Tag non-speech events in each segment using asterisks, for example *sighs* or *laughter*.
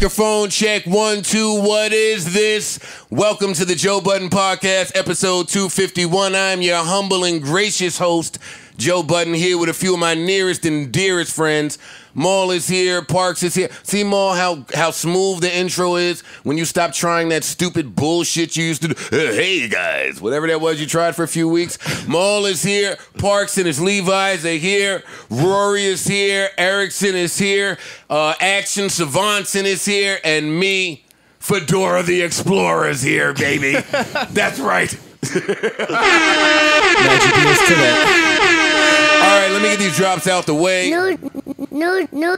Microphone check one, two. What is this? Welcome to the Joe Budden Podcast, episode 251. I'm your humble and gracious host, Joe Budden here with a few of my nearest and dearest friends. Mal is here, Parks is here. See, Mal, how, how smooth the intro is when you stop trying that stupid bullshit you used to do. Uh, hey, guys, whatever that was you tried for a few weeks. Mal is here, Parks and his Levi's are here, Rory is here, Erickson is here, uh, Action Savanson is here, and me, Fedora the Explorer is here, baby. *laughs* That's right. *laughs* All right, let me get these drops out the way. No, no, no,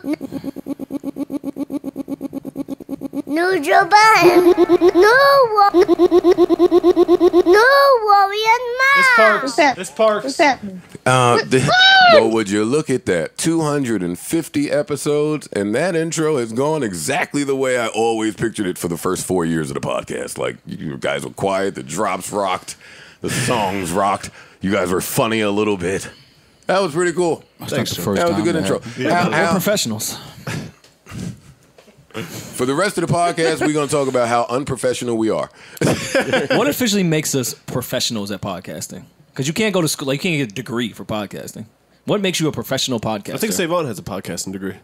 no, Joe Biden. No, wo- no warrior It's man. Parks. It's Parks. What's happening? Uh, th- well, would you look at that? 250 episodes, and that intro has gone exactly the way I always pictured it for the first four years of the podcast. Like, you guys were quiet, the drops rocked, the songs rocked, you guys were funny a little bit. That was pretty cool. Thanks, That was a good intro. How- We're how- professionals. *laughs* for the rest of the podcast, we're going to talk about how unprofessional we are. *laughs* what officially makes us professionals at podcasting? Because you can't go to school, like you can't get a degree for podcasting. What makes you a professional podcaster? I think Savon has a podcasting degree.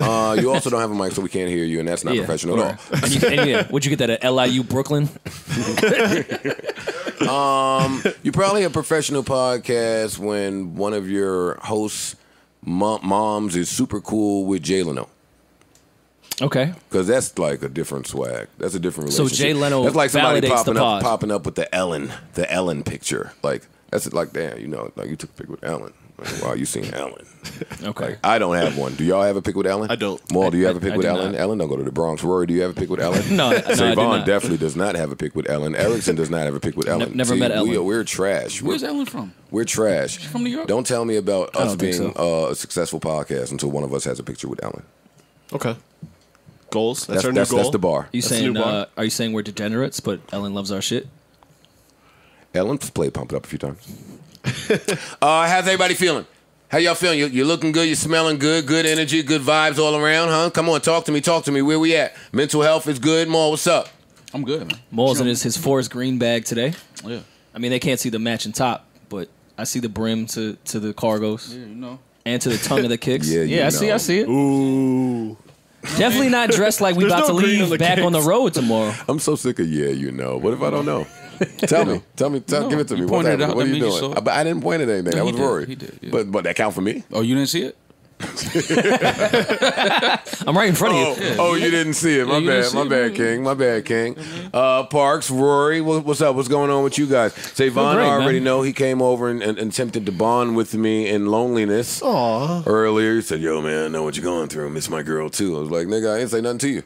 Uh, you also don't have a mic, so we can't hear you, and that's not Yeah, professional at all. And you, and yeah, would you get that at LIU Brooklyn? *laughs* You probably have a professional podcast when one of your hosts' mo- moms is super cool with Jay Leno. Okay. Because that's like a different swag. That's a different So relationship. Jay Leno That's like somebody validates popping up, popping up with the Ellen, the Ellen picture. Like that's like, damn, you know, like you took a pic with Ellen. Like, wow, you seen Ellen? *laughs* Okay. Like I don't have one. Do y'all have a pic with Ellen? I don't. Mal, do you have a I- pic I with do Ellen? not. Ellen don't go to the Bronx. Rory, do you have a pic with Ellen? *laughs* No, no, I do Savon definitely does not have a pic with Ellen. Erickson does not have a pic with Ellen. never met We, Ellen. we're trash. We're, Where's Ellen from? we're trash. from New York? Don't tell me about us being so. uh, a successful podcast until one of us has a picture with Ellen. Okay. Goals. That's, That's our that's, new goal. that's the bar. you That's saying? bar. Uh, are you saying we're degenerates, but Ellen loves our shit? Ellen's played Pump It Up a few times. *laughs* uh, how's everybody feeling? How y'all feeling? You, you're looking good. You're smelling good. Good energy. Good vibes all around, huh? Come on, talk to me. Talk to me. Where we at? Mental health is good. Mal, what's up? I'm good, man. Mal's in his, his Forest Green bag today. Yeah. I mean, they can't see the matching top, but I see the brim to, to the cargos Yeah, you know. and to the tongue of the *laughs* kicks. Yeah, you I see. I see it. Ooh. Definitely not dressed like we There's about no to leave the back on the road tomorrow. I'm so sick of yeah, you know. What if I don't know? *laughs* tell me. Tell me. Tell, No, give it to me. pointed What's it out. What are you means you doing? I, but I didn't point at anything. No, that was did. Rory. He did, yeah. But but that count for me? Oh, you didn't see it? *laughs* I'm right in front Oh, of you. oh, you didn't see it. My Yeah, bad. My bad, man. King. My bad, King. Uh, Parks, Rory, what, what's up? What's going on with you guys? Savon, great, I already man. know he came over and, and, and attempted to bond with me in loneliness. Aw. Earlier, he said, "Yo, man, I know what you're going through. I miss my girl too." I was like, "Nigga, I ain't say nothing to you."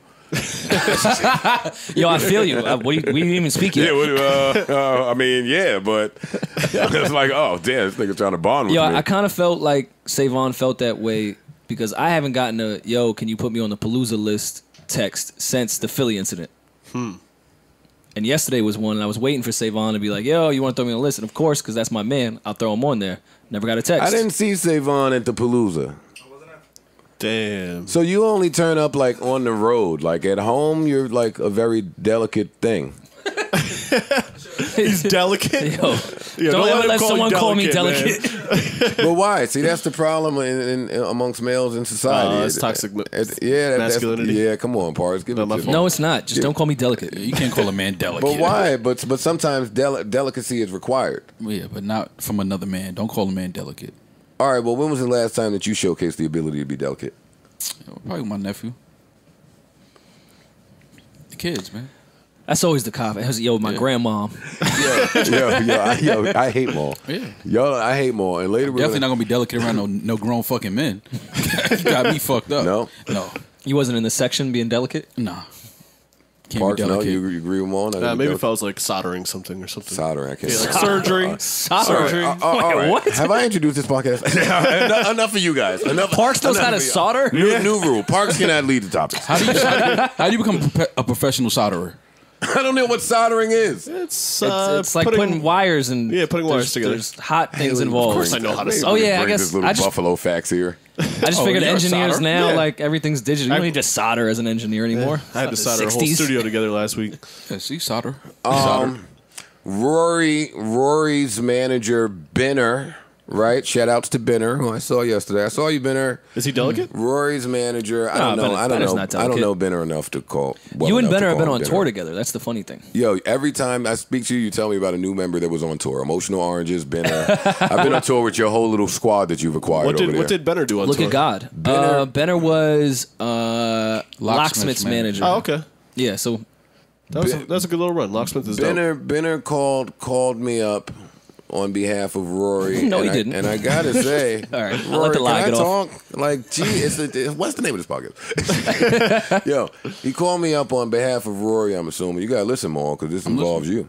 Yo, I feel you. Uh, we, we didn't even speak yet. Yeah, what, uh, uh, I mean, yeah, but *laughs* it's like, oh, damn, this nigga trying to bond with Yo, me. I kind of felt like Savon felt that way because I haven't gotten a yo, can you put me on the Palooza list text since the Philly incident. Hmm. And yesterday was one, and I was waiting for Savon to be like, yo, you want to throw me on the list? And of course, because that's my man, I'll throw him on there. Never got a text. I didn't see Savon at the Palooza. Damn. So you only turn up like on the road. Like at home, you're like a very delicate thing. He's delicate. *laughs* Yo, Yeah, don't, ever him let call you someone call me delicate. *laughs* but why? See, that's the problem in, in, in- amongst males in society. Oh, it's toxic ma- It- yeah, that- that's- masculinity. Yeah, come on, Parks, give Not it my to me. no, it's not. Just don't call me delicate. You can't call a man delicate. But why? But but sometimes deli- delicacy is required. Yeah, but not from another man. Don't call a man delicate. All right. Well, when was the last time that you showcased the ability to be delicate? Probably my nephew. The kids, man. That's always the cop. It was, Yo, my Yeah. grandma. *laughs* yo, yo, I, yo, I hate Mal. Yeah. Yo, I hate Mal. And later, we're Definitely not gonna, gonna be delicate around no no grown fucking men. *laughs* you got me fucked up. No? no, You wasn't in the section being delicate? nah. Can't Parks. be No, you, you agree with Mal? Not Uh, maybe if? I was like soldering something or something. soldering. I can't. Yeah, like surgery. *laughs* Solder. Uh, uh, all right. what? Have I introduced this podcast? *laughs* enough, enough for you guys. *laughs* Enough. Parks knows enough how to solder? New, new rule. Parks cannot lead the topics. How do you how do you, how do you become a profe- a professional solderer? *laughs* I don't know what soldering is. It's, It's, uh, it's like putting, wires and Yeah, putting wires there's- together. There's hot things Haley, involved. Of course I know how to solder. Oh, yeah, I bring guess this little I just- buffalo facts here. *laughs* I just Oh, figured engineers solder? now Yeah. like everything's digital. You I- don't need to solder as an engineer anymore. I had to It's the solder a whole studio together last week. Yeah, see, solder. solder. Um, Rory, Rory's manager Benner, right? Shout outs to Benner, who I saw yesterday. I saw you, Benner. Is he delicate? Rory's manager. I No, don't know. Benner- I don't Benner's know. not I don't know Benner enough to call. well you and enough to Benner have been on Benner. tour together. That's the funny thing. Yo, every time I speak to you, you tell me about a new member that was on tour. Emotional Oranges, Benner. *laughs* I've been on tour with your whole little squad that you've acquired What over did there. what did Benner do on Look tour? at God. Benner- uh, Benner was uh, Locksmith's manager. manager. Oh, okay. Yeah, so That was a, that's a good little run. Locksmith is dope. Benner Benner called called me up on behalf of Rory. *laughs* No, and he I, didn't. And I gotta say, *laughs* All right, I'll Rory, let the lie can I off. talk? Like, gee, it's a, what's the name of this podcast? *laughs* Yo, he called me up on behalf of Rory. I'm assuming you gotta listen more because this involves you.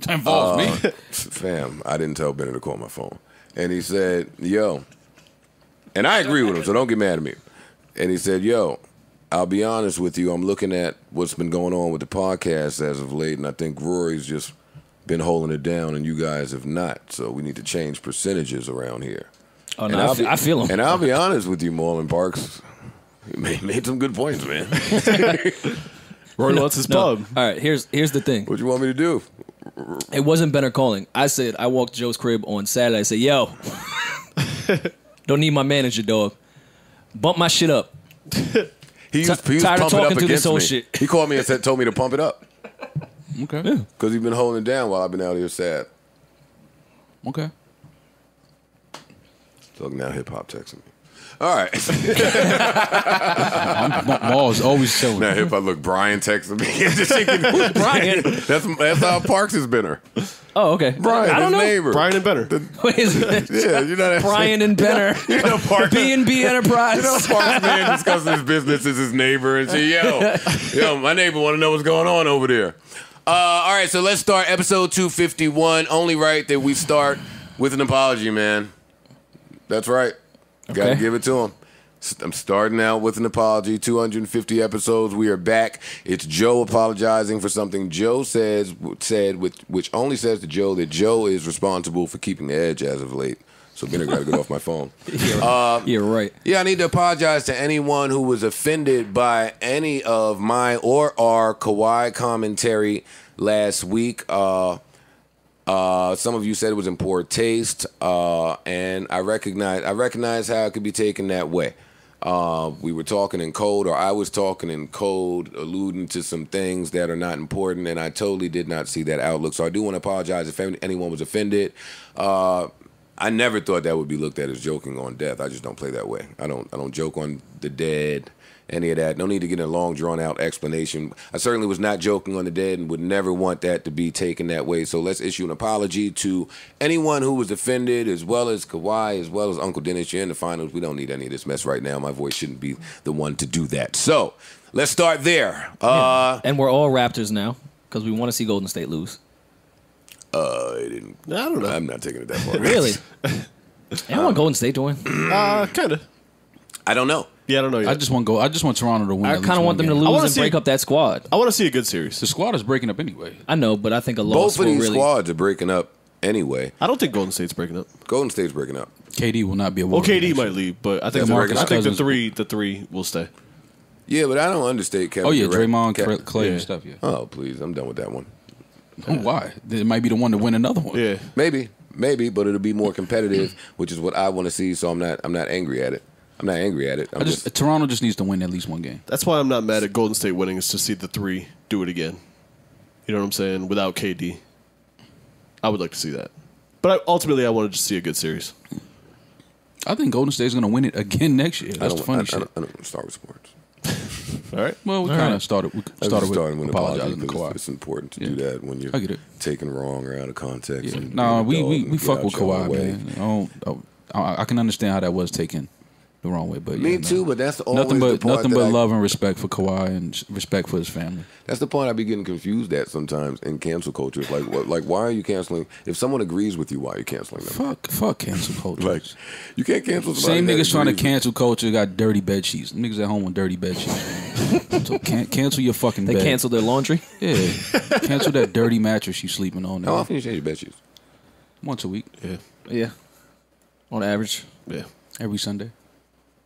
That involves Uh, me. Fam, I didn't tell Benner to call my phone, and he said, "Yo," and I agree with him, so don't get mad at me. And he said, "Yo." I'll be honest with you. I'm looking at what's been going on with the podcast as of late, and I think Rory's just been holding it down, and you guys have not. So we need to change percentages around here. oh, And no, I, I'll be- I feel him. And I'll be honest with you, Mal and Parks. You made, made some good points, man. *laughs* Roy wants his No. pub. All right, here's here's the thing. what you want me to do? It wasn't Benner calling. I said I walked Joe's crib on Saturday. I said, "Yo, *laughs* don't need my manager, dog. Bump my shit up." *laughs* He was, he was tired of pumping talking up through this against whole me. shit. He called me and said, told me to pump it up Okay. because he's been holding it down while I've been out here sad. Okay. So now hip hop texting me. All right. *laughs* I'm, always telling now me. hip hop. Look, Brian texted me. *laughs* Who's Brian? That's that's how Parks has been her. Oh, okay. Brian, I don't his know. neighbor. Brian and Benner. *laughs* Wait, is it Yeah, you know that. Brian and Benner? You know Parks. B and B Enterprise. You know, Parks man discussing his business as his neighbor and say, "Yo, yo, my neighbor want to know what's going on over there." Uh, all right, so let's start episode two fifty one. Only right that we start with an apology, man. That's right. Got to Okay. give it to him. I'm starting out with an apology. 250 episodes. We are back. It's Joe apologizing for something Joe says said, which, which only says to Joe that Joe is responsible for keeping the edge as of late. So Benner got to get off my phone. *laughs* You're right. Yeah, I need to apologize to anyone who was offended by any of my or our Kawhi commentary last week. Uh, uh, some of you said it was in poor taste, uh, and I recognize I recognize how it could be taken that way. Uh, we were talking in code, or I was talking in code, alluding to some things that are not important, and I totally did not see that outlook. So I do want to apologize if anyone was offended. I never thought that would be looked at as joking on death. I just don't play that way. I don't. I don't joke on the dead, any of that. No need to get in a long, drawn out explanation. I certainly was not joking on the dead, and would never want that to be taken that way. So let's issue an apology to anyone who was offended, as well as Kawhi, as well as Uncle Dennis. You're in the finals. We don't need any of this mess right now. My voice shouldn't be the one to do that. So let's start there. Uh, And we're all Raptors now because we want to see Golden State lose. Uh, I didn't. I don't know. I'm not taking it that far. *laughs* *laughs* Really? I want Golden State to win. Uh, kind of. I don't know. Yeah, I don't know yet. I just want go. I just want Toronto to win. I kind of want them to game. I lose wanna and see- break up that squad. I want to see a good series. The squad is breaking up anyway. I know, but I think a loss Both of these really. squads are breaking up anyway. I don't think Golden State's breaking up. Golden State's breaking up. KD will not be a. Well, KD next might leave, but I think Yeah, the, I think the three the three will stay. Yeah, but I don't understate Kevin. Oh yeah, Durant. Draymond, Ke- Cl- Clay, yeah. and stuff. Yeah. Oh please, I'm done with that one. Why? It might be the one to win another one. Yeah. Maybe, maybe, but it'll be more competitive, which is what I want to see. So I'm not, I'm not angry at it. I'm not angry at it. I'm I just, just, Toronto just needs to win at least one game. That's why I'm not mad at Golden State winning is to see the three do it again. You know what I'm saying? Without KD. I would like to see that. But I, ultimately, I want to just see a good series. I think Golden State's going to win it again next year. I That's don't, the funny I, I shit. don't, I don't to start with sports. All right? well, we All kind of right. started. We started with started with apologizing to Kawhi. it's, it's important to Yeah. do that when you're I get it. taken wrong or out of context. Yeah. and Nah, we, we, we and fuck with out Kawhi, man. I, don't, I, I can understand how that was taken the wrong way, but Me yeah, too, no. but that's always nothing the but part nothing but I- love and respect for Kawhi and respect for his family. That's the point I be getting confused at sometimes in cancel culture. It's like, what, like, why are you canceling? If someone agrees with you, why are you canceling them? Fuck, fuck cancel *laughs* culture. Like, you can't cancel. somebody Same niggas trying to cancel culture got dirty bed sheets. Niggas at home with dirty bed sheets. *laughs* So can- cancel your fucking They bed. canceled their laundry. Yeah. cancel that dirty mattress you sleeping on. How often you change your bed sheets? Once a week, Yeah. Yeah, on average. Yeah. every Sunday.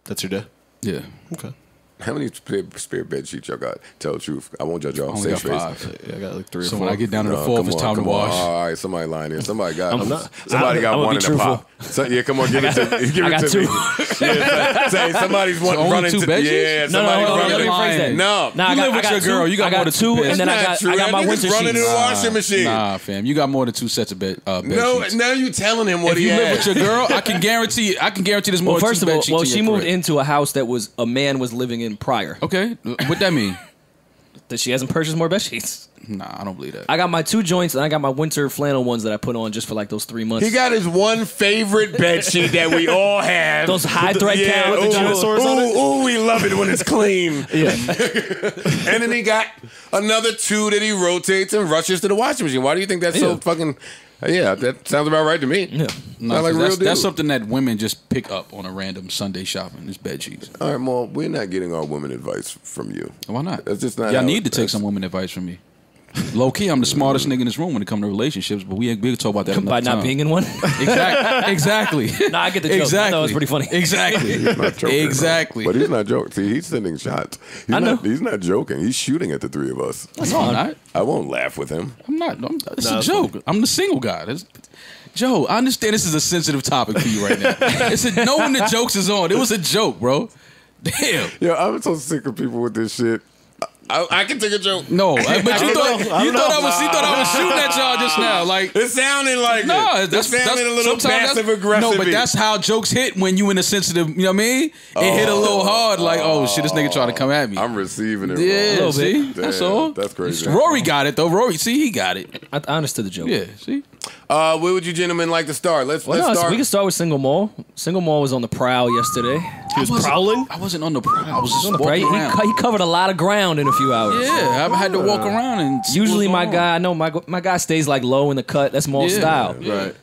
That's your day. Yeah. Okay. How many spare, spare bed sheets y'all got? Tell the truth. I won't judge y'all. Only Say got straight. five. Yeah, I got like three or So four. when I get down to the No, fourth, come it's on, time to wash. All right, somebody lying here. Somebody got. I'm not- *laughs* Somebody I'm- got I'm one be in the truthful. pot. So, yeah, come on, give it to. *laughs* Give I it got to two. me. *laughs* Yeah, say, say somebody's one only running two to. bed? Yeah, No, no, somebody no, no, running. let me rephrase that. No, Nah, I You got, live I with got your two, girl, you got I got more than two two, and then I got not true. I got my nigga's winter running sheets. in the washing machine. Nah, fam, you got more than two sets of bed. Uh, No, now you telling him what if he you live with your girl, I can guarantee. I can guarantee there's more. First of all, well, she moved into a house that was a man was living in prior. Okay, what that mean? *coughs* That she hasn't purchased more bed sheets. Nah, I don't believe that. I got my two joints and I got my winter flannel ones that I put on just for like those three months. He got his one favorite bed sheet that we all have. Those high thread yeah, count. ooh, With the dinosaurs on it? ooh, ooh, we love it when it's clean. *laughs* yeah. *laughs* and then he got another two that he rotates and rushes to the washing machine. Why do you think that's so fucking? Uh, yeah, that sounds about right to me. Yeah. Sound like that's, that's something that women just pick up on a random Sunday shopping. Is bed sheets. All right, Mal, we're not getting our women advice from you. Why not? That's just not Y'all need to take some woman advice from me. Low key, I'm the smartest nigga in this room when it comes to relationships, but we ain't we can talk about that By not time. being in one. exactly, *laughs* exactly. Nah, I get the joke. I Exactly, thought it was pretty funny. Exactly, he's Not joking, though. exactly. But he's not joking. See, he's sending shots. He's I know. Not, he's not joking. He's shooting at the three of us. no, I'm not. I won't laugh with him. I'm not. I'm, it's Nah, a it's joke. I'm the single guy. That's, Joe, I understand this is a sensitive topic for you right now. *laughs* it's a, knowing the jokes is on. It was a joke, bro. Damn. Yo, I'm so sick of people with this shit. I, I can take a joke. No, *laughs* but you thought know. I you don't thought I was you thought I was shooting at y'all just now. Like It sounded like no, it. that's it sounded that's a little passive aggressive. No, but that's how jokes hit when you in a sensitive. You know what I mean? It hit a little hard. Like oh shit, this nigga trying to come at me. I'm receiving it. yeah, wrong. see, Damn, that's all. That's crazy. Rory got it though. Rory, see, he got it. I, I understood the joke. Yeah, see. Uh, where would you gentlemen like to start? Let's Well, let's no, so start. we can start with Single Mal. Single Mal was on the prowl yesterday. He was prowling. I wasn't on the. prowl. I was just On the walking prowl. He, around. he covered a lot of ground in a few hours. Yeah, I've had to walk around and see Usually what's my going on. guy, I know my my guy stays like low in the cut. That's Mal Yeah. style. right.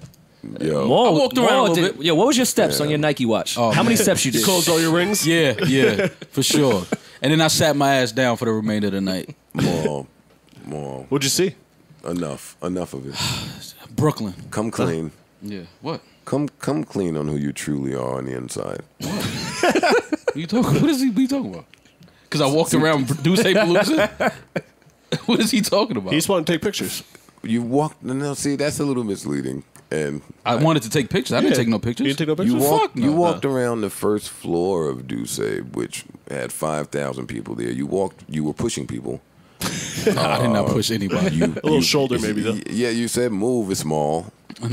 Yo, Mal, I walked around Mall a little did- bit. Yeah, what was your steps on your Nike watch? Oh, How many man. steps you did? Closed all your rings. Yeah, yeah, *laughs* for sure. And then I sat my ass down for the remainder of the night. more, more. What'd you see? Enough, enough of it. *sighs* Brooklyn. Come clean. Uh, yeah. What? Come, come clean on who you truly are on the inside. What *laughs* you talking? What is he? What you talking about? Because I walked around Dusse Palooza. *laughs* what is he talking about? He just wanted to take pictures. You walked. No, see, that's a little misleading. And I wanted to take pictures. I didn't Yeah. take no pictures. You didn't take no pictures? you walked. Fuck no. You walked around the first floor of Dusse, which had five thousand people there. You walked. You were pushing people. *laughs* I did not uh, push anybody. You, A little shoulder maybe, though. Yeah, you said move is small. *laughs*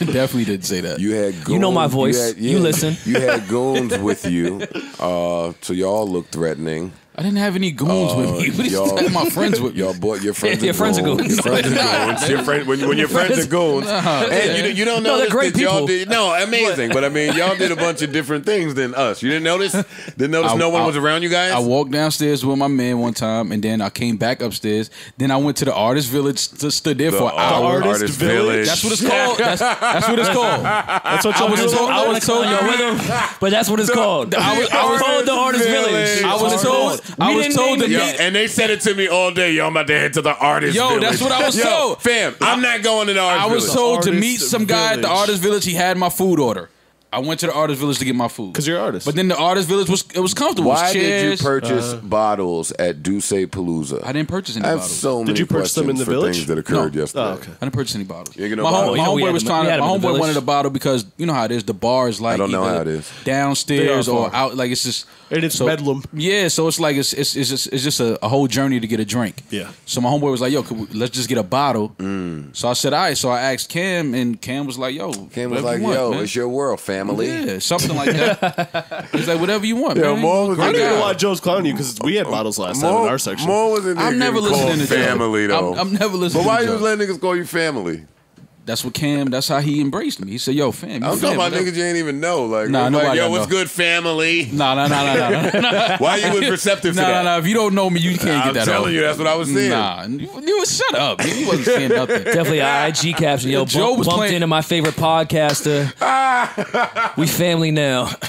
Definitely didn't say that. You had goons, You know my voice. had- You listen. You had goons *laughs* with you, uh, so y'all looked threatening. I didn't have any goons with me. Oh, what is y'all- that? My friends with me. Y'all bought your friends. Your friends are goons. Your friends are *laughs* goons. Your friend, when, when your friends are goons, and you, you don't No, know they're great y'all people. did. No, *laughs* amazing. But I mean, y'all did a bunch of different things than us. You didn't notice? Didn't notice I- no one I- was around you guys. I walked downstairs with my man one time, and then I came back upstairs. Then I went to the artist village, st- stood there for an hour. Artist Village? That's what it's called. That's, that's what it's *laughs* called. That's what I y'all was told. I was told. Yo, with him, but that's what it's called. I was- told was- called the Artist Village. I was told. I was told name to it Yo, meet. and they said it to me all day. Yo, I'm about to head to the artist. Yo, village. that's what I was Yo, told. Fam, I'm not going to the artist. I was village. told to meet some guy at the artist village. He had my food order. I went to the artist village to get my food because you're an artist. But then the artist village was it was comfortable. It was Why did you chairs. purchase Uh, bottles at Dusse Palooza? I didn't purchase any I have bottles. so many Did you purchase them in questions the for village? things that occurred No. yesterday. Oh, okay. I didn't purchase any bottles. You ain't get no my, bottle? home, You my know we homeboy had was them- trying we had My them in the homeboy wanted a bottle because you know how it is. The bar is like I don't know either how it is. downstairs They are or far. out. Like it's just And it's so- bedlam. Yeah, so it's like it's it's, it's just it's just a, a whole journey to get a drink. Yeah. So my homeboy was like, "Yo, could we, let's just get a bottle." So I said, "All right." So I asked Cam, and Cam was like, "Yo, Cam was whatever like, you want, "Yo, man." it's your world, family." Yeah, something like that. *laughs* it's like, whatever you want, Yo, man. Mo was I like, don't even know Yeah. why Joe's clowning you because we had bottles last time Mo, in our section. Mo was in there I'm never getting called listening to Joe. family though. I'm, I'm never listening. but why to you Joe. was letting niggas call you family? That's what Cam. That's how he embraced me. He said, "Yo, fam, you I'm fam, talking about niggas you ain't even know. Like, Nah, like yo, I what's know. good, family? No, no, no, no, no, no, Why you was receptive to no, that? no. If you don't know me, you can't I'm get that. I'm telling off. you, that's what I was saying. Nah, you, you was shut up. You wasn't saying nothing. *laughs* Definitely a IG caption. Yo, Joe bump, was bumped playing- into my favorite podcaster. *laughs* we family now. *laughs*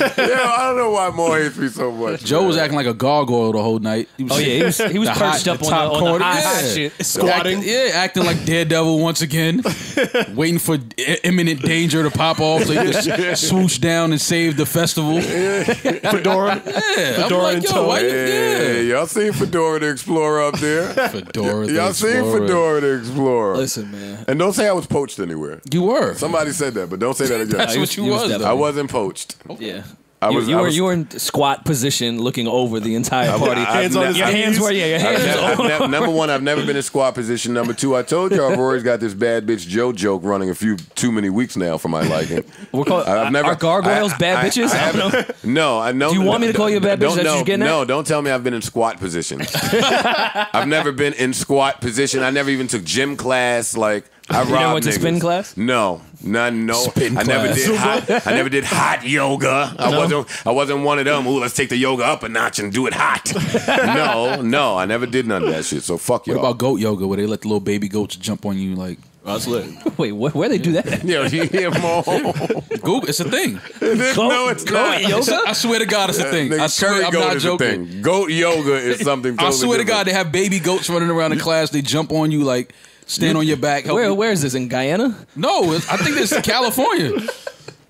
Yeah, I don't know why Mo hates me so much. Joe man. was acting like a gargoyle the whole night. He was Oh yeah, he was he was perched hot- up the on the, on corner. the high, high Yeah. shit. Squatting. Acting, yeah, acting like Daredevil once again, *laughs* waiting for i- imminent danger to pop off so he can swoosh down and save the festival. *laughs* Fedora. *laughs* Yeah, I'm Fedora like, in yo, tow. why you, Hey, yeah. y'all seen Fedora the Explorer up there? Fedora. the y'all seen Explorer. Fedora the Explorer? Listen, man. And don't say I was poached anywhere. You were. Somebody said that, but don't say that again. That's what was- you was was. I wasn't poached. Yeah. I you, was- you I were was- you were in squat position, looking over the entire party. I've Hands on ne- his your I've- hands were yeah, your I've hands. ne- I've on- ne- number one, I've never been in squat position. Number two, I told y'all Rory's got this bad bitch Joe joke running a few too many weeks now for my liking. *laughs* We're called, I've never- are gargoyles I- bad bitches? I I, don't know. No, I know. Do you want me to call you a bad bitch? Don't, That's no, you're getting at? no, don't tell me I've been in squat position. *laughs* I've never been in squat position. I never even took gym class. Like I never robbed went to spin class? No, none. No, Spin I never class. did. Hot, I never did hot yoga. I wasn't. I wasn't one of them. Ooh, let's take the yoga up a notch and do it hot. *laughs* no, no, I never did none of that shit. So fuck you. What about goat yoga where they let the little baby goats jump on you like oh, That's lit. *laughs* Wait, wh- where they do that? Yo, you hear Mo? *laughs* Google it's a thing. no, it's goat not. yoga? It's a- I swear to God it's a thing. Nigga, I swear curry I'm not joking. Goat yoga is something. Totally I swear to. God, they have baby goats running around in class. They jump on you like stand on your back. Help Where you. where is this in Guyana? No, I think this is California.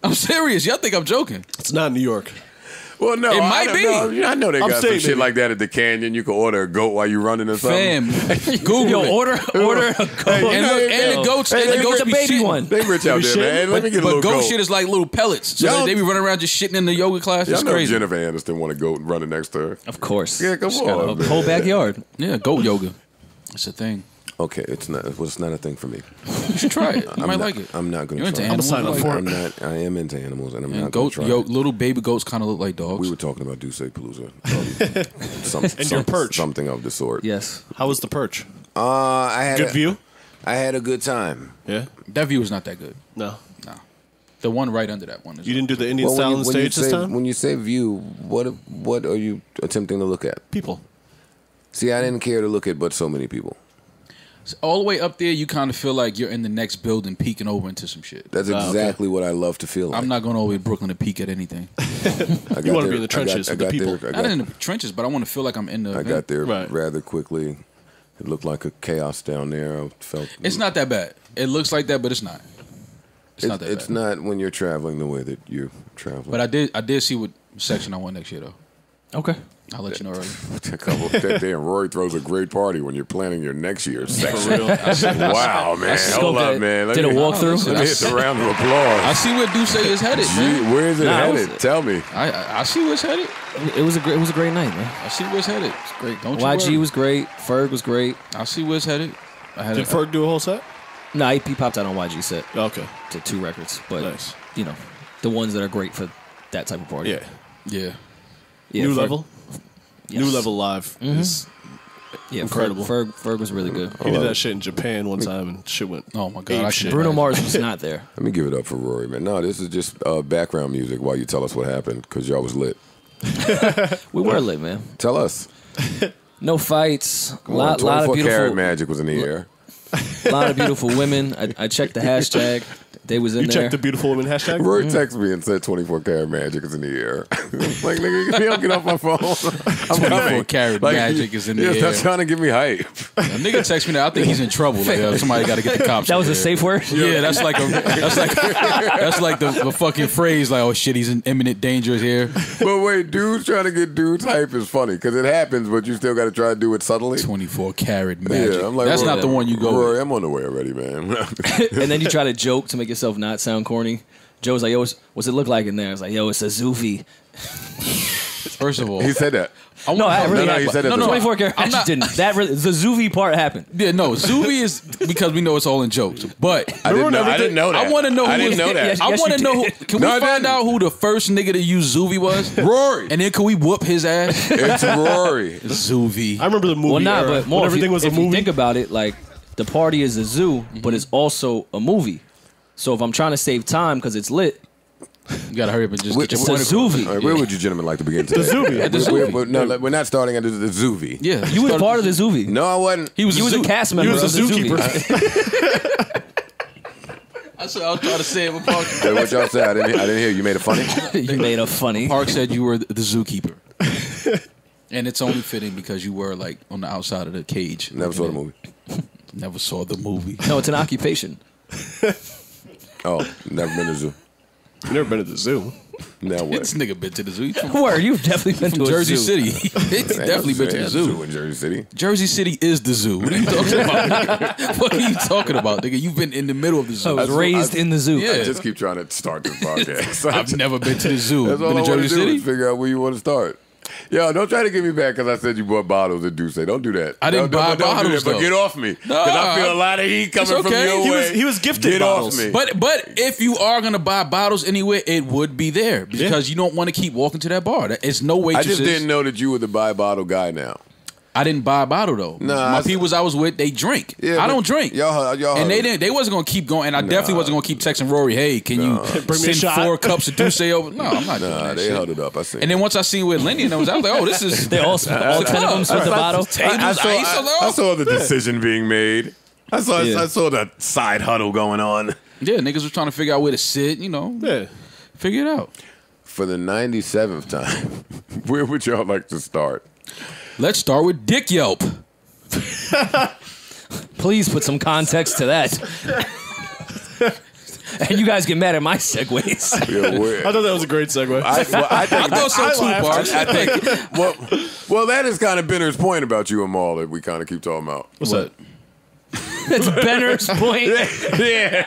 I'm serious. Y'all think I'm joking? It's not New York. Well, no, It might don't be. know. I know they got some Upstate, shit maybe. like that at the canyon. You can order a goat while you're running or something. Fam, *laughs* Google Yo, it. order order a goat. and Hey, look, and the goats, hey, and the goats the baby shitting. one. They rich out there, man. Hey, let me get a But little goat goat. shit is like little pellets. So Y'all- they be running around just shitting in the yoga class. Y'all It's know crazy. Jennifer Aniston want a goat running next to her. Of course. Yeah, come She's got on, a man. whole backyard. Yeah, goat yoga. It's a thing. Okay, it's not. Well, it's not a thing for me. You should try it. You I'm might not, like it. I'm not going You're to into try. animals. signing you up like it. I'm not. I am into animals, and I'm And not going to try. yo, it. little baby goats kind of look like dogs. We were talking about Dusse Palooza. *laughs* Um, some, And some- your perch. something of the sort. Yes. How was the perch? Uh, I had Good a, view? I had a good time. Yeah. that view is not that good. No. No, the one right under that one is. You didn't do the Indian Well, style when on you, the when you stage this time? when you say view, what what are you attempting to look at? People. See, I didn't care to look at but so many people. All the way up there. You kind of feel like you're in the next building, peeking over into some shit. That's Ah, okay. exactly what I love to feel like. I'm not going all the way to Brooklyn to peek at anything. I *laughs* got You wanna there- be in the trenches I with got, the I got people. There, I Not got, in the trenches, but I want to feel like I'm in the. I event. got there Right. rather quickly. It looked like a chaos down there. I felt It's not that bad. It looks like that, but it's not. It's, It's, not that it's bad. not when you're traveling the way that you're traveling. But I did. I did see what section I want next year, though. Okay. I'll let you know early. a *laughs* couple that damn Rory throws a great party when you're planning your next year's section. *laughs* wow, man. Hold Scoped up, it. man. Let Did me, a walkthrough? Let me hit the round of applause. I see where Dusse is *laughs* headed, man. Gee, where is it Nah, I was- headed? Tell me. I, I I see where it's headed. It was a great it was a great night, man. I see where it's headed. It's great. Don't YG worry. was great. Ferg was great. I see where it's headed. I had Did a, Ferg do a whole set? No, he, he popped out on YG set Okay. to two records, but Nice. you know, the ones that are great for that type of party. Yeah. yeah. Yeah, New Ferg- level? Yes. New level live. is Yeah, Incredible. Ferg, Ferg, Ferg was really good. He did that shit in Japan one time and shit went. Oh my god. Ape I shit. can Bruno. Mars *laughs* was not there. Let me give it up for Rory, man. No, this is just uh, background music while you tell us what happened because y'all was lit. *laughs* We were lit, man. Tell us. *laughs* No fights. A lot, lot of 24 beautiful, magic was in the air. A lot of beautiful women. I, I checked the hashtag. They was in You there. checked the beautiful woman hashtag? Rory texted me and said 24 karat magic is in the air. *laughs* like, nigga, you don't get off my phone. I'm 24 coming. karat magic is in the yeah, air. Stop trying to give me hype. A nigga text me now. I think he's in trouble. Like, uh, somebody got to get the cops. that was a safe word. Yeah, that's like a that's like that's like the, the fucking phrase like oh shit he's in imminent danger here. but wait, dudes trying to get dudes hype is funny because it happens, but you still got to try to do it subtly. Twenty four karat magic. Yeah, I'm like, that's Rory, not the one you go. Rory, with. I'm on the way already, man. and then you try to joke to make yourself not sound corny. Joe was like, "Yo, what's, what's it look like in there?" I was like, "Yo, it's a Zuvi." First of all, he said that. I No, I wanna- really no, had- he said it no, to no, me. 24 karat I'm magic not- didn't. That really, the Zuvi part happened. Yeah, no, Zuby is because we know it's all in jokes. But I didn't, know, I didn't know that. I want to know. Who I didn't was- know *laughs* that. Yes, I yes, want to know. Who, *laughs* can No, I we find didn't. out who the first nigga to use Zuby was? *laughs* Rory. And then can we whoop his ass? It's Rory. Zuby. I remember the movie. Well, nah, but more when if, everything you, was if a you movie. think about it, like the party is a zoo, but mhm. it's also a movie. So if I'm trying to save time because it's lit, You gotta hurry up and just Which- get your it's a point across. Zuvi. All right, where would you gentlemen like to begin today? The Zuvi. At the We're- Zuvi. we're- no, like, we're not starting at the, the Zuvi. Yeah, You was part of the Zuvi. No, I wasn't. He was You a was a cast member He was of a the zookeeper. Zuvi. *laughs* That's what I was trying to say. But Park, Hey, what y'all say? I didn't. I didn't hear. You made it funny. *laughs* you made a funny. Park said you were the the zookeeper, *laughs* and it's only fitting because you were like on the outside of the cage. Never saw the movie. Never saw the movie. No, it's an occupation. Oh, never been to the zoo. You've *laughs* never been to the zoo. Now what? This nigga been to the zoo. He's from, Where you've definitely been from to a Jersey zoo. City. *laughs* He's definitely been to the Ain't zoo. in Jersey City. Jersey City is the zoo. What are you talking about? *laughs* what are you talking about, nigga? You've been in the middle of the zoo. I zoo. was That's raised I- in the zoo. Yeah. I just keep trying to start this podcast. I've never been to the zoo. That's all been I to want to Jersey do City? is figure out where you want to start. Yo, don't try to get me back because I said you bought bottles at Dusse. Don't do that. I didn't Don't- buy don't, don't do bottles, that, But get off me. Because I feel a lot of heat coming It's from okay. your He way. was- he was gifted Get bottles. off me. But but if you are gonna buy bottles anywhere, it would be there because you don't want to keep walking to that bar. That- It's no way. I just didn't know that you were the buy bottle guy now. I didn't buy a bottle though. Nah, my I- people I was with, they drink. Yeah, I don't drink. y'all- uh, y'all- and they uh, didn't. They wasn't gonna keep going. And I definitely wasn't gonna keep texting Rory. Hey, can you Bring me send four cups of Dusse *laughs* over? No, I'm not doing Nah, that. they shit. held it up. I see. And then once I seen with Lenny and I was, I was like, oh, this is. *laughs* They all, all ten of them split the bottle. I, I saw, I- I saw the decision being made. I saw, Yeah. I saw the side huddle going on. Yeah, niggas was trying to figure out where to sit. You know, Yeah. figure it out. For the 97th time, *laughs* where would y'all like to start? Let's start with Dick Yelp. Please put some context to that. and you guys get mad at my segues. *laughs* Yeah, I thought that was a great segue. I, well, I think I thought so I too, laughed. Parks. I think well, well, that is kind of Benner's point about you and Mal that we kind of keep talking about. What's that? That's *laughs* Benner's point. yeah.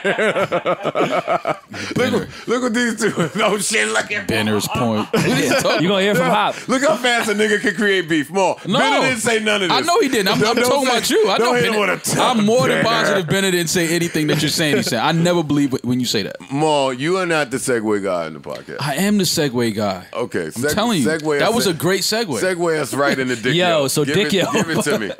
Look, look what these two. Oh shit! Look at Benner's point. *laughs* You talking You're gonna hear from Hop. Look how fast a nigga can create beef. Mal. No. Benner didn't say none of this. I know he didn't. I'm, I'm Don't- talking don't about you. I know don't hit him Benner. with a I'm more than *laughs* Benner. positive Benner didn't say anything that you're saying. He said, I never believe when you say that. Mal, you are not the segue guy in the podcast. I am the segue guy. Okay, I'm telling you, segue that was a great segue. Segue us right into Dick Yo, Yelp. so give Dick it, Yelp. Give it to me.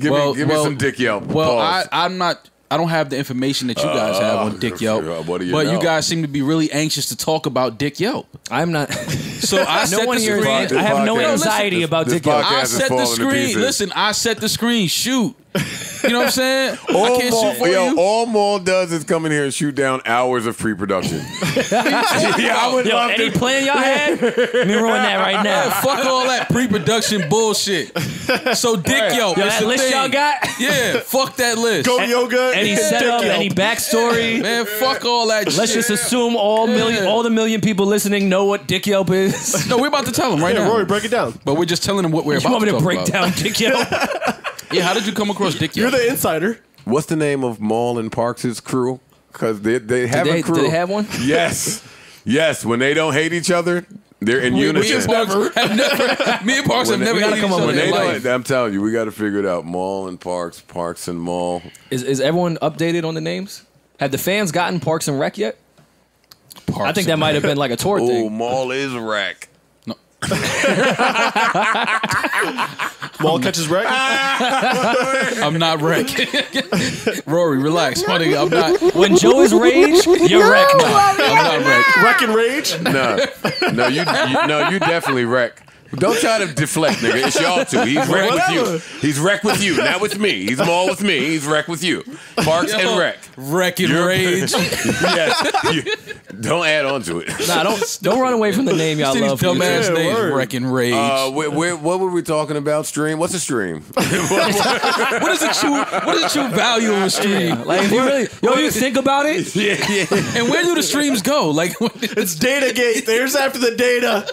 Give well, me, give well, me some Dick Yelp. Well, I, Pause. I'm not. I don't have the information that you guys have on Dick Yelp. Uh, what do you but know? you guys seem to be really anxious to talk about Dick Yelp. I'm not. *laughs* So I no set one the here. screen. I have no podcast- anxiety this- about this Dick Yelp. podcast- I is set the falling to screen. pieces. Listen, I set the screen. Shoot. You know what I'm saying? I all can't Mal, shoot for yo, you. all Mal does is come in here and shoot down hours of pre-production. *laughs* yeah, I would Yo, love any to. plan y'all had? Let me ruin that right Yeah, now. *laughs* fuck all that pre-production bullshit. So Dick Yelp, Yo, it's that a list thing. y'all got? Yeah, fuck that list. Go yoga. Any and setup? Dick Any backstory? *laughs* Man, fuck all that. Let's just assume all million, all the million people listening know what Dick Yelp is. No, we're about to tell them right Yeah, now. Rory, break it down. But we're just telling them what we're You about You want me to to break about. down Dick Yelp? Yeah, how did you come across Dick You're Yelp? the insider. What's the name of Mal and Parks' crew? Because they they have they- a crew. do they have one? Yes, yes. When they don't hate each other, they're in me unison. and Parks have never. *laughs* Me and Parks When have they- never we gotta come each up other when with in they life. don't, I'm telling you, we got to figure it out. Mal and Parks, Parks and Mal. Is, is everyone updated on the names? Have the fans gotten Parks and Rec yet? Parks I think that might have been like a tour *laughs* Oh, thing. Oh, Mal is wreck. Mal catches wreck. *laughs* I'm not wreck. *laughs* Rory, relax, my nigga. I'm not. When Joe is rage, you're Rec now. I'm not wreck. wreck and rage. No, no, you, you no, you definitely wreck. Don't try to deflect, nigga. It's y'all two. He's wreck with you. He's wreck with you, not with me. He's Mal with me. He's wreck with you. Parks and wreck. Wreck and You're- rage. *laughs* yes. You, don't add on to it. Nah, don't don't run away from the name y'all these love. for yourself. dumbass Yeah, names. word. Wreck and rage. Uh, where, where, what were we talking about? Stream? What's a stream? *laughs* what is the true? What is the true value of a stream? Like, if you really, yo, you think about it. *laughs* yeah, yeah. And where do the streams go? Like, It's data gate. There's after the data.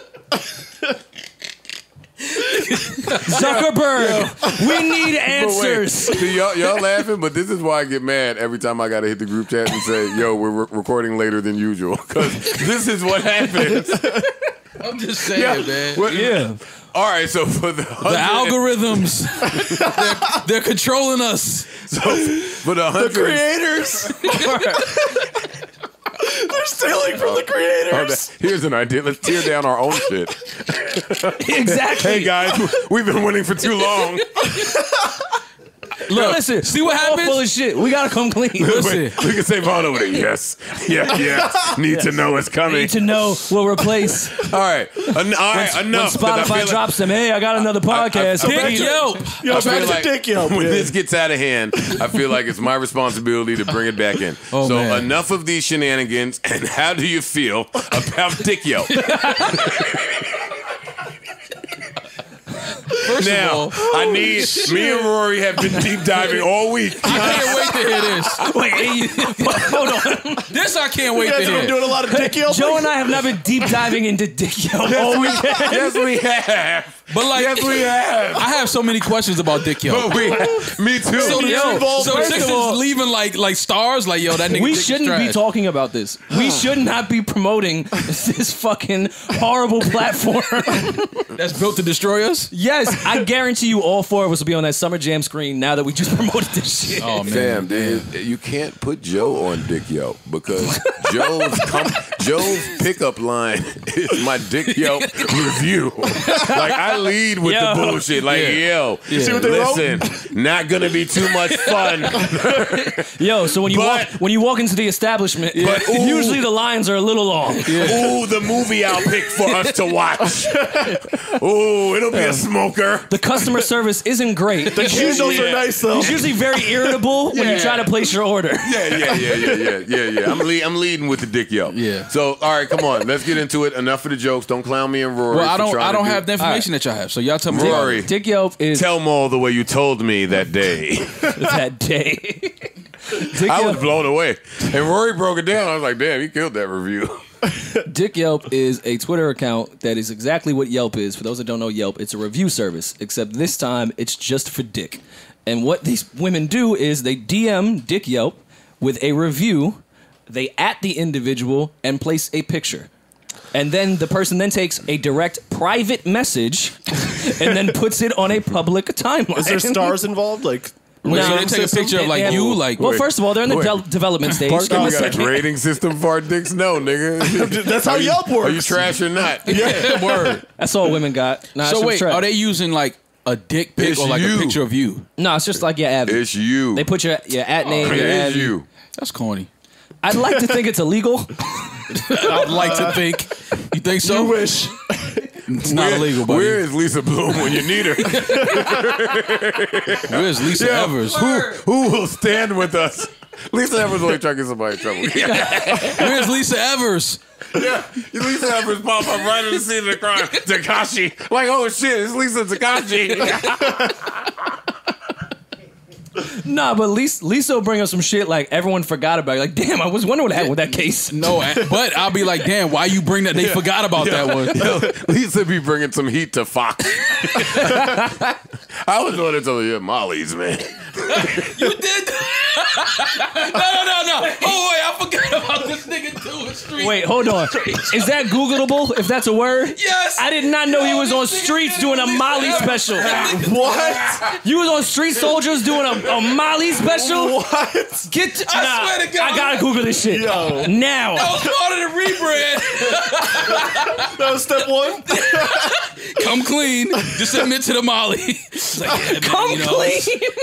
*laughs* Zuckerberg, we need *laughs* answers. See, y'all, y'all laughing, but this is why I get mad every time I got to hit the group chat and say, yo, we're re- recording later than usual. Because this is what happens. *laughs* I'm just saying, man. What- Yeah. All right, so for the, The algorithms, they're, they're controlling us. so for the, 100 Creators. *laughs* They're stealing from the creators. that- Here's an idea. Let's tear down our own shit. Exactly. Hey guys, we've been winning for too long. *laughs* Look, listen, see what we're all happens? full of shit. We gotta come clean. *laughs* Listen. we can say Vaughn over there. Yes, yeah, *laughs* yes. Need to know it's coming. Need to know we'll replace *laughs* All right, En- all right, when enough. 'cause I feel Spotify like- drops them. Hey, I got another podcast. I- I- Dick Yelp. Yo, I back feel to like Dick Yelp. when this gets out of hand, I feel like it's my responsibility to bring it back in. Oh, so man. enough of these shenanigans. And how do you feel about Dick Yelp? First now, of all, I need me and Rory have been deep diving all week. I can't wait to hear this. *laughs* Wait, *laughs* hold on. This I can't wait You to guys have been hear. doing a lot of Dick Yelp. Joe and I have not been deep diving into Dick Yelp all weekend. yes, we *laughs* have. But like, Yes, we have. I have so many questions about Dick Yelp. But we, me too. So, the, Yo, so first chicks all- is leaving like like stars. Like yo, that nigga. We Dick shouldn't be trash. talking about this. We *sighs* should not be promoting this fucking horrible platform. That's built to destroy us. yes, I guarantee you all four of us will be on that Summer Jam screen now that we just *laughs* promoted this shit. Oh man. Fam, there- you can't put Joe on Dick Yelp because Joe's com- Joe's pickup line is my Dick Yelp review. like I lead with Yo. the bullshit. Like yo, see what they listen, not gonna be too much fun. *laughs* Yo, so when you But- walk when you walk into the establishment, But, ooh. *laughs* usually the lines are a little long. Ooh, the movie I'll pick for us to watch. *laughs* Ooh, it'll be a smoker. The customer service isn't great. The Qdos Yeah. are nice though. It's usually very irritable when you try to place your order. Yeah, yeah, yeah, yeah, yeah, yeah, yeah. I'm, le- I'm leading with the Dick yo. Yeah. So, all right, come on, let's get into it. Enough of the jokes. Don't clown me and Rory. Well, I don't. I don't do- have the information that y'all have. So y'all tell me. Rory. Dick Yelp is Tell all the way you told me that day. *laughs* that day. Dick I was Yelp, blown away. And Rory broke it down. I was like, damn, he killed that review. *laughs* Dick Yelp is a Twitter account that is exactly what Yelp is. For those that don't know Yelp, it's a review service, except this time it's just for Dick. And what these women do is they DM Dick Yelp with a review, they at the individual and place a picture. And then the person then takes a direct private message and then puts it on a public timeline. Is there stars involved? Like, Wait, so they take a picture of like They have- you, like Well, Wait, first of all, they're in the wait. del- development stage. First, Give them a got a second. grading system for our dicks? No, nigga. *laughs* that's how Yelp works. Are you trash or not? *laughs* yeah, *laughs* word. That's all women got. Nah, So wait, trash. are they using like a dick pic It's or like you. a picture of you? No, it's just like your ad. It's you. They put your your at name. Oh, your It's ad. you. That's corny. I'd like to think it's illegal. *laughs* I'd like to think. You think so? You wish. It's not Where- illegal, buddy. Where is Lisa Bloom when you need her? *laughs* Where's Lisa Yeah. Evers? Who, who will stand with us? Lisa Evers only trying to get somebody in trouble. *laughs* Where's Lisa Evers? Yeah, Lisa Evers pop up right in the scene of the crime. Takashi, like, oh shit, it's Lisa Takashi. Nah, but Lisa, Lisa will bring up some shit like everyone forgot about. it. Like, damn, I was wondering what happened with that case. No, but I'll be like, damn, why you bring that? They forgot about that one. *laughs* Yo, Lisa be bringing some heat to Fox. *laughs* I was the to tell you, yeah, Molly's man. *laughs* You did? *laughs* no, no, no, no. Oh wait, I forgot about this nigga doing street. Wait, hold on. Is that Googleable? If that's a word? Yes. I did not know he was on streets doing a Molly Evers. special. What? You was on Street Soldiers doing a, a Molly special? What? Get to, I nah, swear to God. I gotta Google this shit Yo. now. That was part of the rebrand. *laughs* That was step one. Come clean. Just admit to the Molly. It's like, yeah, man, Come you know, clean.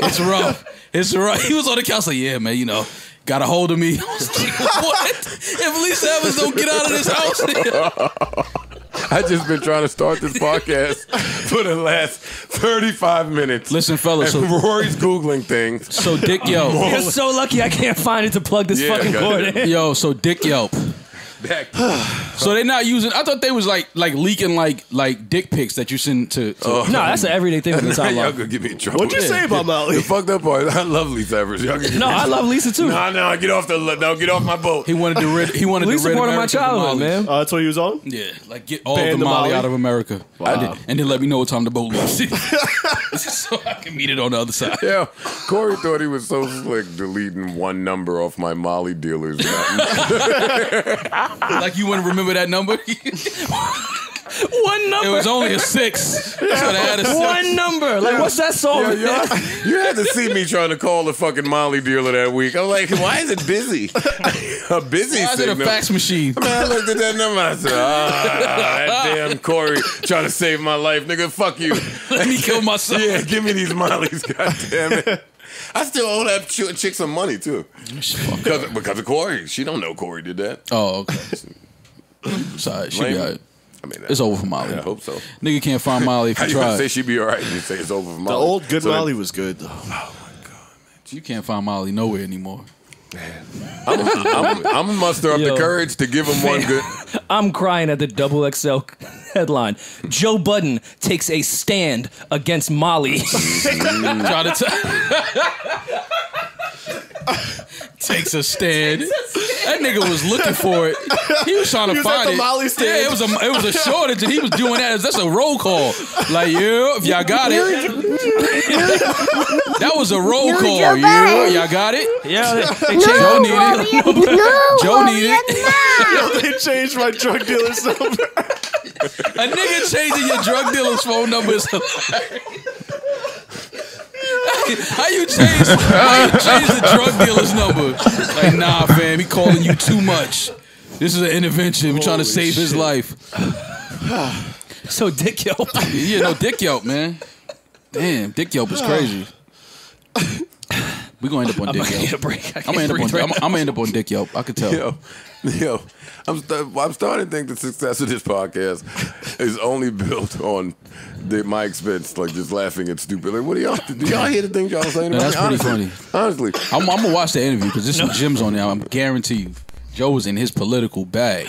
It's rough. It's rough. He was on the couch like, yeah, man, you know, got a hold of me. *laughs* I was like, what? If Lisa Evers don't get out of this house, then- I just been trying to start this podcast for the last 35 minutes. listen, fellas. and So, Rory's Googling things. so Dick Yelp. You're so lucky I can't find it to plug this Yeah, fucking cord in. Yo, so Dick Yelp. Back. *sighs* So they're not using. I thought they was like like leaking like like dick pics that you send to. to Oh. No, that's an everyday thing from the Now *laughs* y'all gonna get me in trouble. What'd you say about Molly? The fucked up part. I love Lisa Evers. Y'all can No, I love Lisa too. No, no, get off the no, get off my boat. he wanted to rid. He wanted Lisa to rid part of my America from childhood, Molly. man. Uh, that's what he was on. Yeah, like get all Ban the the Molly, Molly? out of America. Wow. And then let me know what time the boat leaves, *laughs* *laughs* so I can meet it on the other side. Yeah, Corey thought he was so slick deleting one number off my Molly dealers. *laughs* Like you wouldn't remember that number. *laughs* One number. It was only a six. That's what I had a six. one number. Like, what's that song? Yo, yo, you had to see me trying to call the fucking Molly dealer that week. I'm like, why is it busy? *laughs* a busy Why is it a fax machine? Man, I looked at that number. I said, ah, that damn Corey trying to save my life, nigga. Fuck you. Let me kill myself. Yeah, give me these Mollies, goddamn it. I still owe that ch- chick some money too. Because, because of Corey. She don't know Corey did that. Oh, okay. *laughs* Sorry, she be Lame. alright. I mean, It's over for Molly. I hope so. Nigga can't find *laughs* Molly if How you you gonna say try. she be all right and you say it's over for Molly. The old good So then- Molly was good though. Oh my god, man. You can't find Molly nowhere anymore. I'm, I'm gonna muster up Yo. the courage to give him one good. *laughs* I'm crying at the double XL *laughs* headline. Joe Budden takes a stand against Molly. *laughs* Try to t- takes a stand. That nigga was looking for it. He was trying to He was at find the it. Molly stand. Yeah, it was a it was a shortage, and he was doing that. That's a roll call. Like, yeah, if y'all got it. *laughs* That was a roll No, call. Joe Yeah, y'all got it. yeah, they, *laughs* they No, Joe needed it. no, *laughs* Joe needed it. no. they changed my drug dealer's number. A nigga changing your drug dealer's phone number is hilarious. *laughs* How you change? How you change the drug dealer's number? Like, nah, fam, he calling you too much. This is an intervention. We're trying to Holy save his shit. life. so Dick Yelp. Yeah, no, Dick Yelp, man. Damn, Dick Yelp is crazy. *laughs* We gonna end up on Dick gonna need a Yelp. I'm gonna end up on. breathe right I'm, I'm gonna end up on Dick Yelp. I could tell. Yo, yo, I'm st- I'm starting to think the success of this podcast is only built on the, my expense, like just laughing at stupid. Like, what do y'all? Do y'all hear the things y'all saying? About that's me? pretty honestly, Honestly, I'm, I'm gonna watch the interview because there's some gems on there. I'm guarantee you. Joe was in his political bag.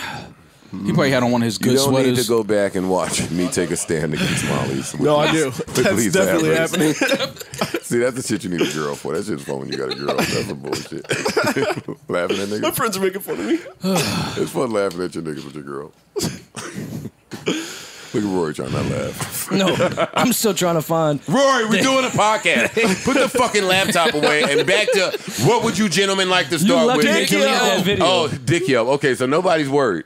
He probably had on one of his good you good don't need to go back and watch me take a stand against Molly's. *laughs* No, I do. *laughs* That's definitely Evans. happening. *laughs* See, that's the shit you need a girl for. That shit's fun when you got a girl. That's some bullshit. laughing at niggas. My niggas. friends are making fun of me. *sighs* It's fun laughing at your niggas with your girl. Look at Rory trying not to laugh. No, I'm still trying to find. Rory, we're doing a podcast. Put the fucking laptop away and back to what would you gentlemen like to You start lucky with? they deleted that video. Oh, Dick Yelp. Okay, so nobody's worried.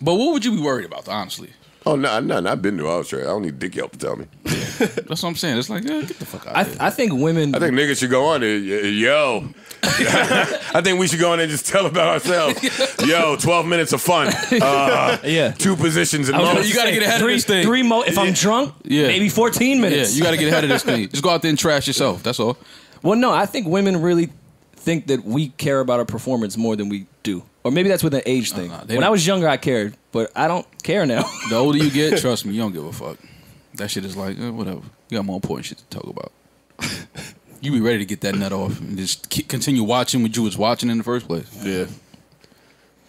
But what would you be worried about, honestly? Oh no, no, I've been to Australia. I don't need Dick Yelp to tell me. *laughs* That's what I'm saying. It's like, yeah, get the fuck out I, of here. I think women. I think niggas should go on there. Yo, *laughs* I think we should go on there and just tell about ourselves. *laughs* Yo, twelve minutes of fun. Uh, yeah. two positions in I was most. you gotta get ahead of this thing. Three mo- if I'm drunk, Yeah. maybe 14 minutes. yeah, minutes. you got to get ahead of this thing. Just go out there and trash yourself. That's all. Well, no, I think women really think that we care about our performance more than we do. Or maybe that's with an age thing. nah, they when I was younger, I cared, but I don't care now. The older you get, *laughs* trust me, you don't give a fuck. That shit is like, eh, whatever. You got more important shit to talk about. *laughs* you be ready to get that nut off and just keep, continue watching what you was watching in the first place. Yeah.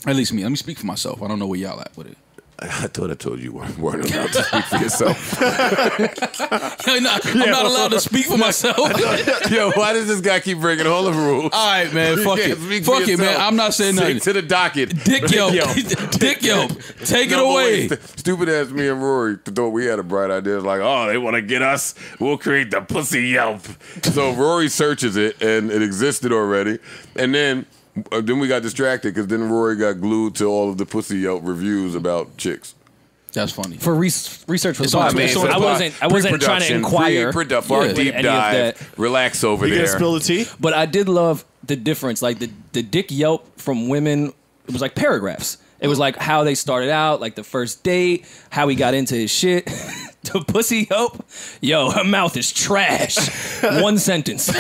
At least me. Let me speak for myself. I don't know where y'all at with it. I thought I told you weren't, weren't allowed to speak for yourself. *laughs* I'm not, I'm not allowed to speak for myself. *laughs* Yo, why does this guy keep breaking all the rules? All right, man. You Fuck can't it. speak for Fuck it, man. yourself. I'm not saying Stick nothing. to the docket. Dick Yelp. Dick Yelp. *laughs* Take it away. st- stupid ass me and Rory thought we had a bright idea. It's like, oh, they want to get us. We'll create the pussy Yelp. so Rory searches it, and it existed already. And then, uh, then we got distracted because then Rory got glued to all of the pussy Yelp reviews about chicks. That's funny. For res- research for the on- podcast. it's on- I wasn't. I wasn't trying to inquire. pre-produ- for our Yeah. deep Any of dive. that. Relax over You there. gonna spill the tea? But I did love the difference. Like the the Dick Yelp from women, it was like paragraphs. It was like how they started out, like the first date, how he got into his shit. *laughs* the pussy Yelp, yo, her mouth is trash. *laughs* One sentence. *laughs*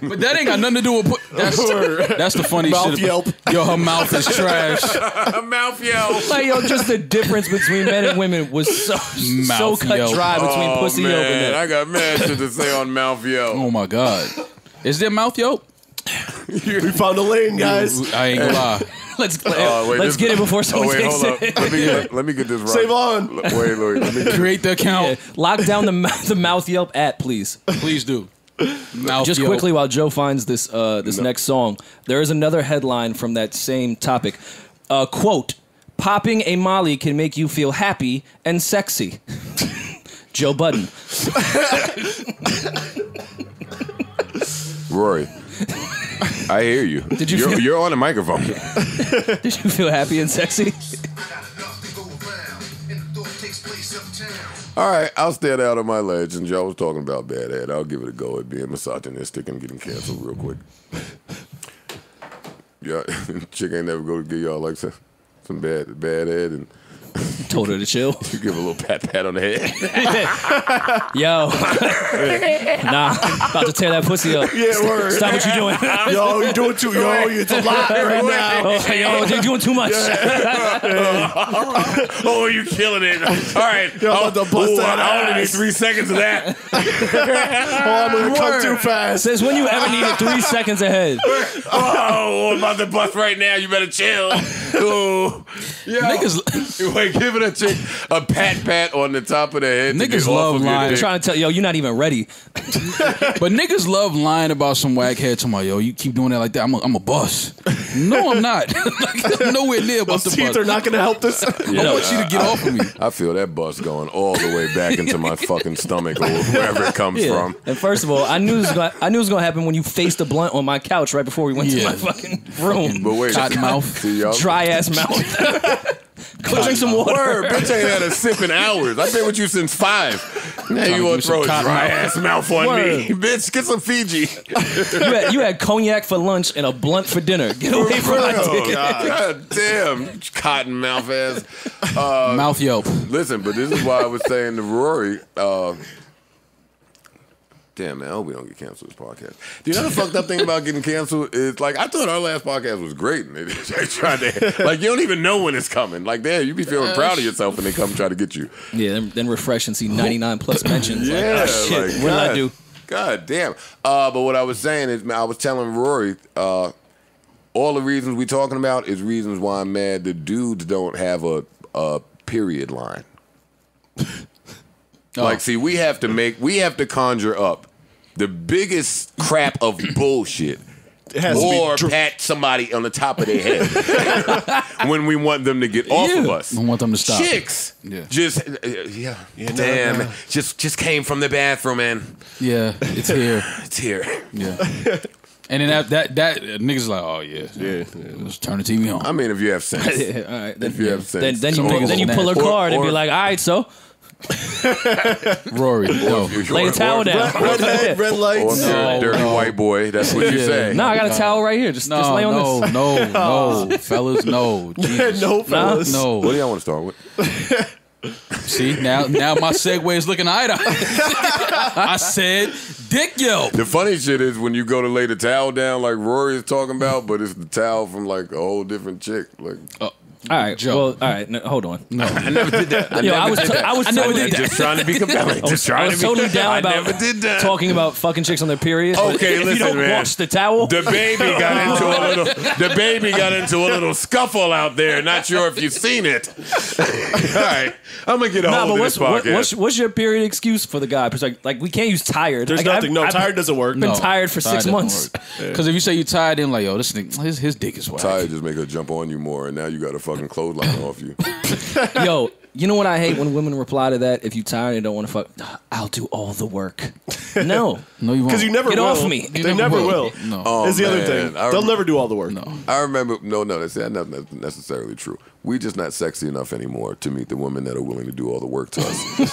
But that ain't got nothing to do with. Pu- that's, *laughs* that's the funny Mouth shit. Yelp. Yo, her mouth is *laughs* trash. Mouth Yelp. Like yo, just the difference between men and women was so so Mouth cut Yelp. dry between Oh, pussy Yelp and man, that. I got mad shit to say on Mouth Yelp. Oh my god. Is there mouth Yelp? *laughs* We found a lane, guys. I ain't gonna lie. Let's Oh, wait, let's this- get it before someone oh, wait, takes hold up. it. Let me, let, let me get this right. Save on. Wait, wait, let me get Create the account. Yeah, lock down the mou- the mouth Yelp app, please. Please do. Mouth Just Yelp. quickly while Joe finds this uh, this next song, there is another headline from that same topic. Uh, quote: "Popping a Molly can make you feel happy and sexy." *laughs* Joe Budden. Rory. I hear you. Did you You're, feel- you're on the microphone. *laughs* Did you feel happy and sexy? *laughs* All right, I'll stand out on my ledge. And y'all was talking about bad head. I'll give it a go at being misogynistic and getting canceled real quick. Yeah, *laughs* chick ain't never go to give y'all like some, some bad bad head and *laughs* Told her to chill. You *laughs* give a little pat pat on the head. *laughs* Yo, nah, about to tear that pussy up. Yeah, word. Stop what you're doing. Yo, you're doing too. Yo, it's a lot right now. Oh, yo, you're doing too much. oh, you're killing it. All right. Yo, I'm about to bust Ooh, that I only need three seconds of that. Oh, I'm gonna come too fast. Since when you ever needed three seconds ahead? Oh, I'm about to bust right now. You better chill. Ooh. Yeah. Niggas, Wait, *laughs* giving a chick a pat pat on the top of the head. to Niggas get off love of your lying. trying to tell yo, you're not even ready. *laughs* but niggas love lying about some whackhead. Talking about yo, you keep doing that like that. I'm a, I'm a bus. No, I'm not. *laughs* like, I'm nowhere near about Those the teeth bus. are not gonna help this. I want you to get off of me. I feel that bus going all the way back into my fucking stomach or wherever it comes Yeah. from. And first of all, I knew it was gonna, I knew it was gonna happen when you faced a blunt on my couch right before we went Yeah. to my fucking room. But wait, Cotton mouth. See, y'all. Dry ass mouth. Go drink some water. Word, bitch ain't had a sip in hours. I've been with you since five. Now you want to throw a dry ass mouth on Word. me, bitch? Get some Fiji. You had, you had cognac for lunch and a blunt for dinner. Get away from my dick. God damn, cotton mouth ass. Mouth yelp. Listen, but this is why I was saying to Rory. Uh, damn man, I hope we don't get canceled this podcast. Do you know the fucked up thing about getting canceled is like I thought our last podcast was great, and they, *laughs* they tried to like you don't even know when it's coming. Like damn, you be feeling proud of yourself when they come try to get you. Yeah, then, then refresh and see 99 plus mentions. Like, Yeah, oh, shit, like, what did I do? God damn. Uh, but what I was saying is, man, I was telling Rory, uh, all the reasons we talking about is reasons why I'm mad the dudes don't have a, a period line. *laughs* Like, see, we have to make, we have to conjure up the biggest crap of *clears throat* bullshit. It has to be Or pat somebody on the top of their head *laughs* when we want them to get off of us. We want them to stop. Chicks, Yeah. just uh, yeah, damn, no. just just came from the bathroom and Yeah, it's here. *laughs* it's here. Yeah. And then that that that uh, niggas like, oh yeah, Yeah, let's turn the TV on. I mean, if you have sense. *laughs* Yeah, all right. Then, If you have sense. then you Some pull, then you pull her nasty. card and Or- be like, all right, so *laughs* Rory, no. lay the towel down. red head, red Or lights. if you're a No, dirty no. white boy, that's what you Yeah. say. No, I got a towel right here. Just, No, just lay on no, this. no, no, *laughs* no, fellas, no, *laughs* Jesus. no, fellas. no. What do y'all want to start with? See now, now my segue is looking eye to eye. I said, dick yelp. The funny shit is when you go to lay the towel down, like Rory is talking about, but it's the towel from like a whole different chick. Like uh, All right. Joe. Well, all right. No, hold on. No, *laughs* I never did that. I *laughs* Yo, never I was, did that. I was I never totally, did that. Just trying to be *laughs* compelling. I Just was, trying I to be. totally down I about never did that. talking about fucking chicks on their periods. but Okay, if listen, you don't man. wash the towel, The baby got into a little. The baby got into a little scuffle out there. Not sure if you've seen it. All right, I'm gonna get a Nah, hold but of what's, this what, podcast. what's what's your period excuse for the guy? Because like, like we can't use tired. There's Like, nothing. I've- no, I've tired doesn't work. been tired for six months. Because if you say you tired, then like, yo, this nigga, his, his dick is whack. Tired just make her jump on you more, and now you got a fucking clothesline off you. *laughs* Yo, you know what I hate when women reply to that? If you tired and don't want to fuck, I'll do all the work. *laughs* No, No, you won't. Because you never Get will. off me. They You never, never will. will. No. Oh, Is the other thing. They'll rem- never do all the work. No. I remember. No, no, that's that's not necessarily true. We just not sexy enough anymore to meet the women that are willing to do all the work to us. *laughs*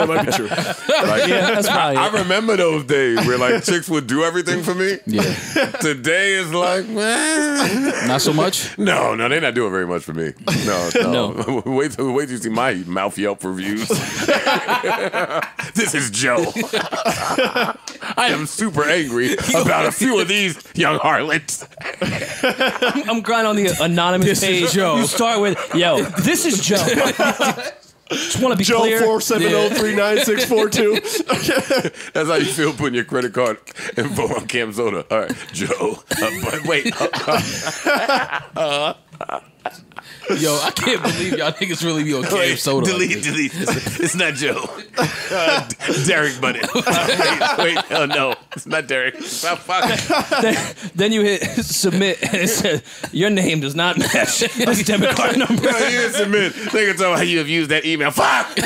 That might be true. Like, *laughs* yeah, that's probably. I it. remember those days where like chicks would do everything for me. Yeah, *laughs* Today is like, eh. not so much. no, no, they're not doing very much for me. No, no. No. wait, till- wait till you see my mouth Yelp reviews. this is Joe. I am super angry about a few of these young harlots. I'm crying on the anonymous This is page. Joe. You start with, "Yo, this is Joe." *laughs* Just want to be Joe clear. four seven zero three nine six four two. *laughs* That's how you feel putting your credit card info on CamSoda. All right, Joe. Uh, but wait, *laughs* uh, *laughs* Yo, I can't believe y'all niggas really be on Cam wait Soda. like delete, this. delete. It's, *laughs* it's not Joe. *laughs* Uh, Derek Button. wait, wait, oh no, it's not Derek. Oh, fuck. then, then you hit submit, and it says your name does not match this debit card number. No, you didn't submit. They can tell how you have used that email. Fuck.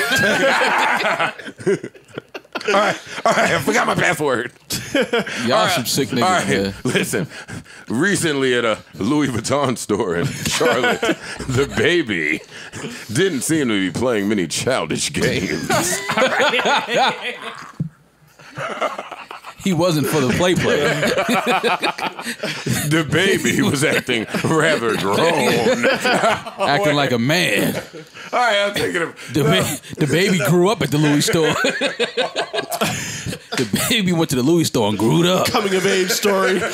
All right, all right. I forgot my password. Y'all some sick niggas, All right, man. listen. Recently at a Louis Vuitton store in Charlotte, the baby didn't seem to be playing many childish games. *laughs* *laughs* He wasn't for the play play. The baby was acting rather grown. *laughs* Acting like a man. All right, I'm taking him. The, ba- the baby grew up at the Louis store. the baby went to the Louis store and grew up. Coming of age story. *laughs*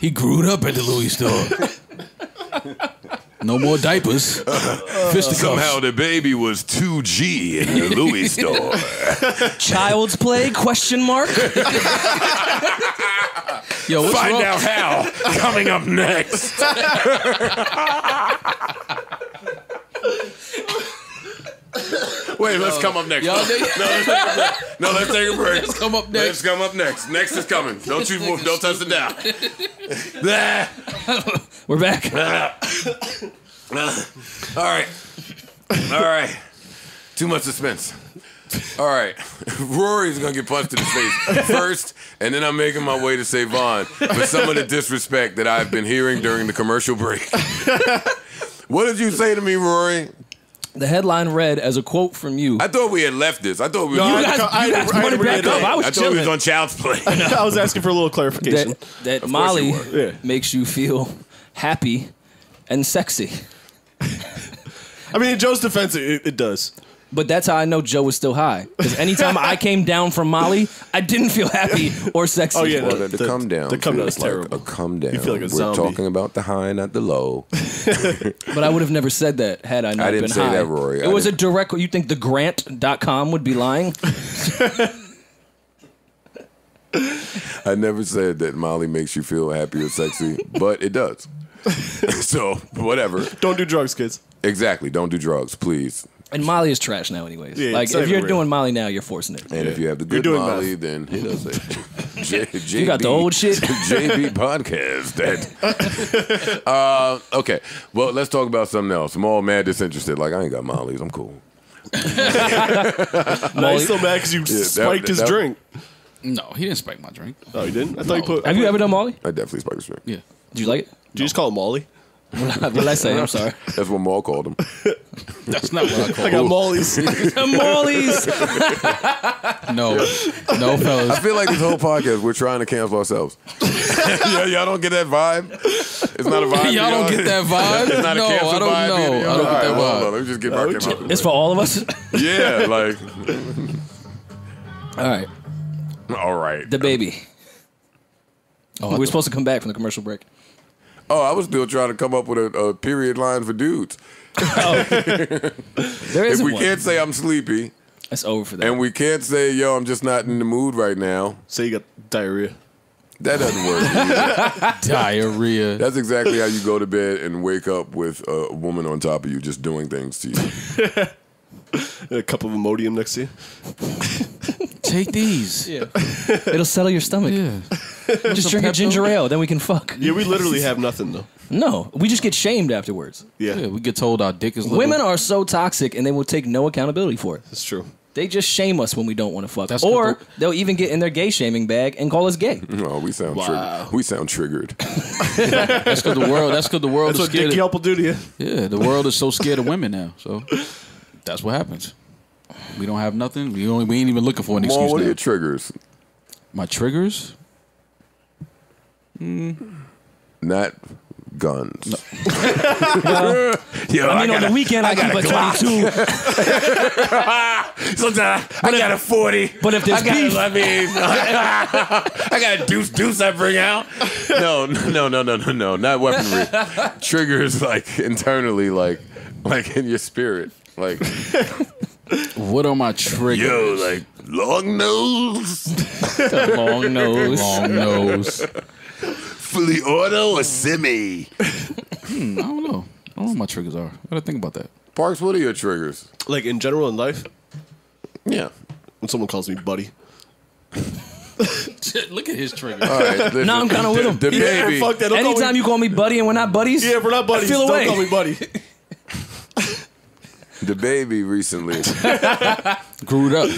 He grew up at the Louis store. No more diapers. *laughs* Fisticuffs. Somehow the baby was 2G in the Louis *laughs* store. Child's play? Question mark. *laughs* Yo, what's Find wrong? out how. Coming up next. *laughs* Wait, let's come up next. Y'all No, let's take a break. No, let's take a break. Let's come up Let's next. come up next. Next is coming. Don't you move. Don't touch the down. *laughs* We're back. *laughs* All right. All right. Too much suspense. All right. Rory's going to get punched in the face first, and then I'm making my way to save Vaughn for some of the disrespect that I've been hearing during the commercial break. what did you say to me, Rory? The headline read as a quote from you. I thought we had left this. I thought we, No, you I- guys, I- you guys I- I brought it back up. I was I thought we was on Child's Play. *laughs* I was asking for a little clarification. That, that Molly you. Yeah. makes you feel happy and sexy. I mean, in Joe's defense, it, it does. But that's how I know Joe was still high. Because anytime I came down from Molly, I didn't feel happy or sexy. Oh, yeah, Well, no. the, the The- come down. the come down feels is terrible. A come down. You feel like a We're zombie. talking about the high, not the low. *laughs* But I would have never said that had I not I didn't been say high. that, Rory. It I was a didn't- direct. You think the grant.com would be lying? *laughs* I never said that Molly makes you feel happy or sexy, but it does. *laughs* so whatever. Don't do drugs, kids. Exactly. Don't do drugs, please. And Molly is trash now, anyways. Yeah, like, it's not if you're doing Molly now, you're forcing it. And if you have the You're good doing Molly, meth. then hit us at J- JB, You got the old shit? *laughs* JB podcast. That, *laughs* uh, okay, well, let's talk about something else. I'm all mad disinterested. Like I ain't got Molly's. I'm cool. *laughs* No, he's still mad because you that- spiked his that- drink. No, he didn't spike my drink. Oh, he didn't? I thought you put. Have you ever done Molly? I definitely spiked his drink. Yeah. Did you like it? Did you just call it Molly? What did I say? I'm *laughs* sorry. That's what Mal called him. *laughs* That's not what I call I got Molly's. *laughs* Molly's. No. No, fellas. I feel like this whole podcast we're trying to cancel ourselves. yeah, y'all don't get that vibe. It's not a vibe. Y'all don't get that vibe? It's not a No, cancel I don't vibe. know. either. I don't All get right, that hold vibe. on, Let me just get back in my It's for all of us. Yeah, like all right. all right. The baby. Oh, we were thought- supposed to come back from the commercial break. Oh, I was still trying to come up with a, a period line for dudes. *laughs* There If we one. can't say I'm sleepy, It's over for that. and we can't say yo, I'm just not in the mood right now, Say you got diarrhea. that doesn't work. *laughs* diarrhea. That's exactly how you go to bed and wake up with a woman on top of you, just doing things to you. *laughs* A cup of Imodium next to you. Take these. yeah. It'll settle your stomach. Yeah. *laughs* Just drink a ginger ale, then we can fuck. Yeah, we literally have nothing though. No, we just get shamed afterwards. Yeah, Yeah, we get told our dick is little. Women are so toxic and they will take no accountability for it. that's true. They just shame us when we don't want to fuck. That's or good. they'll even get in their gay shaming bag and call us gay. Oh, we sound triggered. We sound triggered. That's because the world. That's because the world That's is what Dick scared. Of, Yelp will do to you. yeah, the world is so *laughs* scared of women now. So that's what happens. We don't have nothing. We only. We ain't even looking for an Mal, excuse what are now. your triggers? My triggers. Not guns. *laughs* I mean, on the weekend I, keep a 22, *laughs* *laughs* Sometimes I got a 40. but if there's beef, I mean, I got a deuce deuce I bring out. No, no, no, no, no, no, not weaponry. Triggers like internally, like, like in your spirit, like, What are my triggers? yo, like long nose, long nose. long nose. Fully auto or semi. Hmm, I don't know. I don't know what my triggers are. I gotta think about that. Parks, what are your triggers? Like in general in life, Yeah. when someone calls me buddy. *laughs* Look at his trigger. All right. listen, Now I'm kinda with him. The, the Yeah, baby. fuck that. Don't Anytime me, you call me buddy and we're not buddies, yeah, if we're not buddies. feel Don't away. call me buddy. *laughs* The baby recently. *laughs* Grew up.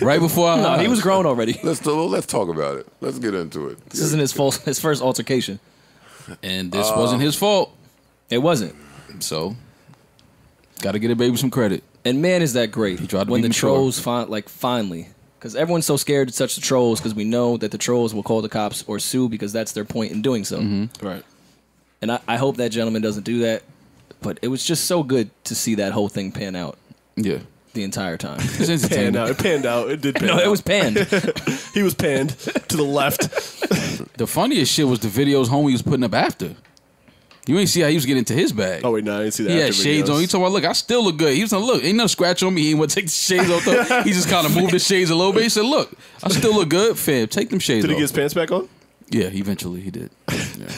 right before I. no, he was grown already. Let's well, let's talk about it. Let's get into it. This isn't his fault. his first altercation. and this wasn't uh, his fault. It wasn't. So, got to get a baby some credit. And man, is that great tried when the mature. trolls fin- like finally Because everyone's so scared to touch the trolls because we know that the trolls will call the cops or sue because that's their point in doing so. Mm-hmm. Right. And I, I hope that gentleman doesn't do that. But it was just so good to see that whole thing pan out Yeah. the entire time. It's Panned entertaining. out. It panned out. It did *laughs* pan no, out. it was panned. *laughs* He was panned to the left. *laughs* The funniest shit was the videos homie was putting up after. You ain't see how he was getting into his bag. Oh wait, no, I didn't see that. He had after shades videos. on. He talking about, look, I still look good. He was like, look, ain't no scratch on me. He ain't want to take the shades off. Though. He just kind of moved the shades a little bit. He said, look, I still look good. Fam, take them shades Did he off. get his pants back on? yeah, eventually he did. Yeah.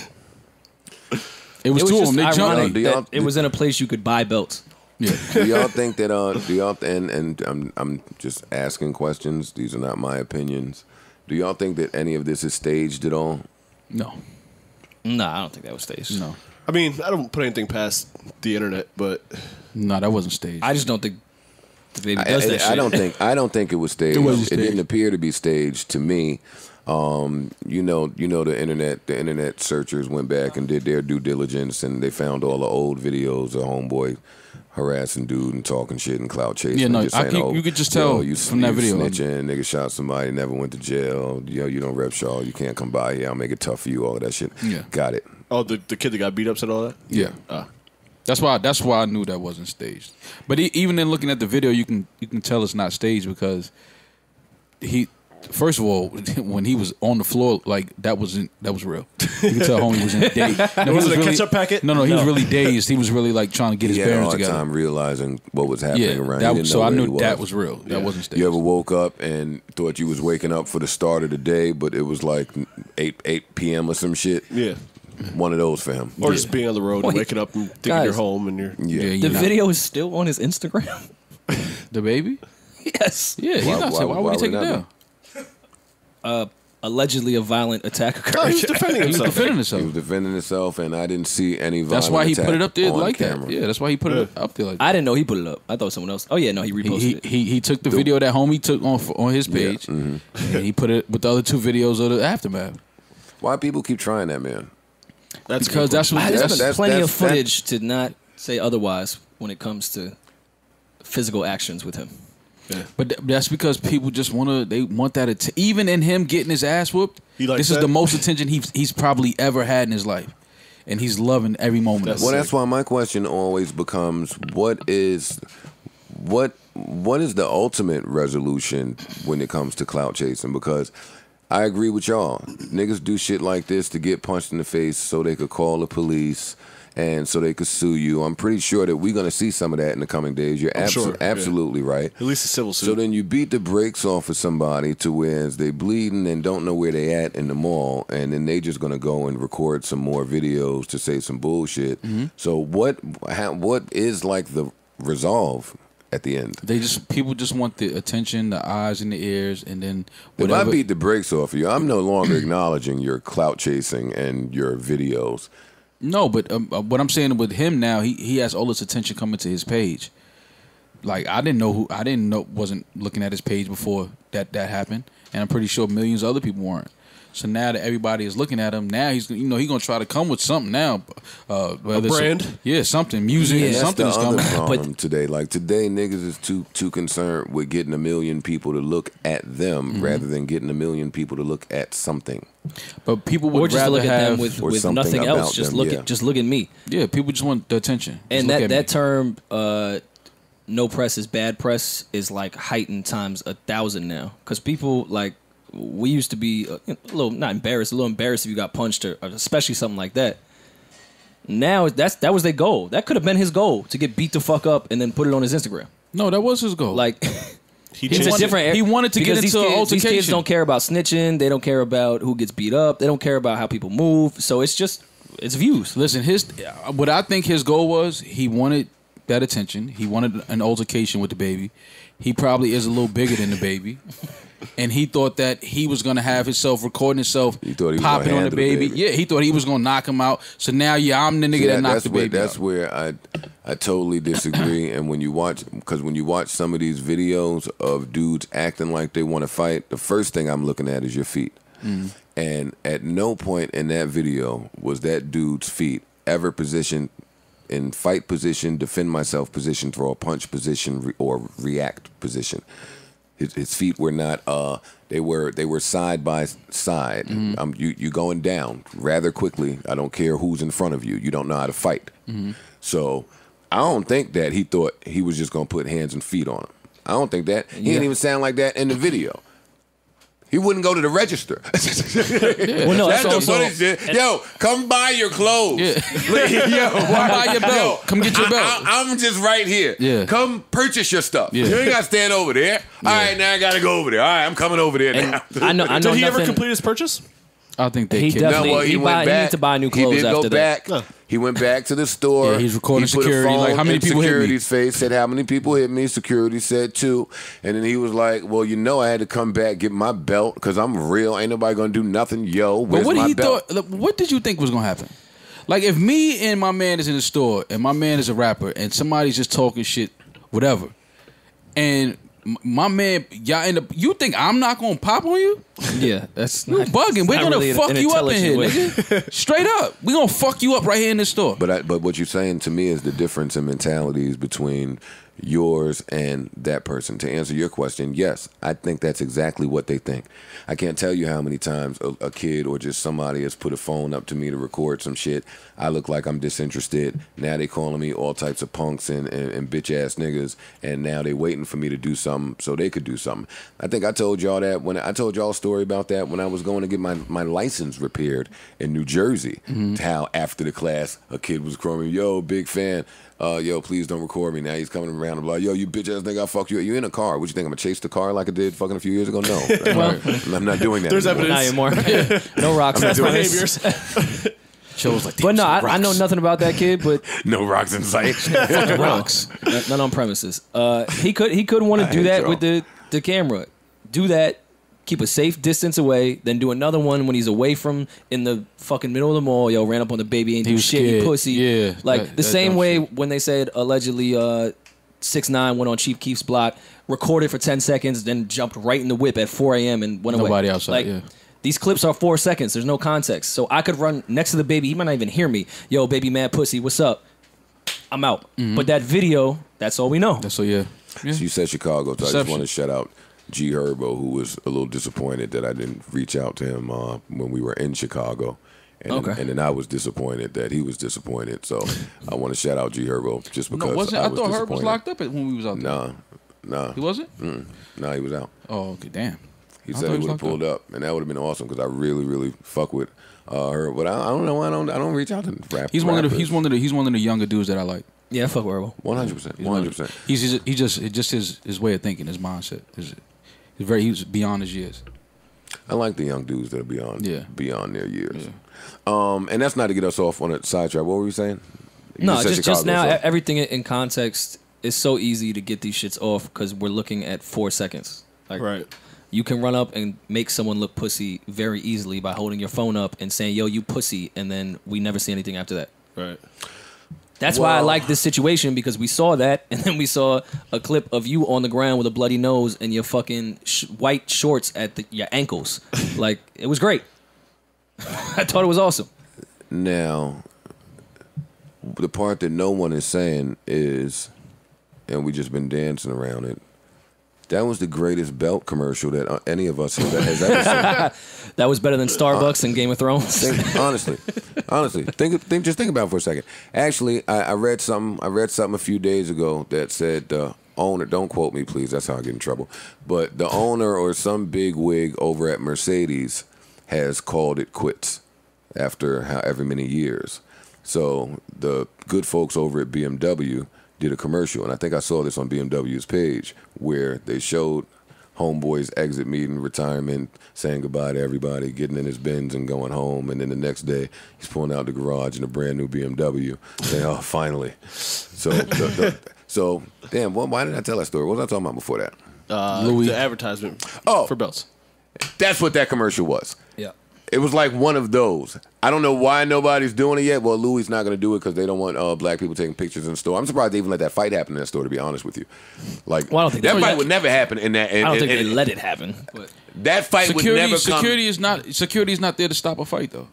It was, It was two of them. They ironic Do y'all- that it was in a place you could buy belts. Yeah. *laughs* do y'all think that uh do y'all and and I'm I'm just asking questions. These are not my opinions. Do y'all think that any of this is staged at all? No. No, I don't think that was staged. No. I mean, I don't put anything past the internet, but No, that wasn't staged. I just don't think the baby I, does that I- shit. I don't think I don't think it was *laughs* staged. It It, wasn't didn't appear to be staged to me. Um, you know, you know the internet. The internet searchers went back and did their due diligence, and they found all the old videos of homeboy harassing dude and talking shit and clout chasing. Yeah, no, just I saying, could- oh, you could just yo, tell you, from that you video. Snitching, nigga shot somebody, never went to jail. You know, you don't rep Shaw, you can't come by here. I'll make it tough for you. All of that shit. Yeah. got it. oh, the, the kid that got beat up said all that. Yeah. Ah. That's why. That's why I knew that wasn't staged. But e- even in looking at the video, you can you can tell it's not staged because he. First of all, *laughs* when he was on the floor, like that wasn't that was real. You can tell homie was in dazed. *laughs* No, he Was it a really- ketchup packet? No, no, he was really dazed. He was really like trying to get He his had a bearings hard together. time realizing what was happening Yeah, around. that- so I where he knew that was. was real. That wasn't staged. You ever woke up and thought you was waking up for the start of the day, but it was like eight eight p.m. or some shit? Yeah. One of those for him. Or just being on the road and Wait. waking up and thinking Guys. you're home and you're. Yeah. Yeah, The you're not- video is still on his Instagram. *laughs* the baby. yes. Yeah, he's Why- not. why- Why, why would he take would it that down? Allegedly, a violent attack occurred. he was defending *laughs* He was himself. defending He himself. was defending himself, and I didn't see any. Violence. That's why he put it up there like camera. that. Yeah, that's why he put it up there like that. I didn't know he put it up. I thought someone else. Oh yeah, no, he reposted He, it. he, he he took the video that homie took on on his page, mm-hmm. and he put it with the other two videos of the aftermath. Why people keep trying that, man? That's Because that's what I- That's- there's that's- plenty that's- of footage to not say otherwise when it comes to physical actions with him. But th- that's because people just want to. They want that. Att- even in him getting his ass whooped, He likes this is that? the most attention he's he's probably ever had in his life, and he's loving every moment. That's- of Well, it. that's why my question always becomes: What is, what what is the ultimate resolution when it comes to clout chasing? Because I agree with y'all. Niggas do shit like this to get punched in the face so they could call the police and so they could sue you. I'm pretty sure that we're gonna see some of that in the coming days. You're abso- sure, yeah. absolutely right. At least a civil suit. So then you beat the brakes off of somebody to where they bleeding and don't know where they at in the mall, and then they just gonna go and record some more videos to say some bullshit. Mm-hmm. So what? How, what is like the resolve at the end? They just people just want the attention, the eyes and the ears, and then If. I beat the brakes off of you, I'm no longer *clears throat* acknowledging your clout chasing and your videos. No, but um, uh, what I'm saying with him now, he he has all this attention coming to his page. Like I didn't know who I didn't know wasn't looking at his page before that that happened, and I'm pretty sure millions of other people weren't. So now that everybody is looking at him, now he's you know he's gonna try to come with something now. Uh, whether it's brand? yeah, something, music, Yeah. and That's something the is other coming. problem today. Like today, niggas is too too concerned with getting a million people to look at them Mm-hmm. rather than getting a million people to look at something. But people would Or just rather look at have them with, with nothing else. Just them, look yeah. at just look at me. yeah, people just want the attention. Just and that that me. term uh no press is bad press is like heightened times a thousand now because people like we used to be uh, a little not embarrassed a little embarrassed if you got punched or, or especially something like that. Now that's that was their goal. That could have been his goal to get beat the fuck up and then put it on his instagram. No, that was his goal. like *laughs* he it's a wanted- different he wanted to get because these into an kids, these kids don't care about snitching. They don't care about who gets beat up. They don't care about how people move. So it's just it's views. Listen, his what I think his goal was, he wanted that attention. He wanted an altercation with the baby. He probably is a little bigger than the baby. And he thought that he was gonna have himself recording himself He thought he popping on the handle the baby. baby. Yeah, he thought he was gonna knock him out. So now, yeah, I'm the nigga See, that, that- knocked the where baby that's out. where I I totally disagree. *coughs* and when you watch, because when you watch some of these videos of dudes acting like they want to fight, the first thing I'm looking at is your feet. Mm-hmm. And at no point in that video was that dude's feet ever positioned in fight position, defend myself position, throw a punch position, re- or react position. His, his feet were not. Uh, they were they were side by side. Um, you you going down rather quickly. I don't care who's in front of you. You don't know how to fight. So I don't think that he thought he was just gonna put hands and feet on him. I don't think that. He didn't even sound like that in the video. He wouldn't go to the register. *laughs* Well, no, That's that's the funny shit. Yo, come buy your clothes. Yeah. *laughs* Yo, *laughs* why buy your belt. Come get your I- belt. I, am just right here. Yeah. Come purchase your stuff. Yeah. You ain't got to stand over there. All right, now I got to go over there. All right, I'm coming over there And now. I know, I know Did he ever complete his purchase? I think they He kicked definitely- No, well, he, he went buy- he back. needed to buy new He clothes did go after that. back. He went back to the store. Yeah, he's recording he put a security, like, how many in people hit me? Security's face said how many people hit me. Security said two, and then he was like, "Well, you know, I had to come back get my belt because I'm real. Ain't nobody gonna do nothing. Yo, But where's what my he belt?" thought? look, What did you think was gonna happen? Like if me and my man is in the store and my man is a rapper and somebody's just talking shit, whatever, and m- my man, y'all end up. You think I'm not gonna pop on you? Yeah, that's You not, bugging. We're not gonna really fuck an you up in here, way. nigga. *laughs* Straight up, we gonna fuck you up right here in this store. But I, but what you're saying to me is the difference in mentalities between yours and that person. To answer your question, yes, I think that's exactly what they think. I can't tell you how many times a, a kid or just somebody has put a phone up to me to record some shit. I look like I'm disinterested. Now they calling me all types of punks and, and, and bitch ass niggas, and now they waiting for me to do something so they could do something. I think I told y'all that when I told y'all a story about that when I was going to get my, my license repaired in New Jersey. Mm-hmm. How after the class a kid was calling "Yo, big fan." Uh, yo, please don't record me. Now he's coming around and like, yo, you bitch ass nigga, I fuck you. You in a car? What you think? I'm gonna chase the car like I did fucking a few years ago? No, *laughs* I'm not doing that. There's anymore. evidence. Not anymore. *laughs* *laughs* no rocks. That's in behaviors. sight. Joe was like, But no, "Damn, I, I know nothing about that kid, but No rocks in sight. rocks. Not- Not on premises. Uh, he could he could want to do that y'all. with the the camera. Do that. Keep a safe distance away. Then do another one when he's away from in the fucking middle of the mall. Yo, ran up on the baby and He do shit, you pussy. Yeah, like that- the that same way shit. when they said allegedly uh, six nine went on Chief Keef's block, recorded for ten seconds, then jumped right in the whip at four a.m. and went away. Nobody outside, Like, yeah. These clips are four seconds. There's no context. So I could run next to the baby. He might not even hear me. Yo, baby, mad pussy, what's up? I'm out. But that video, that's all we know. So yeah, yeah. So you said Chicago, so I just Perception. want to shout out G Herbo, who was a little disappointed that I didn't reach out to him uh, when we were in Chicago. And, Okay. then, and then I was disappointed that he was disappointed. So I want to shout out G Herbo just because no, wasn't. I, I, was thought Herb was locked up when we was out there. Nah, nah, He wasn't. nah, he was out. Oh, okay, damn. He I said he he would have pulled up. and that would have been awesome because I really, really fuck with uh, her. But I, I don't know. why I don't. I don't reach out to rap. He's one of the. He's one of the. He's one of the younger dudes that I like. Yeah, fuck Herbo. One hundred percent. He's One one hundred of- percent. He's he's he just it's just his his way of thinking, his mindset. His, he's very he's beyond his years. I like the young dudes that are beyond. Yeah. Beyond their years. Um, and that's not to get us off on a sidetrack. What were you saying? You No, said just, just now, so- everything in context is so easy to get these shits off because we're looking at four seconds. Like, Right. You can run up and make someone look pussy very easily by holding your phone up and saying, "Yo, you pussy," and then we never see anything after that. Right. That's why I like this situation because we saw that, and then we saw a clip of you on the ground with a bloody nose and your fucking sh- white shorts at the, your ankles. *laughs* like it was great. *laughs* I thought it was awesome. Now, the part that no one is saying is, and we just been dancing around it. That was the greatest belt commercial that uh, any of us has, has ever seen. *laughs* That was better than Starbucks and Game of Thrones. think, honestly, honestly, think, think, just think about it for a second. Actually, I, I read something. I read something a few days ago that said the owner. Don't quote me, please. That's how I get in trouble. But the owner or some big wig over at Mercedes has called it quits after however many years. So the good folks over at BMW did a commercial, and I think I saw this on BMW's page where they showed homeboy's exit meeting, retirement, saying goodbye to everybody, getting in his Benz and going home, and then the next day he's pulling out the garage in a brand new BMW, saying, "Oh, finally." So, the, the, so damn. Well, why didn't I tell that story? What was I talking about before that? Uh, Louis. The advertisement. Oh. For belts. That's what that commercial was. Yeah. It was like one of those. I don't know why nobody's doing it yet. Well, Louis not going to do it because they don't want uh, black people taking pictures in the store. I'm surprised they even let that fight happen in that store. To be honest with you, like Well, I don't think that they- fight would never happen in that. I don't and- think and- they let it happen. But that fight would Security never security come. is not security is not there to stop a fight though.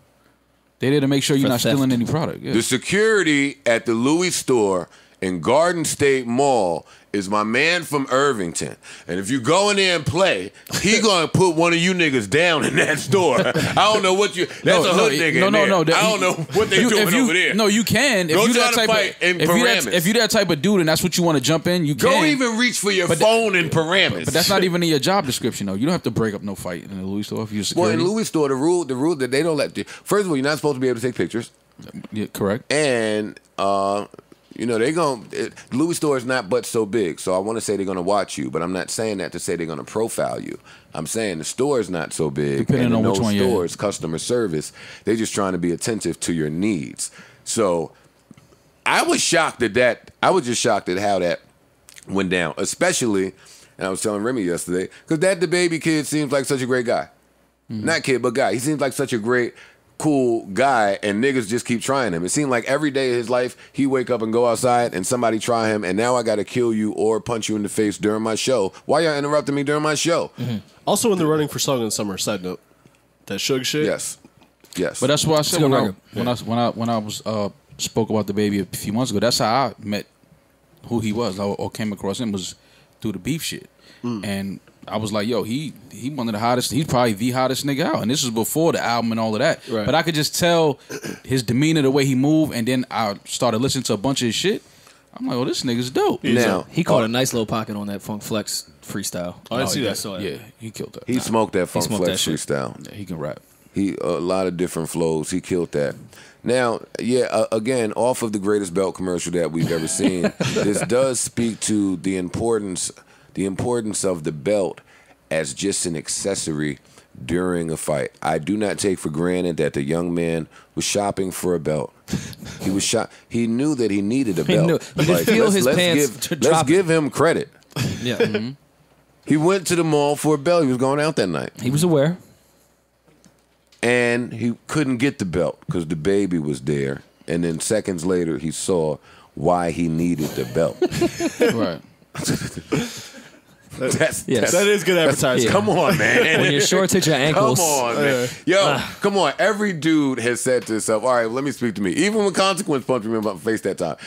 They're there to make sure you're For not theft. stealing any product. Yeah. The security at the Louis store in Garden State Mall is my man from Irvington, and if you go in there and play, he *laughs* gonna put one of you niggas down in that store. I don't know what you. That's a hood nigga. No, in no, there. no. that- I don't know *laughs* what they you- doing you, over there. No, you can. If Go you that type fight of, in if you that, if you that type of dude and that's what you want to jump in, you Go can. even reach for your But- phone in Paramus. But that's not even in your job description, though. You don't have to break up no fight in the Louis store if you're Well, in Louis store, the rule, the rule that they don't let. You, first of all, you're not supposed to be able to take pictures, yeah, correct. and uh, you know they're going to Louis store is not but so big. So I want to say they're gonna watch you, but I'm not saying that to say they're gonna profile you. I'm saying the store is not so big, Depending and on which one you're stores, customer service, they're just trying to be attentive to your needs. So I was shocked at that. I was just shocked at how that went down, especially. And I was telling Remy yesterday because that the baby kid seems like such a great guy. Mm-hmm. Not kid, but guy. He seems like such a great, cool guy, and niggas just keep trying him. It seemed like every day of his life, he wake up and go outside, and somebody try him, and now I got to kill you or punch you in the face during my show. Why y'all interrupting me during my show? Mm-hmm. Also, in the running for Song of the Summer, side note, that Suge shit. Yes, yes. But that's why I said good when I, when I when I when I was uh, spoke about the baby a few months ago. That's how I met who he was or, or came across him was through the beef shit, and I was like, yo, he he one of the hottest. He's probably the hottest nigga out, and this was before the album and all of that. Right. But I could just tell his demeanor, the way he moved, and then I started listening to a bunch of his shit. I'm like, oh, this nigga's dope. now He caught a nice little pocket on that Funk Flex freestyle. Oh, I didn't see yeah, that. So yeah, he killed that. he smoked that funk smoked flex that freestyle. Yeah, he can rap. He a lot of different flows. He killed that. Now, yeah, uh, again, off of the greatest belt commercial that we've ever seen, *laughs* this does speak to the importance, the importance of the belt as just an accessory during a fight. I do not take for granted that the young man was shopping for a belt. He was shop. He knew that he needed a He belt. knew- he could feel let's- his let's pants Give, to let's drop give him credit. Yeah, *laughs* mm-hmm. He went to the mall for a belt. He was going out that night. he was aware. and he couldn't get the belt because the baby was there. And then seconds later, he saw why he needed the belt. *laughs* right. *laughs* *laughs* That's, Yes. That is good advertising. Come on, man. When *laughs* your shorts hit your ankles, Come on, man. Yo, come on. Every dude has said to himself, all right, let me speak to me. Even when Consequence punched me in my face that time.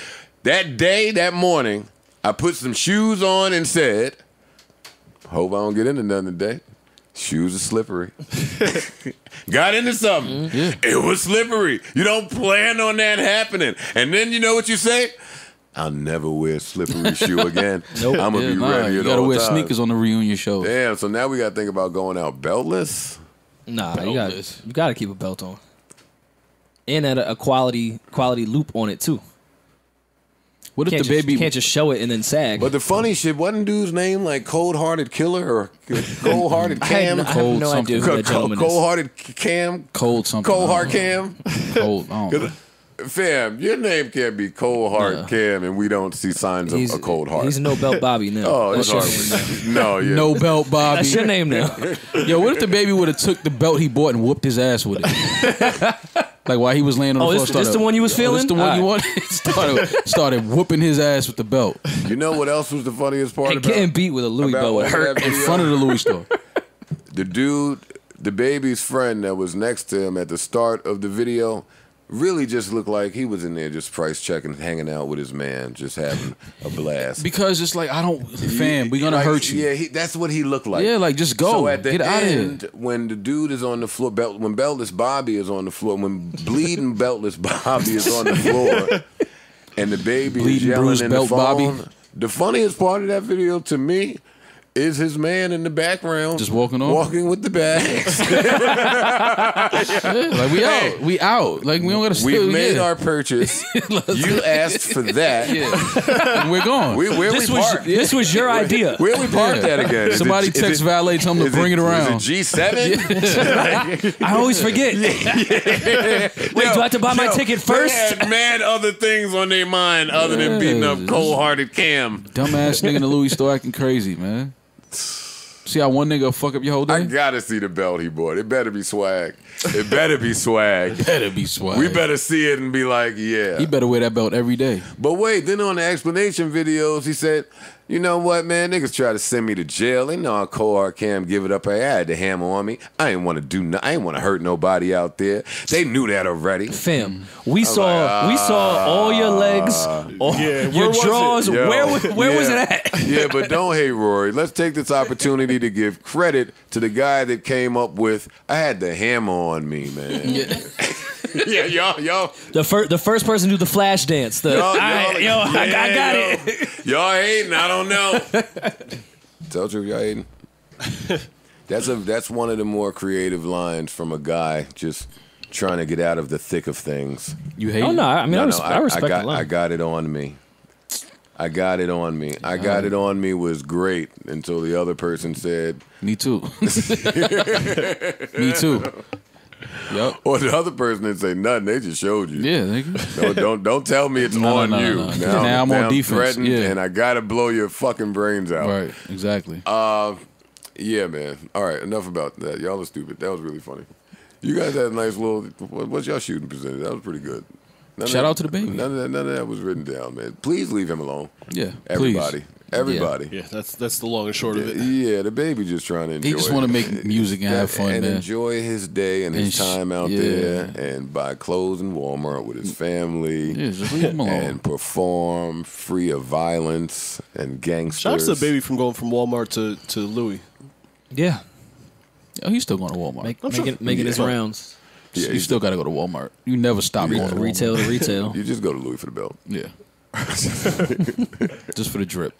That day, that morning, I put some shoes on and said, hope I don't get into nothing today. Shoes are slippery. *laughs* Got into something. Mm-hmm. It was slippery. You don't plan on that happening. And then you know what you say? I'll never wear a slippery shoe again. *laughs* Nope. I'm gonna Yeah, be nah, ready you at gotta all wear times. sneakers on the reunion show. Damn, so now we gotta think about going out beltless. nah, you got Beltless. you got to keep a belt on, and at a, a quality quality loop on it too. What if the just, baby? you can't just show it and then sag. But the funny shit wasn't dude's name like Cold Hearted Killer or Cold Hearted *laughs* I, had, Cam? no- I have Cold no idea who that gentleman Cold Hearted Cam? cold something. Cold I Heart. Cam? Cold. I don't *laughs* know. Fam, your name can't be Cold Heart No. Cam and we don't see signs of a cold heart. He's no belt Bobby now. *laughs* oh, it's That's your name now. hard. no, yeah. No belt, *laughs* Bobby. That's your name now. Yo, what if the baby would have took the belt he bought and whooped his ass with it? *laughs* like while he was laying on Oh, the this- floor. this the one you was Yo, This the one you All wanted. started started whooping his ass with the belt You know what else was the funniest part And about getting beat with a Louis about belt would hurt. in front of the Louis store. the dude, the baby's friend that was next to him at the start of the video, really just looked like he was in there just price checking, hanging out with his man, just having a blast. Because it's like I don't, fam. we're gonna Like, hurt you. Yeah, he, that's what he looked like. Yeah, like, just go. So at the Get end, when the dude is on the floor, belt, when beltless Bobby is on the floor, when bleeding *laughs* beltless Bobby is on the floor, *laughs* and the baby is Bleeding, yelling bruised in belt the phone, Bobby. the funniest part of that video to me. Is his man in the background Just walking on? walking with the bags? *laughs* Like we out, we out. Like we don't gotta. We've still, made yeah. our purchase. *laughs* you asked for that. And we're gone. We, where This we was parked? this was your idea. Where we parked Yeah. that again? Is Somebody it, is text it- valet, tell him to is bring it around. it G seven? *laughs* I always forget. Wait, do I have to buy my ticket first? They had mad other things on their mind other than beating up cold hearted Cam. Dumbass nigga in the Louis store acting crazy, man. See how one nigga fuck up your whole day? I gotta see the belt he bought. It better be swag. It better be swag. *laughs* It better be swag. We better see it and be like, yeah. He better wear that belt every day. But wait, then on the explanation videos, he said, You know what, man? Niggas try to send me to jail. They know I cold cam give it up. I had the hammer on me. I ain't want to do. No, I ain't want to hurt nobody out there. They knew that already. Fam, we saw we saw ah. all your legs, all Yeah, where your was it? drawers. Where was where was it at? yeah, but don't hate Rory. Let's take this opportunity to give credit to the guy that came up with. I had the hammer on me, man. Yeah, *laughs* *laughs* y'all, y'all, The first the first person to do the flash dance. The y'all, y'all- yo, I, I yeah, got yo. it. *laughs* Y'all hating? I don't know. *laughs* Tell the truth, y'all hating. That's a that's one of the more creative lines from a guy just trying to get out of the thick of things. You hate Oh no, I mean I, No, res- no, I respect got, the line. I got it on me. I got it on me. I got it on me was great until the other person said, Me too. Me too. Yep. *laughs* or the other person didn't say nothing. They just showed you. Yeah, nigga. No, don't don't tell me it's *laughs* No, on no, you. no. Now, Now I'm on defense, threatened, yeah. and I gotta blow your fucking brains out. Right. Exactly. Uh, Yeah, man. All right, enough about that. Y'all are stupid. That was really funny. You guys had a nice little. What, what's y'all shooting percentage? That was pretty good. None Shout that- out to the baby. None of that. None of that was written down, man. Please leave him alone. yeah. Everybody. Please. Everybody. Yeah, that's that's the long and short of it. Yeah, the baby just trying to enjoy. He just want to make *laughs* music and have fun, and man. enjoy his day and his And sh- time out yeah. there, and buy clothes in Walmart with his family. Yeah, just leave him alone. And perform free of violence and gangsters. Shout out to the baby from going from Walmart to, to Louis. yeah, Oh, he's still going to Walmart. Make, I'm sure- making making his rounds. Yeah, you still got to go to Walmart. You never stop going to Retail to retail. *laughs* You just go to Louis for the belt. Yeah. *laughs* Just for the drip.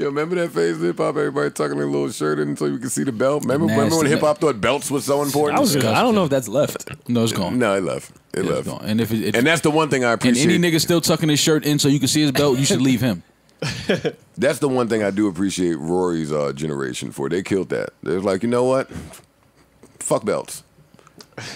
Yo, remember that phase of hip hop? Everybody tucking their little shirt in so you could see the belt. Remember, remember when hip hop thought belts was so important? I was I don't know if that's left. No, it's gone. no, it left. It Yeah, left. gone. And if, it, if And that's the one thing I appreciate. and any nigga still tucking his shirt in so you can see his belt, you should leave him. *laughs* *laughs* That's the one thing I do appreciate Rory's uh, generation for. They killed that. They're like, you know what? Fuck belts.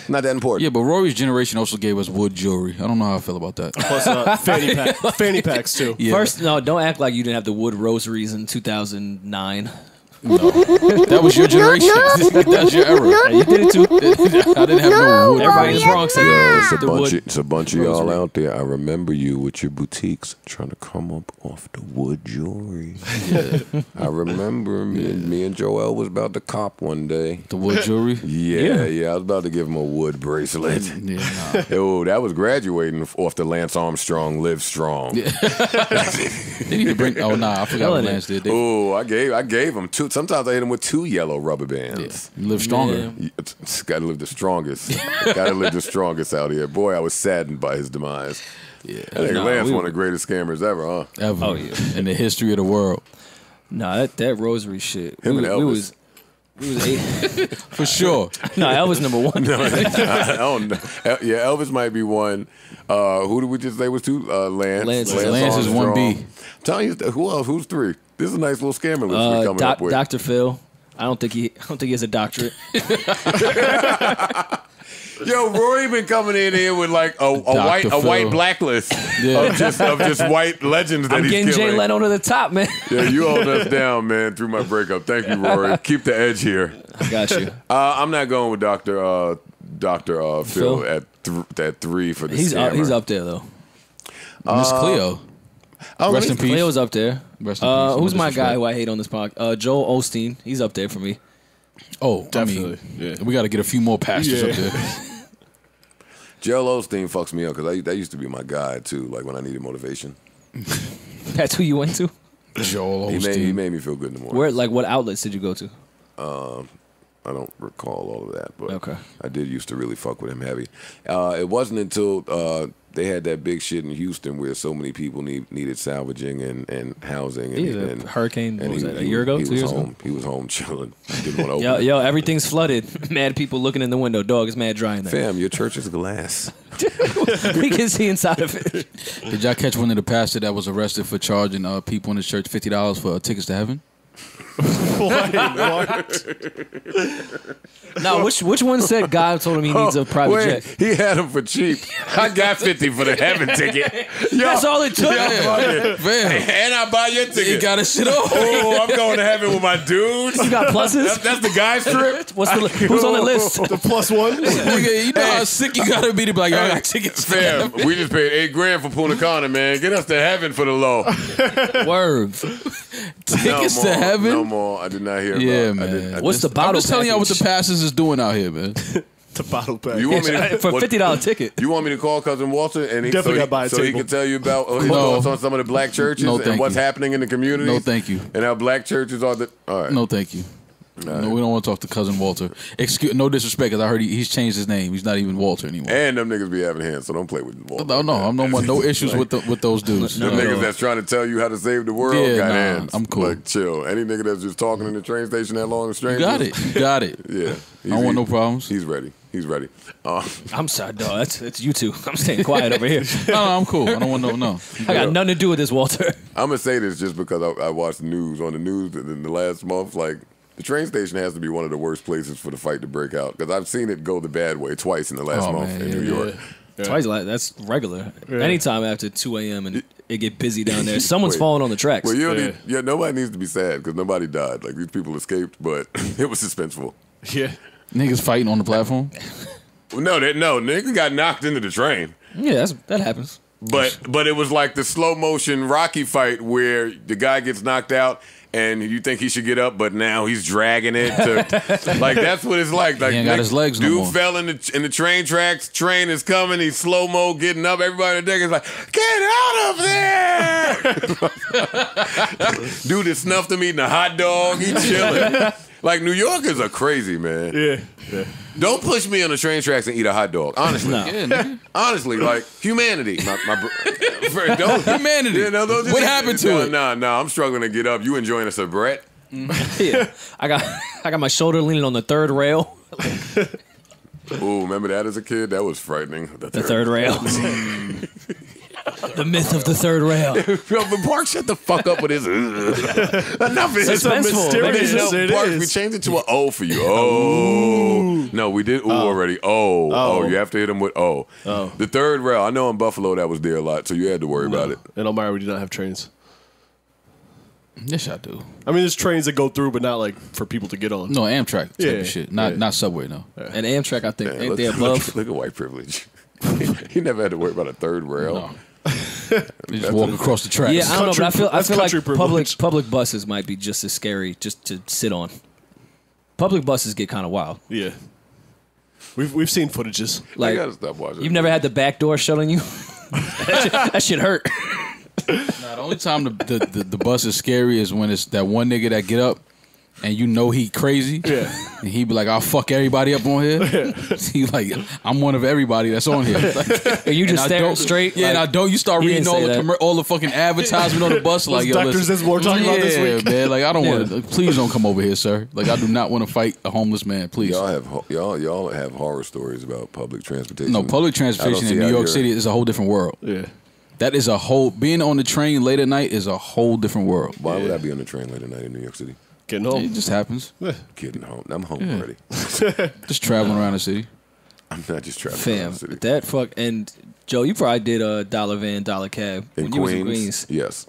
Not that important. Yeah, but Rory's generation also gave us wood jewelry. I don't know how I feel about that. Plus uh, *laughs* fanny, pack, fanny packs too. Yeah. First, no, don't act like you didn't have the wood rosaries in 2009. That was your generation. *laughs* That's your era. Hey, you did it too. I didn't have no, wood. Everybody in the jewelry. Bronx had Yo, it's a bunch, wood. of, it's a bunch of y'all out there. I remember you with your boutiques trying to come up off the wood jewelry. *laughs* I remember me, and me and Joel was about to cop one day. The wood jewelry. *laughs* Yeah, yeah, I was about to give him a wood bracelet. Yeah, nah. Oh, that was graduating off the Lance Armstrong Live Strong. They need to bring. Oh nah, I forgot what Lance did. Oh, I gave I gave him two. Sometimes I hit him with two yellow rubber bands. you live stronger. Yeah. It's, it's got to live the strongest. *laughs* got to live the strongest out here. Boy, I was saddened by his demise. Yeah, I think No, Lance we one of the greatest scammers ever, huh? ever. Oh, yeah. in the history of the world, Nah, that, that rosary shit. Him we, and we Elvis. was we was eight. *laughs* for sure. no, Elvis number one. *laughs* no, *laughs* I don't know. Yeah, Elvis might be one. Uh, who did we just say was two? Uh, Lance. Lance. Lance is one B. Armstrong. Tell you who else? Who's three? This is a nice little scammer list we're Uh, coming doc, up with. Dr. Phil. I don't think he. I don't think he has a doctorate. *laughs* Yo, Rory been coming in here with like a, a Dr. white a Phil. white blacklist *laughs* Yeah. of just of just white legends that I'm he's getting Jay. Leno to the top, man. *laughs* Yeah, you hold us down, man, through my breakup. Thank you, Rory. Keep the edge here. I got you. Uh, I'm not going with Doctor uh, Doctor uh, Phil, Phil? at th- at three for the He's up, he's up there though. Miss Cleo. Oh, Rest in me- peace. Cleo's up there. Rest in Uh, peace. Who's my guy who I hate on this podcast? Uh, Joel Osteen. He's up there for me. Oh, Definitely, I mean, yeah. we got to get a few more pastors Yeah. up there. *laughs* Joel Osteen fucks me up because that used to be my guy too. Like when I needed motivation, *laughs* That's who you went to. Joel he made he made me feel good in the morning. Where like what outlets did you go to? Um, I don't recall all of that, but Okay. I did used to really fuck with him heavy. Uh, it wasn't until uh, they had that big shit in Houston where so many people need, needed salvaging and, and housing. And, Yeah, and hurricane, what was that, a year ago, He two was years ago? home. He was home *laughs* chilling. Didn't want to open. Yo, yo, everything's flooded. *laughs* Mad people looking in the window. Dog is mad dry in there. Fam, your church is glass. *laughs* we can see inside of it. Did y'all catch one of the pastor that was arrested for charging uh, people in the church fifty dollars for uh, tickets to heaven? No, which which one said God told him he needs a oh, private Oh, Wait, jet? he had them for cheap. *laughs* I got 50 for the heaven ticket. Yo, *laughs* That's all it took. fuck it. Man, And I buy your ticket. You got his shit off. oh, I'm going to heaven with my dudes. You got pluses. That's, that's the guy's trip. *laughs* What's the who's on the list? The plus one. Nigga, you know how sick you gotta be to be like, yo, I got tickets. to Fam, we just paid eight grand for Punta Cana, man. Get us to heaven for the low. Word. *laughs* Tickets no to more, heaven. No more. I did not hear. Yeah, about, I man. did, I What's did- the bottle I'm just telling y'all what the package? passes is doing out here, man. *laughs* The bottle pack. You want me to, for a fifty dollar ticket. You want me to call cousin Walter and he, Definitely so, he, gotta buy a so he can tell you about uh, his No. thoughts on some of the black churches No, and what's you. happening in the community? No, thank you. And how black churches are the all right. No, thank you. No, we don't want to talk to cousin Walter. Excuse, no disrespect, because I heard he, he's changed his name. He's not even Walter anymore. And them niggas be having hands, so don't play with Walter. no, no, I'm no more. No issues with the, with those dudes. Them No. niggas that's trying to tell you how to save the world Yeah, got nah, hands. I'm cool. Like chill. Any nigga that's just talking in the train station that long and You strange. got it. Got it. *laughs* Yeah. I don't want no problems. He's ready. He's ready. Uh, *laughs* I'm sorry, dog. That's it's you two. *laughs* I'm staying quiet over here. No, no, I'm cool. I don't want no no. I got nothing to do with this, Walter. I'm gonna say this just because I, I watched the news on the news in the last month. Like the train station has to be one of the worst places for the fight to break out because I've seen it go the bad way twice in the last Oh, month man, in yeah, New York. Twice like that's regular. Anytime after two a.m. and it get busy down there, *laughs* someone's Wait. falling on the tracks. Well, you Yeah. need, yeah, nobody needs to be sad because nobody died. Like these people escaped, but *laughs* it was suspenseful. Yeah. Niggas fighting on the platform. Well, no, that no nigga got knocked into the train. yeah, that's, that happens. But but it was like the slow motion Rocky fight where the guy gets knocked out and you think he should get up, but now he's dragging it. To, *laughs* like that's what it's like. Like ain't got his legs no Dude more. fell in the in the train tracks. Train is coming. He's slow mo getting up. Everybody on the deck is like, get out of there. *laughs* dude is snuffed him eating a hot dog. He chilling. *laughs* like New Yorkers are crazy, man. Yeah. Yeah. Don't push me on the train tracks and eat a hot dog. Honestly. No. Yeah. Honestly, like humanity. My, my, br- *laughs* *laughs* don't, Humanity. Yeah, no, don't What happened to no, it? Nah, nah, I'm struggling to get up. You enjoying a Sabrett? Mm. *laughs* Yeah, I got I got my shoulder leaning on the third rail. Ooh, remember that as a kid? That was frightening. The third rail. The myth of the third rail. *laughs* Yo, Park, shut the fuck up with his. *laughs* Enough is Suspenseful. mysterious- No, it Park, is. we changed it to an O for you. Oh. No, we did ooh already. Oh. oh. you have to hit him with O. Oh. The third rail. I know in Buffalo that was there a lot, so you had to worry about it. In Elmira, we do not have trains. Yes, I do. I mean, there's trains that go through, but not like for people to get on. No Amtrak type Yeah, of shit. Not yeah. not subway. No. And Amtrak, I think, Man, ain't look, they *laughs* above? Look, look at white privilege. he never had to worry about a third rail. No. *laughs* They just walk across the tracks. Yeah, I don't know, but I feel I That's feel like country public privilege. public buses might be just as scary just to sit on. Public buses get kind of wild. Yeah. We've we've seen footages. Like gotta stop watching. you've never had the back door shut on you. *laughs* that, shit, that shit hurt. Nah, the only time the, the, the, the bus is scary is when it's that one nigga that get up and you know he crazy. Yeah. And he be like, I'll fuck everybody up on here. *laughs* he like, I'm one of everybody that's on here. *laughs* Like, And you just and I staring don't- straight. Yeah, and I don't. You start reading all the that. commer- all the fucking advertisement on the bus. *laughs* Like, yo, Doctors listen. that's we're talking about this Yeah, week. man. Like, I don't want Yeah. to. Please don't come over here, sir. Like, I do not want to fight a homeless man. Please. Y'all have ho- y'all y'all have horror stories about public transportation. No, public transportation in New York City is a whole different world. Yeah. That is a whole. Being on the train late at night is a whole different world. Why would I be on the train late at night in New York City? Getting home. It just happens. Getting home. I'm home Yeah. already. *laughs* Just traveling around the city. I'm not just traveling around Fam, the city. that fuck and Joe, you probably did a dollar van, dollar cab in when you was in Queens, Queens. yes.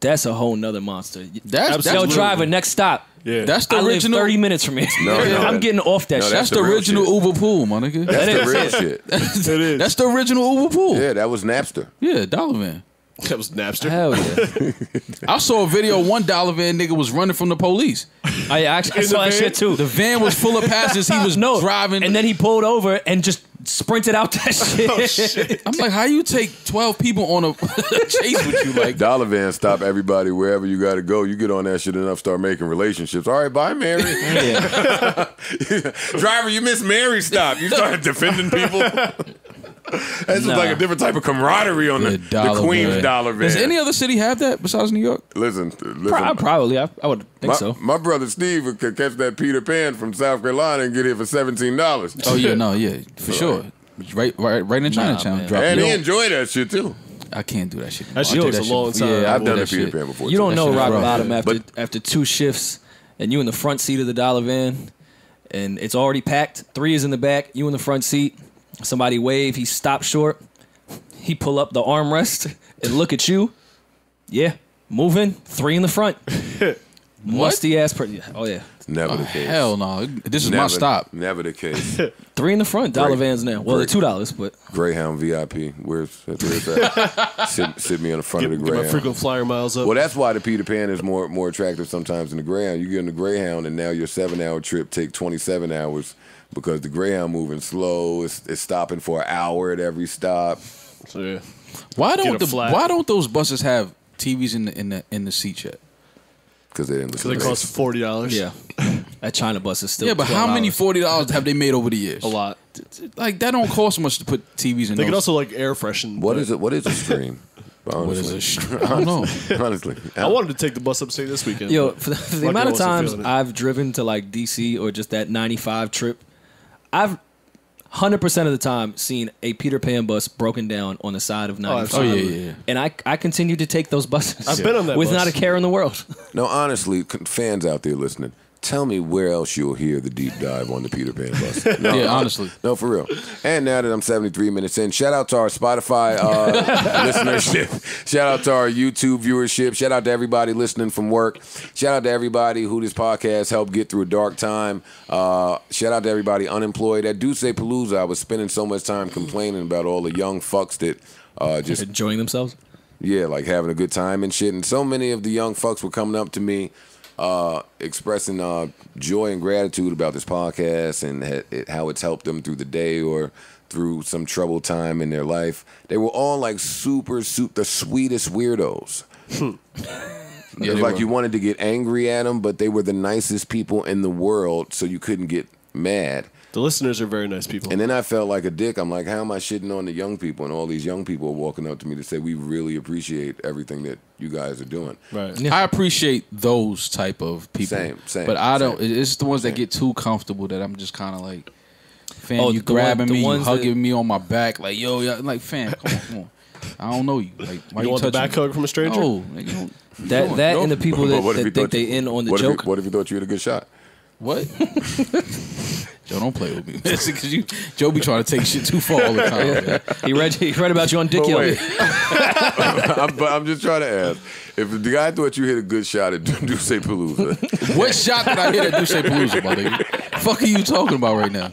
That's a whole nother monster. That's, Yo, that's driver, next stop. Yeah. That's the I live original. thirty minutes from here. No, no, *laughs* I'm that- getting off that no, shit. That's, That's the, the real original shit. Uber pool, my nigga. That's That the real is. shit. *laughs* it is. That's the original Uber pool. Yeah, that was Napster. Yeah, dollar van. *laughs* that was Napster. Hell yeah! *laughs* I saw a video. One dollar van nigga was running from the police. I actually I In saw that van? shit too. The van was full of passengers. He was *laughs* no driving, and then he pulled over and just sprinted out that oh, shit. Oh shit. I'm like, how you take twelve people on a chase with you? Like, Dollar van stop everybody wherever you got to go. You get on that shit enough, start making relationships. All right, bye, Mary. Driver, you miss Mary stop. You started defending people. This is Nah. like a different type of camaraderie on the, the the, Queens van. dollar van. Does any other city have that besides New York? listen, listen. Pro- probably. I, I would think my, so. my brother Steve could catch that Peter Pan from South Carolina and get here for seventeen dollars. Oh yeah, no, yeah, for sure. Right, right, right in Chinatown. man. Drop and he enjoyed that shit too. I can't do that shit. That shit I do takes a long time. Yeah, I I've done that a Peter shit. Pan before. You don't know rock rough. bottom after But- after two shifts, and you in the front seat of the dollar van, and it's already packed. Three is in the back. You in the front seat. Somebody wave. He stopped short. He pull up the armrest and look at you. Yeah, moving. Three in the front. *laughs* musty ass. Per- Oh yeah, Never Oh, the case. hell no. This is never, my stop. Never the case. *laughs* three in the front, dollar Great. vans now. Well, they're Great. two dollars, but Greyhound VIP. Where's where's that? *laughs* sit, sit me on the front Get, of the get my Greyhound. frequent flyer miles up. Well, that's why the Peter Pan is more more attractive sometimes than the Greyhound. You get in the Greyhound, and now your seven hour trip take twenty seven hours because the Greyhound moving slow. It's, it's stopping for an hour at every stop. So, yeah. Why don't the flat. why don't those buses have TVs in the in the in the seats yet? Because they didn't listen. So they to cost forty dollars. yeah, that China bus is still. Yeah, but how many forty dollars have they made over the years? a lot. Like that don't cost much to put TVs in. They those. could also like air freshen. What but is it? What is a stream? *laughs* What is Honestly, a str- *laughs* I don't know. honestly, I wanted to take the bus upstate this weekend. Yo, for the, for the amount of times. I've driven to like DC or just that 95 trip, I've 100% of the time seen a Peter Pan bus broken down on the side of 95. Oh yeah, yeah, yeah. And I, I continue to take those buses. I've been on that with bus. not a care in the world. *laughs* No, honestly, fans out there listening, tell me where else you'll hear the deep dive on the Peter Pan bus. *laughs* No, Yeah, honestly. No, for real. And now that I'm 73 minutes in, shout out to our Spotify uh, *laughs* listenership. Shout out to our YouTube viewership. Shout out to everybody listening from work. Shout out to everybody who this podcast helped get through a dark time. Uh, shout out to everybody unemployed. At Dusse Palooza, I was spending so much time complaining about all the young fucks that uh, just Enjoying themselves. yeah, like having a good time and shit. And so many of the young fucks were coming up to me, uh, expressing uh, joy and gratitude about this podcast and ha- it, how it's helped them through the day or through some troubled time in their life. They were all like super, super, the sweetest weirdos. *laughs* Yeah, it was they like were. you wanted to get angry at them, but they were the nicest people in the world, so you couldn't get mad. The listeners are very nice people. And then I felt like a dick. I'm like, how am I shitting on the young people? And all these young people are walking up to me to say, we really appreciate everything that you guys are doing. right. I appreciate those type of people. Same, same, But I don't. same. It's the ones that get too comfortable that I'm just kind of like, fam, Oh, you the one- grabbing me, you ones hugging that- me on my back, like yo, yeah, like fam, come on, come on. I don't know you. Like, why You you, want the touching back me? hug from a stranger? No, like, you don't- *laughs* That No, that no. and the people that, that think thought they you- in on the what if you- joke. what if you thought you had a good shot? What? *laughs* Joe, don't play with me. *laughs* It's because you, Joe be trying to take shit too far all the time. man. he read he read about you on Dick But *laughs* I'm, but I'm just trying to ask. If the guy thought you hit a good shot at *laughs* Dusse Palooza, What shot did I hit at Dusse Palooza, my nigga? Fuck are you talking about right now?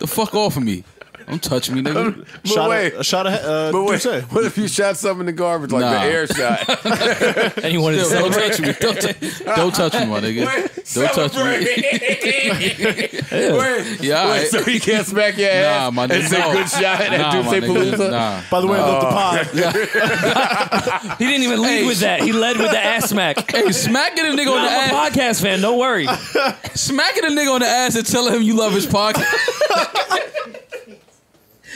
The fuck off of me. Don't touch me, nigga. but Shot wait, a, a shot of uh, but wait, Dusse. what if you shot something in the garbage like Nah. the air shot? *laughs* And he wanted to Still, don't celebrate. touch me. Don't, t- don't touch me, my nigga. Don't touch me. Wait, Yeah, all wait, right. so he can't smack your ass Nah, my and nigga. say no. good shot at nah, Dusse nigga. Palooza? Nah. By the way, I love the pod. *laughs* He didn't even lead with that. He led with the ass smack. *laughs* Hey, smacking a nigga on the I'm a ass. podcast fan. Don't worry. Smacking a nigga on the ass and telling him you love his podcast.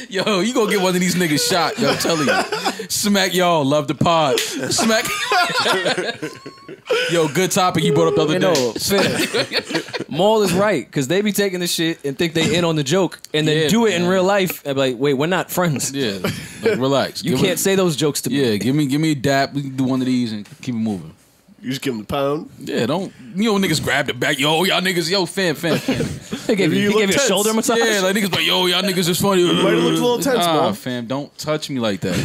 Yo, you gonna get one of these niggas shot. Yo, I'm telling you. Smack y'all, love the pod. Smack. Yo, good topic you brought up the other day. know. Mal is right because they be taking this shit and think they in on the joke and then Yeah, do it in real life and be like, wait, we're not friends. Yeah, like, relax. You Give can't me- say those jokes to me. Yeah, give me give me a dap. We can do one of these and keep it moving. You just give him the pound. Yeah, don't you know niggas grab the back. Yo, y'all niggas, yo, fam, fam, fam. He gave you, you he look gave you a tense. shoulder massage. Yeah, like niggas like, yo, y'all niggas is funny. Might have looked a little tense, Nah, Mo. fam, don't touch me like that.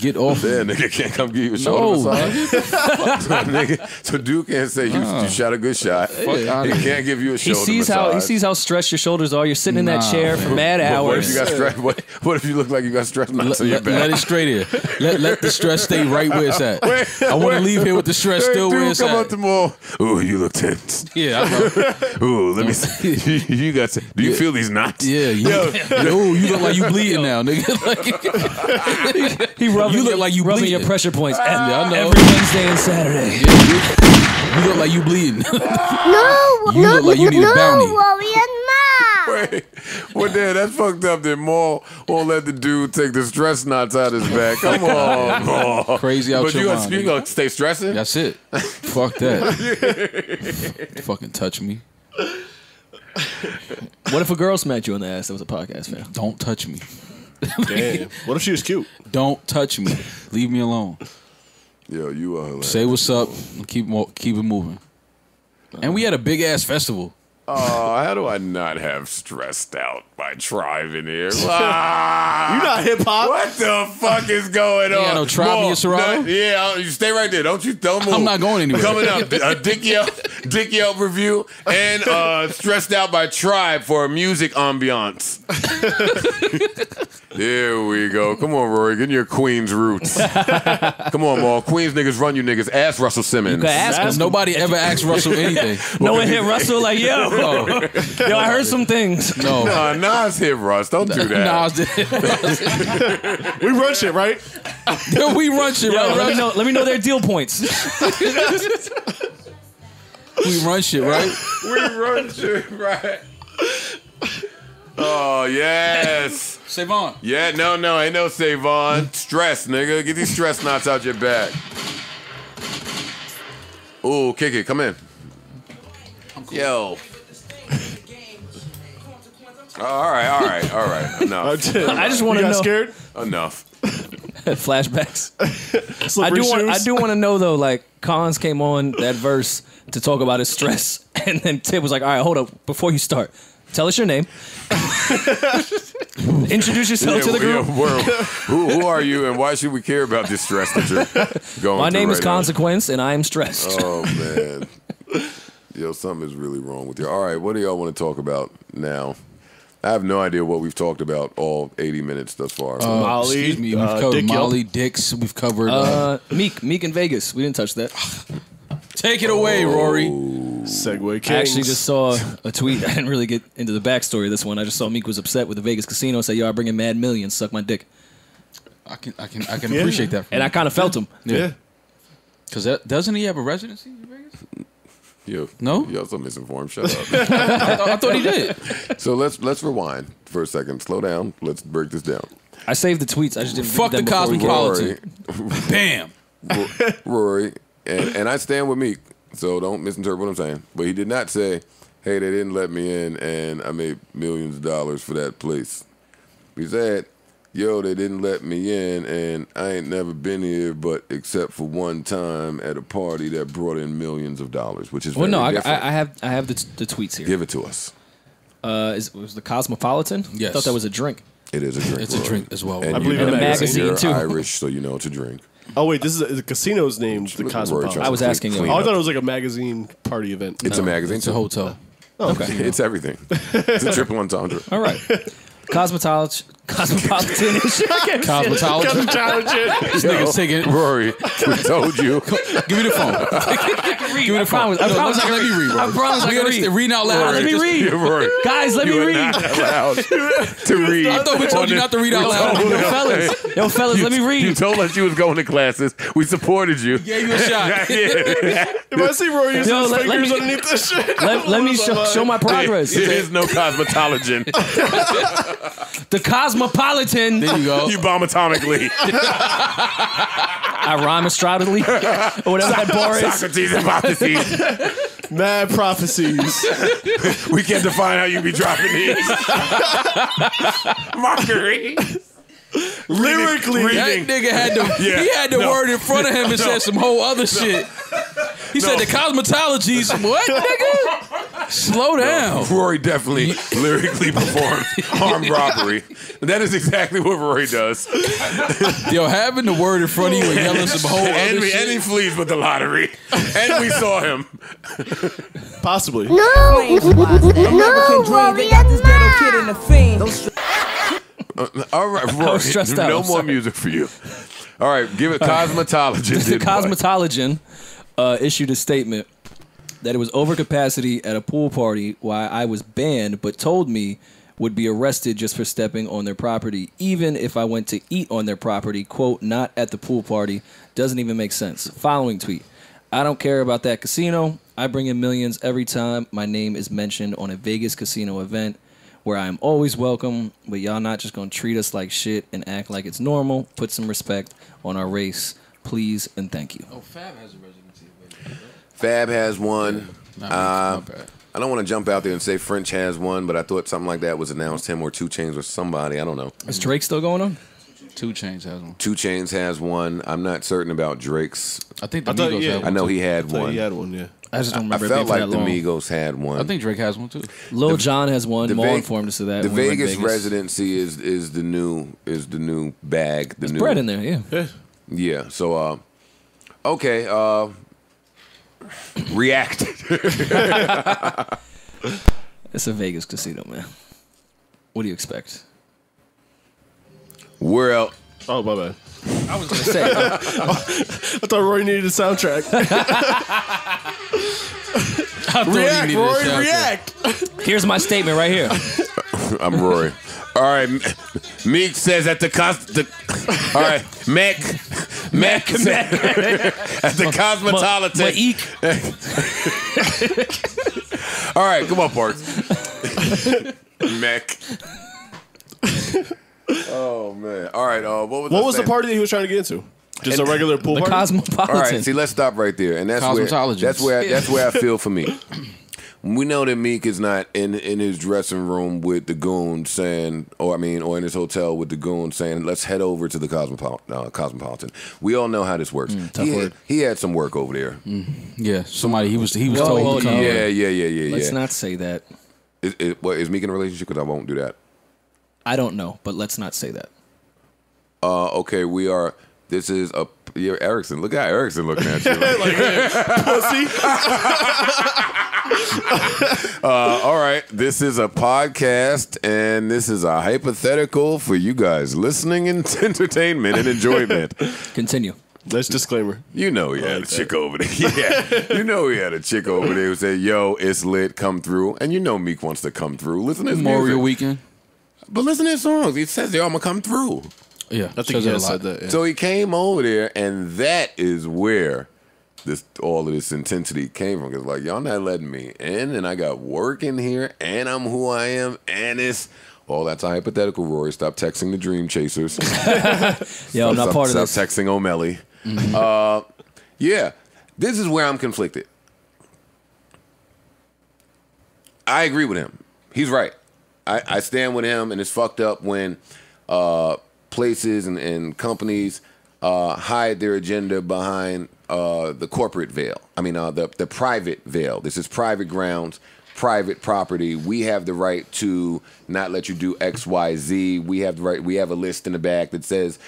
Get off. Yeah, nigga can't come give you a shoulder No, massage. *laughs* so, nigga, so Duke can't say you, you shot a good shot. Fuck outta He can't give you a he shoulder sees massage. how he sees how stressed your shoulders are. You're sitting in that chair for mad What- What if hours. you got stress? What, what if you look like you got stress knots Let, on your back? let it straight here. Let, let the stress stay right where it's at. I want to leave here with the stress Hey, still dude, where it's come at. up to more. Ooh, you look tense. yeah, I know. *laughs* Ooh, let me see. *laughs* you, you got. To, do you feel these knots? Yeah, you, yo, you look like you bleeding now, nigga. Like, He rubbing You look your, like you rubbing bleeding. your pressure points Yeah, I ah. know. every Wednesday and Saturday. you look like you bleeding. *laughs* No, You no, look like you need a no, bounty. Wally and Ma. Wait, well, damn, that's fucked up. That Mal won't let the dude take the stress knots out his back. *laughs* Come on, Mal. Crazy out But your you gonna, you nigga. gonna stay stressing? That's it. Fuck that. *laughs* Fucking touch me. What if a girl smacked you in the ass that was a podcast fan? Don't touch me. *laughs* Damn. What if she was cute? Don't touch me. Leave me alone. Yo, you are. Say what's up and keep mo- keep it moving. And we had a big ass festival. Oh, how do I not have stressed out by Tribe in here? *laughs* Ah, You not hip hop? what the fuck is going on? got no Tribe in your Serato? No, yeah, I'll- you stay right there. Don't you? Don't move. I'm not going anywhere. Coming up, *laughs* a Dick Yelp, Dick Yelp review, and uh, stressed out by Tribe for a music ambiance. *laughs* There we go. Come on, Rory. Get in your Queens roots. Come on, Mal. Queens niggas run you niggas. Ask Russell Simmons. You can ask him. Nobody ever asked Russell anything. No one hit Russell like, yo, Oh, yo, I heard some things. no. Nah, Nas hit Russ. Don't do that. Nas did. *laughs* We run shit, right? *laughs* we run shit, Yo, right? let me know. Let me know their deal points. *laughs* We run shit, right? we run shit right. Oh yes. Savon. Yeah, no, no, ain't no Savon. Stress, nigga. Get these stress knots out your back. Ooh, kick it. Come in. Yo. Oh, all right, all right, all right. *laughs* Enough. I just want You to got know scared? Enough. *laughs* flashbacks. *laughs* I do want. I do want to know though. Like, Cons came on that verse to talk about his stress, and then Tip was like, "All right, hold up. Before you start, tell us your name. Introduce yourself to the Yeah, group. we're- who, who are you and why should we care about this stress that you're going My through name is right now? Consequence, and I am stressed. Oh man. Yo, something is really wrong with you. All right, what do y'all want to talk about now? I have no idea what we've talked about all 80 minutes thus far. Molly, Excuse me. We've uh, covered Dick Yelp. Molly, Dix. We've covered. Uh, Uh, Meek, Meek in Vegas. We didn't touch that. *sighs* take it away, Rory. Segway Kings. I actually just saw a tweet. *laughs* I didn't really get into the backstory of this one. I just saw Meek was upset with the Vegas casino. And said, "Yo, I bring in mad millions. Suck my dick." I can, I can, I can Yeah. appreciate that. And I kind of felt him. yeah. because doesn't he have a residency in Vegas? Yo, No? y'all so misinformed. Shut up. *laughs* I, thought, I thought he did. so let's let's rewind for a second. Slow down. Let's break this down. I saved the tweets. I just didn't Fuck read them the before we Cosmopolitan. Bam. Rory, *laughs* Rory, and, and I stand with Meek, so don't misinterpret what I'm saying. But he did not say, "Hey, they didn't let me in, and I made millions of dollars for that place." He said, "Yo, they didn't let me in, and I ain't never been here, but except for one time at a party that brought in millions of dollars, which is Well, very no, I. I, I have I have the, the tweets here. Give it to us. Uh, is, was the Cosmopolitan? I thought that was a drink. It is a drink. It's a drink as well. And I believe in a magazine, you're too. Irish, so you know it's a drink. Oh wait, this is the casino's named the Cosmopolitan. I was asking clean you. Oh, I thought it was like a magazine party event. It's a magazine. It's a hotel. Oh *laughs* it's everything. *laughs* It's a triple entendre. All right. *laughs* Cosmetology, *laughs* Cosmopolitan. Cosmetology. this nigga's taking. Rory, we told you. *laughs* Give me the phone. *laughs* Give me the phone. I No, promise let, I let me read, bro. I promise I We can read. Reading out loud. Let me read. Rory. Guys, let me are read. not allowed to read. I thought we told you not to read out loud. Yo, fellas. Yo, fellas, let me read. You told us you was going to classes. We supported you. Gave you a shot. If I see Roy using Yo, his let- let fingers me- underneath this shit, Let, let me show, show my progress. There is no cosmetology. The Cosmopolitan. There you go. you bomb atomically. I rhyme astrodically. or whatever that bar is. Socrates and hypotheses. mad prophecies. We can't define how you be dropping these. *laughs* Mockery. Lyrically, Reading. That nigga had the Yeah. he had the No. word in front of him and said some whole other shit. He said the cosmetologies. *laughs* What, nigga? Slow down. Rory definitely lyrically *laughs* performed armed robbery. That is exactly what Rory does. *laughs* Yo, having the word in front of you and yelling some whole And, other we, shit. and he flees with the lottery. And we saw him. possibly. No, no, Rory, that's not. All right, *laughs* Rory. stressed out, No more sorry. music for you. All right, give it cosmetologist. *laughs* the cosmetologist uh, issued a statement that it was overcapacity at a pool party Why I was banned, but told me would be arrested just for stepping on their property, even if I went to eat on their property. Quote, not at the pool party. Doesn't even make sense. Following tweet. I don't care about that casino. I bring in millions every time my name is mentioned on a Vegas casino event where I am always welcome, but y'all not just gonna treat us like shit and act like it's normal. Put some respect on our race, please and thank you. Oh, Fab has a residency. Fab has one. Nah, Uh. I don't want to jump out there and say French has one, but I thought something like that was announced. Him or 2 Chainz or somebody. I don't know. Is Drake still going on? 2 Chainz has one. 2 Chainz has one. I'm not certain about Drake's. I think the I thought- Migos yeah. have I know too. he had one. he had one, yeah. I just don't remember it felt like that the long. Migos had one. I think Drake has one too. Lil Jon has one. the Mal Ve- informed us of that. the when we Vegas, residency is is the new is the new bag. The There's new bread in there, yeah. Yeah. Yeah. So, uh, okay. Uh, react. *laughs* It's a Vegas casino, man. What do you expect? well, Oh my bad. I was gonna say, uh, *laughs* I thought Roy needed a soundtrack. *laughs* React, he needed a Roy, soundtrack. react. here's my statement right here. *laughs* I'm Rory. All right. Meek says at the cost. The, all right. Mac. Mac. said- at the Cosmetology. Maik. All right. Come on, Parks. Mac. Oh man. All right. Uh, what was What was the saying? party that he was trying to get into? Just a regular pool The party? Cosmopolitan. All right, see, let's stop right there, and that's where Cosmetologist. that's where that's where I feel for me. *clears throat* We know that Meek is not in in his dressing room with the goon saying, or I mean, or in his hotel with the goon saying, "Let's head over to the Cosmopolitan." Uh, Cosmopolitan. We all know how this works. tough he, word. Had, he had some work over there. Yeah, somebody he was he was Whoa, told whoa, to come. no. Yeah, yeah, yeah, yeah, Let's yeah. not say that. Is, is, what, is Meek in a relationship? Because I won't do that. I don't know, but let's not say that. Uh, okay, we are. This is a. You're Erickson. Look at Erickson looking at you. *laughs* Pussy. *laughs* Uh, all right, this is a podcast, and this is a hypothetical for you guys listening and *laughs* entertainment and enjoyment. Continue. Nice disclaimer. You know he had a chick over there. Yeah, you know he had a chick over there who said, "Yo, it's lit, come through." And you know Meek wants to come through. Listen to his Memorial music. Weekend. But listen to his songs. He says, "Yo, I'm gonna come through." Yeah, I think he it has said that. Yeah. So he came over there, and that is where this all of this intensity came from. Cause like y'all not letting me in, and I got work in here, and I'm who I am, and it's all that's a hypothetical. Rory, stop texting the Dream Chasers. *laughs* Yo, I'm not stop, part of stop this. texting O'Malley. Uh, yeah, this is where I'm conflicted. I agree with him. He's right. I, I stand with him, and it's fucked up when uh, places and, and companies uh, hide their agenda behind uh, the corporate veil. I mean, uh, the the private veil. This is private grounds, private property. We have the right to not let you do X, Y, Z. We have the right. We have a list in the back that says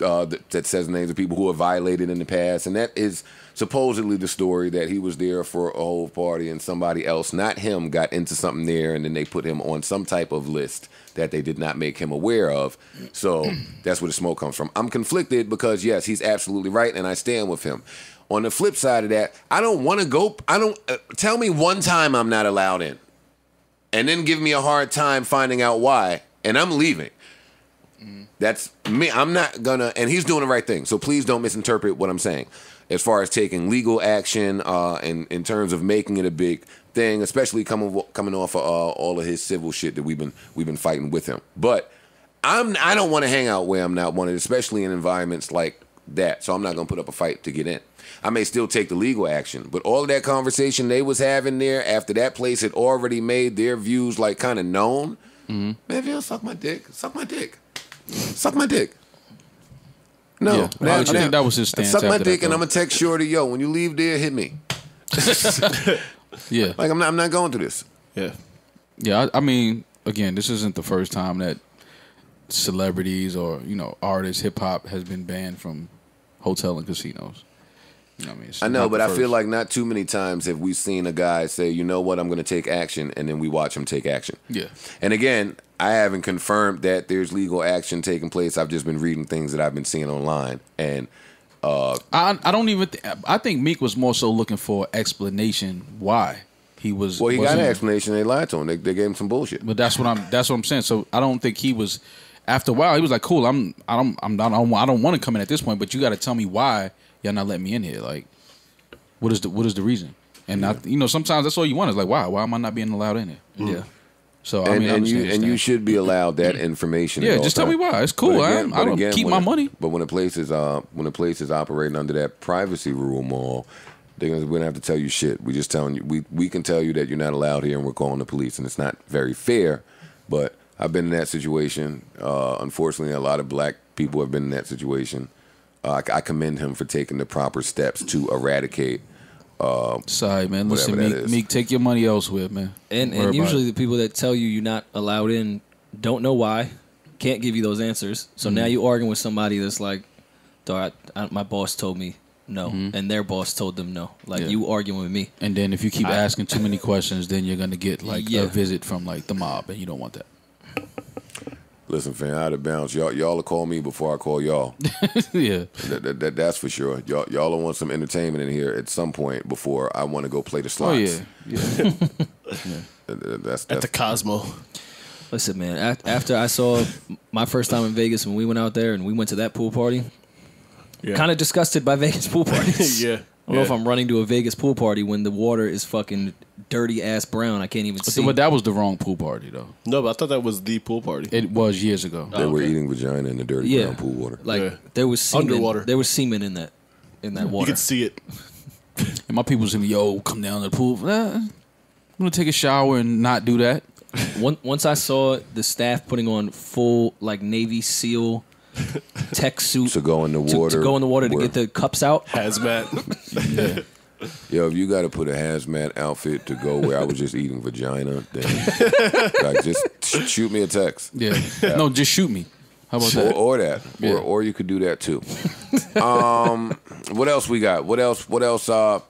uh, that, that says names of people who have violated in the past, and that is supposedly the story that he was there for a whole party and somebody else, not him, got into something there, and then they put him on some type of list that they did not make him aware of. So *clears throat* that's where the smoke comes from. I'm conflicted because yes, he's absolutely right, and I stand with him. On the flip side of that, I don't want to go. I don't uh, tell me one time I'm not allowed in, and then give me a hard time finding out why, and I'm leaving. That's me. I'm not gonna, and he's doing the right thing. So please don't misinterpret what I'm saying. As far as taking legal action, uh, and in terms of making it a big thing, especially coming coming off of uh, all of his civil shit that we've been we've been fighting with him. But I'm I don't want to hang out where I'm not wanted, especially in environments like that. So I'm not gonna put up a fight to get in. I may still take the legal action, but all of that conversation they was having there after that place had already made their views like kind of known. Man, if you don't suck my dick, suck my dick. Suck my dick. No, Yeah. I actually think that was his stance Suck my after that, dick, and. I'm gonna text Shorty, yo, when you leave there, hit me. *laughs* Yeah, Like I'm not, I'm not going through this. Yeah. yeah. I, I mean, again, this isn't the first time that celebrities or you know artists, hip hop has been banned from hotel and casinos. You know what I mean? I know, but I feel like not too many times have we seen a guy say, you know what, I'm gonna take action, and then we watch him take action. yeah, And again, I haven't confirmed that there's legal action taking place. I've just been reading things that I've been seeing online, and uh, I I don't even. Th- I think Meek was more so looking for explanation why he was. well, he got an explanation. They lied to him. They, they gave him some bullshit. But that's what I'm. That's what I'm saying. So I don't think he was. After a while, he was like, "Cool, I'm. I don't. I'm not. I don't, I don't want to come in at this point. But you got to tell me why y'all not letting me in here. Like, what is the what is the reason? And I, you know, sometimes that's all you want is like, why? Why am I not being allowed in here? Yeah. So I and, mean, I and you and you should be allowed that information. Yeah, just tell me why. It's cool. But I- I don't again, keep my money. But when a place is uh when a place is operating under that privacy rule, mall, they're gonna we're gonna have to tell you shit. We just telling you we we can tell you that you're not allowed here, and we're calling the police, and it's not very fair. But I've been in that situation. Uh, unfortunately, a lot of black people have been in that situation. Uh, I, I commend him for taking the proper steps to eradicate Uh, Sorry, man. Listen, that Meek. Meek, take your money elsewhere, man. And and usually it. the people that tell you you're not allowed in don't know why, can't give you those answers. So now Mm-hmm. you arguing with somebody that's like, I, I, my boss told me no, and their boss told them no. Like Mm-hmm. Yeah. you arguing with me. And then if you keep I- asking too many questions, then you're gonna get like Yeah. a visit from like the mob, and you don't want that. Listen, fam, out of bounds. Y'all, y'all will call me before I call y'all. *laughs* yeah. that, that, that, that's for sure. Y'all, y'all will want some entertainment in here at some point before I want to go play the slots. Oh slots. yeah. *laughs* Yeah. That- that- That's, At the Cosmo. Listen, man. After I saw my first time in Vegas when we went out there and we went to that pool party, Yeah. kind of disgusted by Vegas pool *laughs* parties. yeah. I don't know if I'm running to a Vegas pool party when the water is fucking dirty ass brown. I can't even But, see. but that was the wrong pool party though. No, but I thought that was the pool party. It was years ago. they were okay. eating vagina in the dirty Yeah. brown pool water. like Yeah. there was semen, Underwater. There was semen in that in that water. You could see it. *laughs* And my people saying, "Yo, come down to the pool." Nah, I'm gonna take a shower and not do that. *laughs* Once once I saw the staff putting on full like Navy SEAL tech suit To go in the water. to, go in the water to get the cups out. Hazmat. *laughs* Yo, if you got to put a hazmat outfit to go where I was just eating vagina, then like just sh- shoot me a text. Yeah. No, just shoot me. How about that? or that, Yeah. or or you could do that too. um, what else we got? What else? What else? Uh,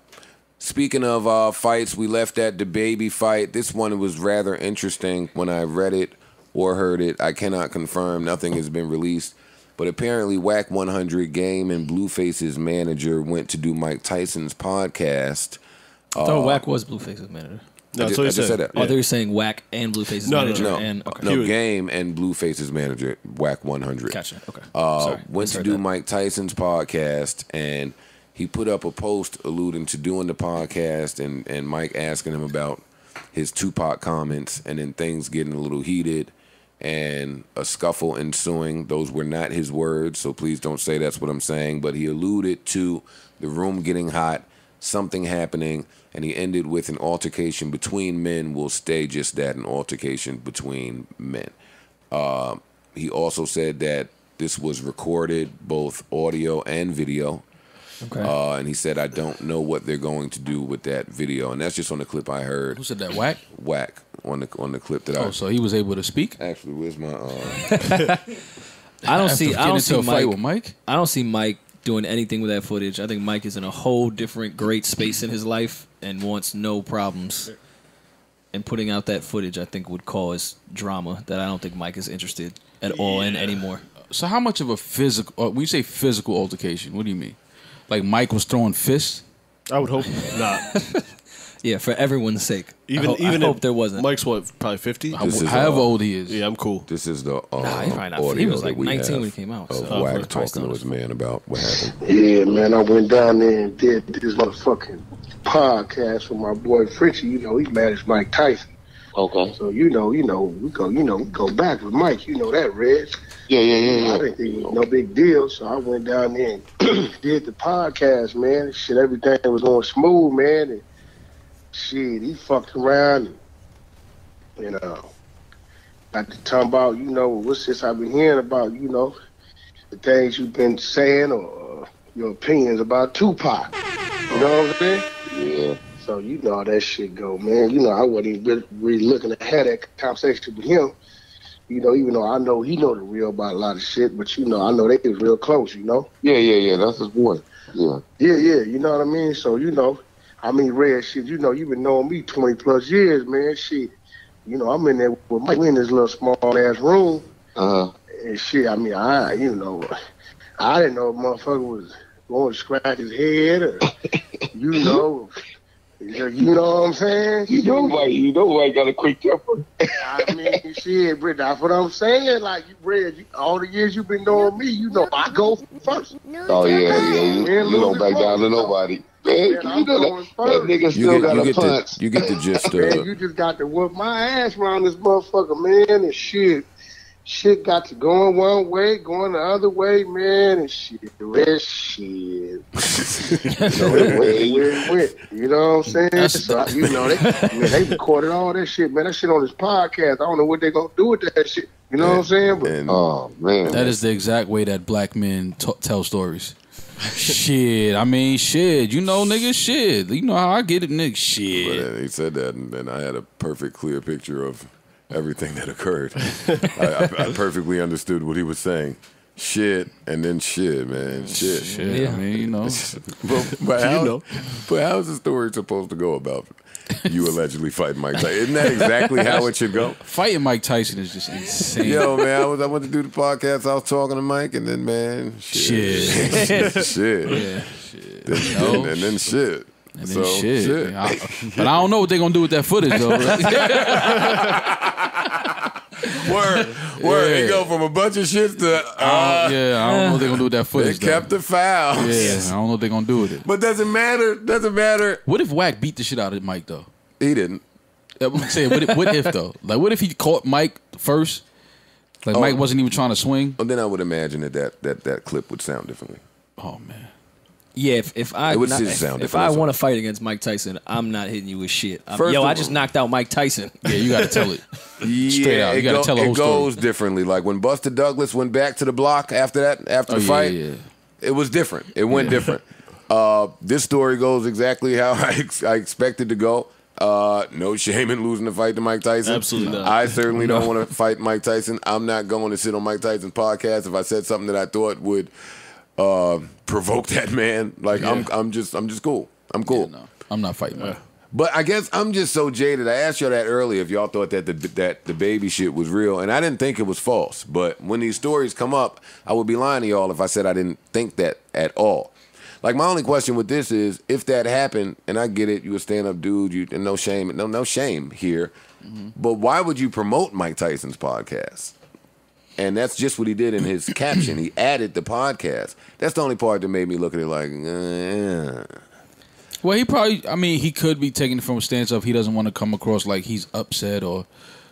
speaking of uh, fights, we left at DaBaby fight. This one was rather interesting when I read it or heard it. I cannot confirm. Nothing has been released. But apparently, Wack 100 Game and Blueface's manager went to do Mike Tyson's podcast. I thought Wack was Blueface's manager. No, I that's ju- what I just said that. Oh, they were saying Wack and Blueface's No, no, manager. No, and okay. no, was- Game and Blueface's manager, Wack 100. Gotcha. Okay. Uh, Sorry. went to do that. Mike Tyson's podcast, and he put up a post alluding to doing the podcast, and and Mike asking him about his Tupac comments, and then things getting a little heated, and a scuffle ensuing. Those were not his words, so please don't say that's what I'm saying. But he alluded to the room getting hot, something happening, and he ended with an altercation between men. Will stay just that, an altercation between men. Uh, he also said that this was recorded, both audio and video. Okay. Uh, and he said, I don't know what they're going to do with that video. And that's just on the clip I heard. Who said that? Wack. Wack on the on the clip that I Oh, so he was able to speak. actually where's my uh, *laughs* I don't see. I don't see a fight Mike. with Mike. I don't see Mike doing anything with that footage. I think Mike is in a whole different great space in his life and wants no problems. And putting out that footage, I think, would cause drama that I don't think Mike is interested at all in anymore. So how much of a physical? Or when you say physical altercation, what do you mean? Like Mike was throwing fists. I would hope *laughs* not. Yeah, for everyone's sake. Even I, ho- even I if hope there wasn't. Mike's what, probably fifty. This is, however uh, old he is. Yeah, I'm cool. this is the uh, Nah, he's probably not- audio he was that like we 19 have when he came out, Of so- Wack probably talking still to his man about what happened. Yeah, man, I went down there and did this motherfucking podcast with my boy Fritchie. You know, he managed Mike Tyson. Okay. So you know, you know, we go, you know, we go back with Mike. You know that, Red. Yeah, yeah, yeah, I didn't think it was no big deal. So I went down there and *clears throat* did the podcast, man. Shit, everything was going smooth, man. And shit, he fucked around and, and uh, got to talk about, you know, what's this I've been hearing about, you know, the things you've been saying or uh, your opinions about Tupac. You know what I'm saying? Yeah. So you know how that shit go, man. You know, I wasn't even really, really looking to have that conversation with him. You know, even though I know he know the real about a lot of shit, but you know, I know they was real close, you know? Yeah, yeah, yeah. That's his boy. Yeah. Yeah, yeah, you know what I mean? So, you know, I mean, Red, shit, you know, you've been knowing me 20 plus years, man. Shit, you know, I'm in there with Mike we in this little small ass room, Uh huh. and shit, I mean, I, you know, I didn't know a motherfucker was going to scratch his head or, *laughs* you know, you know, what I'm saying? You know why? You know why? Got a quick temper. I mean, shit, Britt, that's what I'm saying. Like, you, Red, you, all the years you've been knowing me, you know, I go first. Oh yeah, yeah. You, Man, you don't back his down to nobody. Man, Man, you know that, that nigga still get, got you a punch. the you get the gist Man, of you just got to whoop my ass around this motherfucker, man, and shit. Shit got to going one way, going the other way, man, and shit. That shit. So it went where it went. You know what I'm saying? That's- so, you know, they, man, they recorded all that shit, man. That shit on this podcast. I don't know what they're going to do with that shit. You know what I'm saying? But and Oh man. That is the exact way that black men t- tell stories. shit. I mean, shit. You know, nigga, shit. You know how I get it, nigga. But uh, Shit. then he said that, and then I had a perfect, clear picture of everything that occurred. *laughs* I, I, I perfectly understood what he was saying. Shit, and then shit, man. Shit. Shit. Yeah. I mean, you know. *laughs* But, but, how, know. but how's the story supposed to go about you allegedly fighting Mike Tyson? Isn't that exactly how it should go? *laughs* Fighting Mike Tyson is just insane. Yo, man, I was I went to do the podcast. I was talking to Mike, and then man, shit, Shit. shit, Yeah. Then- No. then- and then shit. And then so shit. I- but I don't know what they're gonna do with that footage though. *laughs* Word, word. It go from a bunch of shit to uh, I yeah, I don't know what they're gonna do with that *laughs* they footage. though. kept the foul. Yeah, I don't know what they're gonna do with it. But doesn't matter. Doesn't matter. What if Wack beat the shit out of Mike though? He didn't. I'm saying, what if, what if though? Like, what if he caught Mike first? Like, Oh. Mike wasn't even trying to swing. Well, then I would imagine that that, that, that clip would sound differently. Oh man, Yeah, if, if I It would not- just if, sound if I want to fight against Mike Tyson, I'm not hitting you with shit. I'm- First yo, of I just all- knocked out Mike Tyson. *laughs* yeah, you gotta tell it. *laughs* Yeah, out. You it, gotta tell the it whole story. goes differently. Like when Buster Douglas went back to the block after that, after Oh the yeah, fight, yeah. it was different. It went different. Uh, this story goes exactly how *laughs* I, ex- I expected to go. Uh, no shame in losing the fight to Mike Tyson. Absolutely not. I certainly don't want to fight Mike Tyson. I'm not going to sit on Mike Tyson's podcast if I said something that I thought would uh, provoke that man. Like I'm, I'm just, I'm just cool. I'm cool. No, I'm not fighting Mike. But I guess I'm just so jaded. I asked y'all that earlier if y'all thought that the that DaBaby shit was real, and I didn't think it was false. But when these stories come up, I would be lying to y'all if I said I didn't think that at all. Like my only question with this is, if that happened, and I get it, you a stand up dude, you and no shame, no no shame here, but why would you promote Mike Tyson's podcast? And that's just what he did in his caption. He added the podcast. That's the only part that made me look at it like, uh, Well, he probably. I mean, he could be taking it from a stance of he doesn't want to come across like he's upset or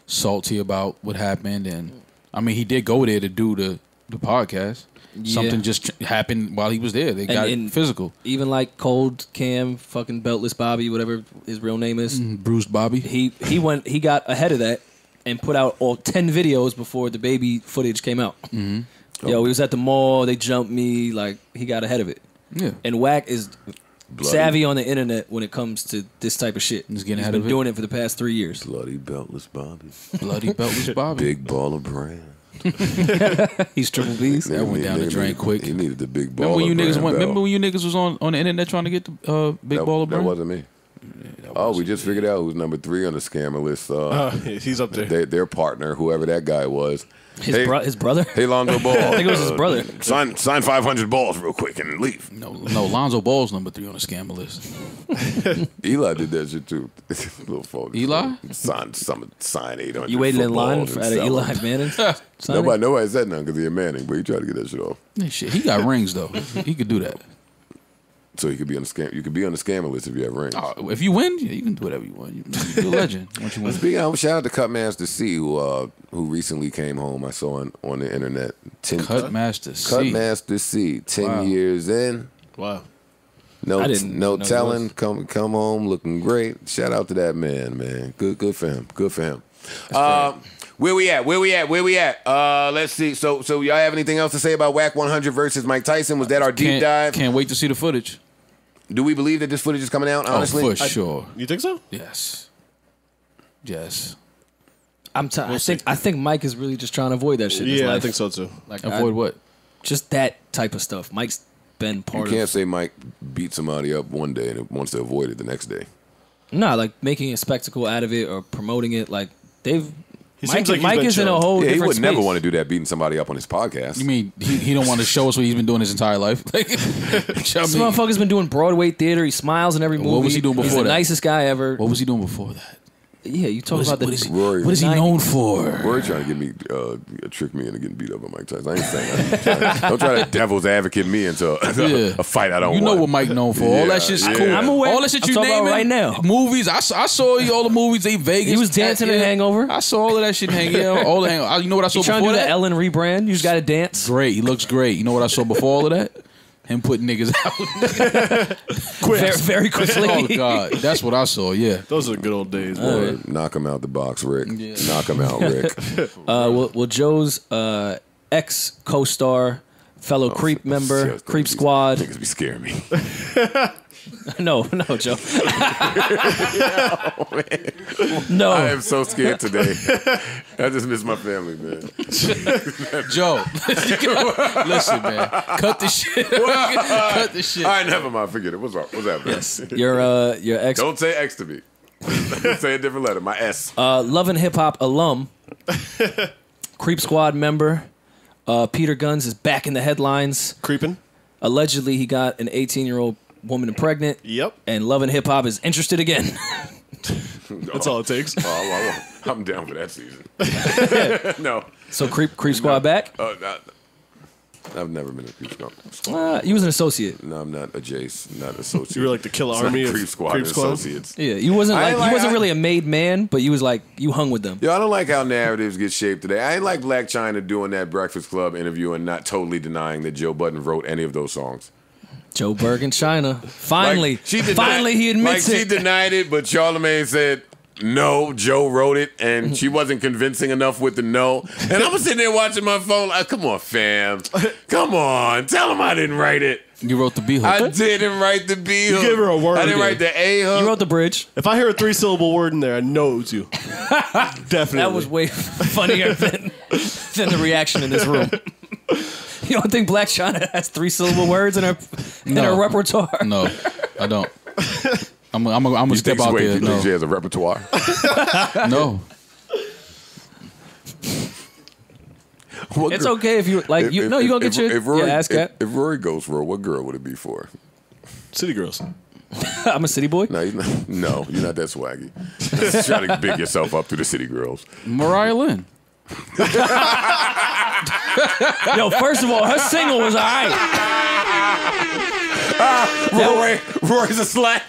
salty about what happened. And I mean, he did go there to do the the podcast. Yeah. Something just happened while he was there. They got and- physical. Even like Cold Cam, fucking Beltless Bobby, whatever his real name is. Bruised Bobby. He he went he got ahead of that and put out all ten videos before the baby footage came out. Mm-hmm. Yo, we was at the mall. They jumped me. Like he got ahead of it. Yeah. And Wack is bloody, savvy on the internet when it comes to this type of shit. He's getting He's ahead been of it. doing it for the past three years. bloody beltless Bobby, Bloody Beltless *laughs* Bobby. big ball of brand. *laughs* He's triple B's. That went down the drain quick. He needed the big ball. Remember when you niggas brand went? belt. Remember when you niggas was on, on the internet trying to get the uh, big that, ball of brand? that wasn't me. Oh, we just figured out who's number three on the scammer list. Uh, Uh, *laughs* he's up there. their, their partner, whoever that guy was. His, hey, bro- his brother. hey, Lonzo *laughs* Ball. I think it was his brother. Sign, sign 500 balls real quick and leave. No, no. Lonzo Ball's number three on the scammer list. *laughs* Eli did that shit too. Little phone. Eli? Sign, some, sign 800 You waiting in line for, and at a sell Eli. Manning? signing? Nobody, nobody said nothing because he a Manning, but he tried to get that shit off. Yeah, shit, he got rings though. He could do that. So you could be on the scam. You could be on the scammer list if you have rings. Oh, if you win, yeah, you can do whatever you want. You, you're a *laughs* legend. Once you win. Speaking of, shout out to Cutmaster C, who uh, who recently came home. I saw on, on the internet. Ten, Cutmaster C. Cutmaster C, ten Wow. years in, Wow. no I didn't no telling. Come come home looking great. Shout out to that man, man. Good good for him. Good for him. Um, where we at? Where we at? Where we at? Uh, let's see. So so y'all have anything else to say about Wack 100 versus Mike Tyson? Was that our deep Can't, dive? can't wait to see the footage. Do we believe that this footage is coming out? Oh, honestly, oh, for sure. You think so? Yes. Yes. I'm t- I think I think Mike is really just trying to avoid that shit. in his Yeah, I think so too. Like Avoid I- what? Just that type of stuff. Mike's been part. you can't of. say Mike beat somebody up one day and wants to avoid it the next day. Nah, like making a spectacle out of it or promoting it. Like they've. He Mike, seems like Mike been is in a chilling. whole yeah, he different would never want to do that, beating somebody up on his podcast. You mean he, he don't want to show us what he's been doing his entire life? *laughs* Like, This mean, motherfucker's been doing Broadway theater. He smiles in every movie. What was he doing He's before the that? nicest guy ever. what was he doing before that? Yeah, you talk What is, about the. what is he, Rory. what is he known for? Rory trying to get me, uh, trick me into getting beat up by Mike Tyson. I ain't saying that. Don't try to devil's advocate me into *laughs* a, Yeah. a fight I don't You know want. what Mike known for? all Yeah, that shit's yeah. cool. I'm aware. All that shit I'm you talking about naming right now. Movies. I, saw- I saw you all the movies. They Vegas. He was dancing in Yeah. Hangover. I saw all of that shit in out. All the Hangover. You know what I saw You trying to before do that? the Ellen rebrand? You just got to dance. Great. He looks great. You know what I saw before all of that? Him putting niggas *laughs* out. *laughs* Very, very quickly. oh God, that's what I saw. Yeah. Those are good old days, Or boy. knock him out the box, Rick. Yeah. Knock him out, Rick. *laughs* Uh, well, well, Joe's uh, ex co-star fellow creep Oh, member, creep squad. Niggas be scaring me. *laughs* No, no, Joe. *laughs* no, I am so scared *laughs* today. I just miss my family, man. Joe, listen, man, cut the shit. cut the shit. All right, never mind. Forget it. What's up? What's happening? yes, your uh, your ex Don't say X to me. say a different letter. My S. uh, Love and Hip Hop alum, Creep Squad member. Uh, Peter Gunz is back in the headlines. Creeping. Allegedly, he got an 18 year old woman and pregnant, Yep. and Love and Hip Hop is interested again. *laughs* That's all it takes. *laughs* Oh, well, well, I'm down for that season. *laughs* no, so Creep Creep Squad back. uh, not, I've never been a creep squad. Uh, he was an associate. No, I'm not a Jace, not associate. You were like the killer It's army of creep squad Creep and Squad? associates. Yeah, you wasn't I like, like- you wasn't I- really a made man, but you was like you hung with them. Yo, I don't like how narratives get shaped today. I ain't like Blac Chyna doing that Breakfast Club interview and not totally denying that Joe Budden wrote any of those songs. Joe Berg in China. Finally, Like, she denied- finally he admits like, She it. denied it, but Charlemagne said, no, Joe wrote it, and she wasn't convincing enough with the no. And I'm sitting there watching my phone like, come on, fam. Come on. Tell him I didn't write it. You wrote the B hook. I didn't write the B hook. gave her a word. I didn't write the A hook. you wrote the bridge. If I hear a three syllable word in there, I know it was you. *laughs* Definitely. That was way funnier than than the reaction in this room. *laughs* *laughs* You don't think Blac Chyna has three syllable words in her in No. her repertoire? no, I don't. I'm I'm I'm gonna You step think, out wait, there. you think she No, has a repertoire? *laughs* no. What It's girl- okay if you like. You no, you gonna get your, if Rory, your ass cat. If, if Rory goes for it, what girl would it be for? City Girls. *laughs* I'm a city boy. No, you're not, no, you're not that swaggy. Just try to big yourself up to the city girls. Mariah Lynn. Yo, first of all, her single was alright. *laughs* Rory, Rory's a slut.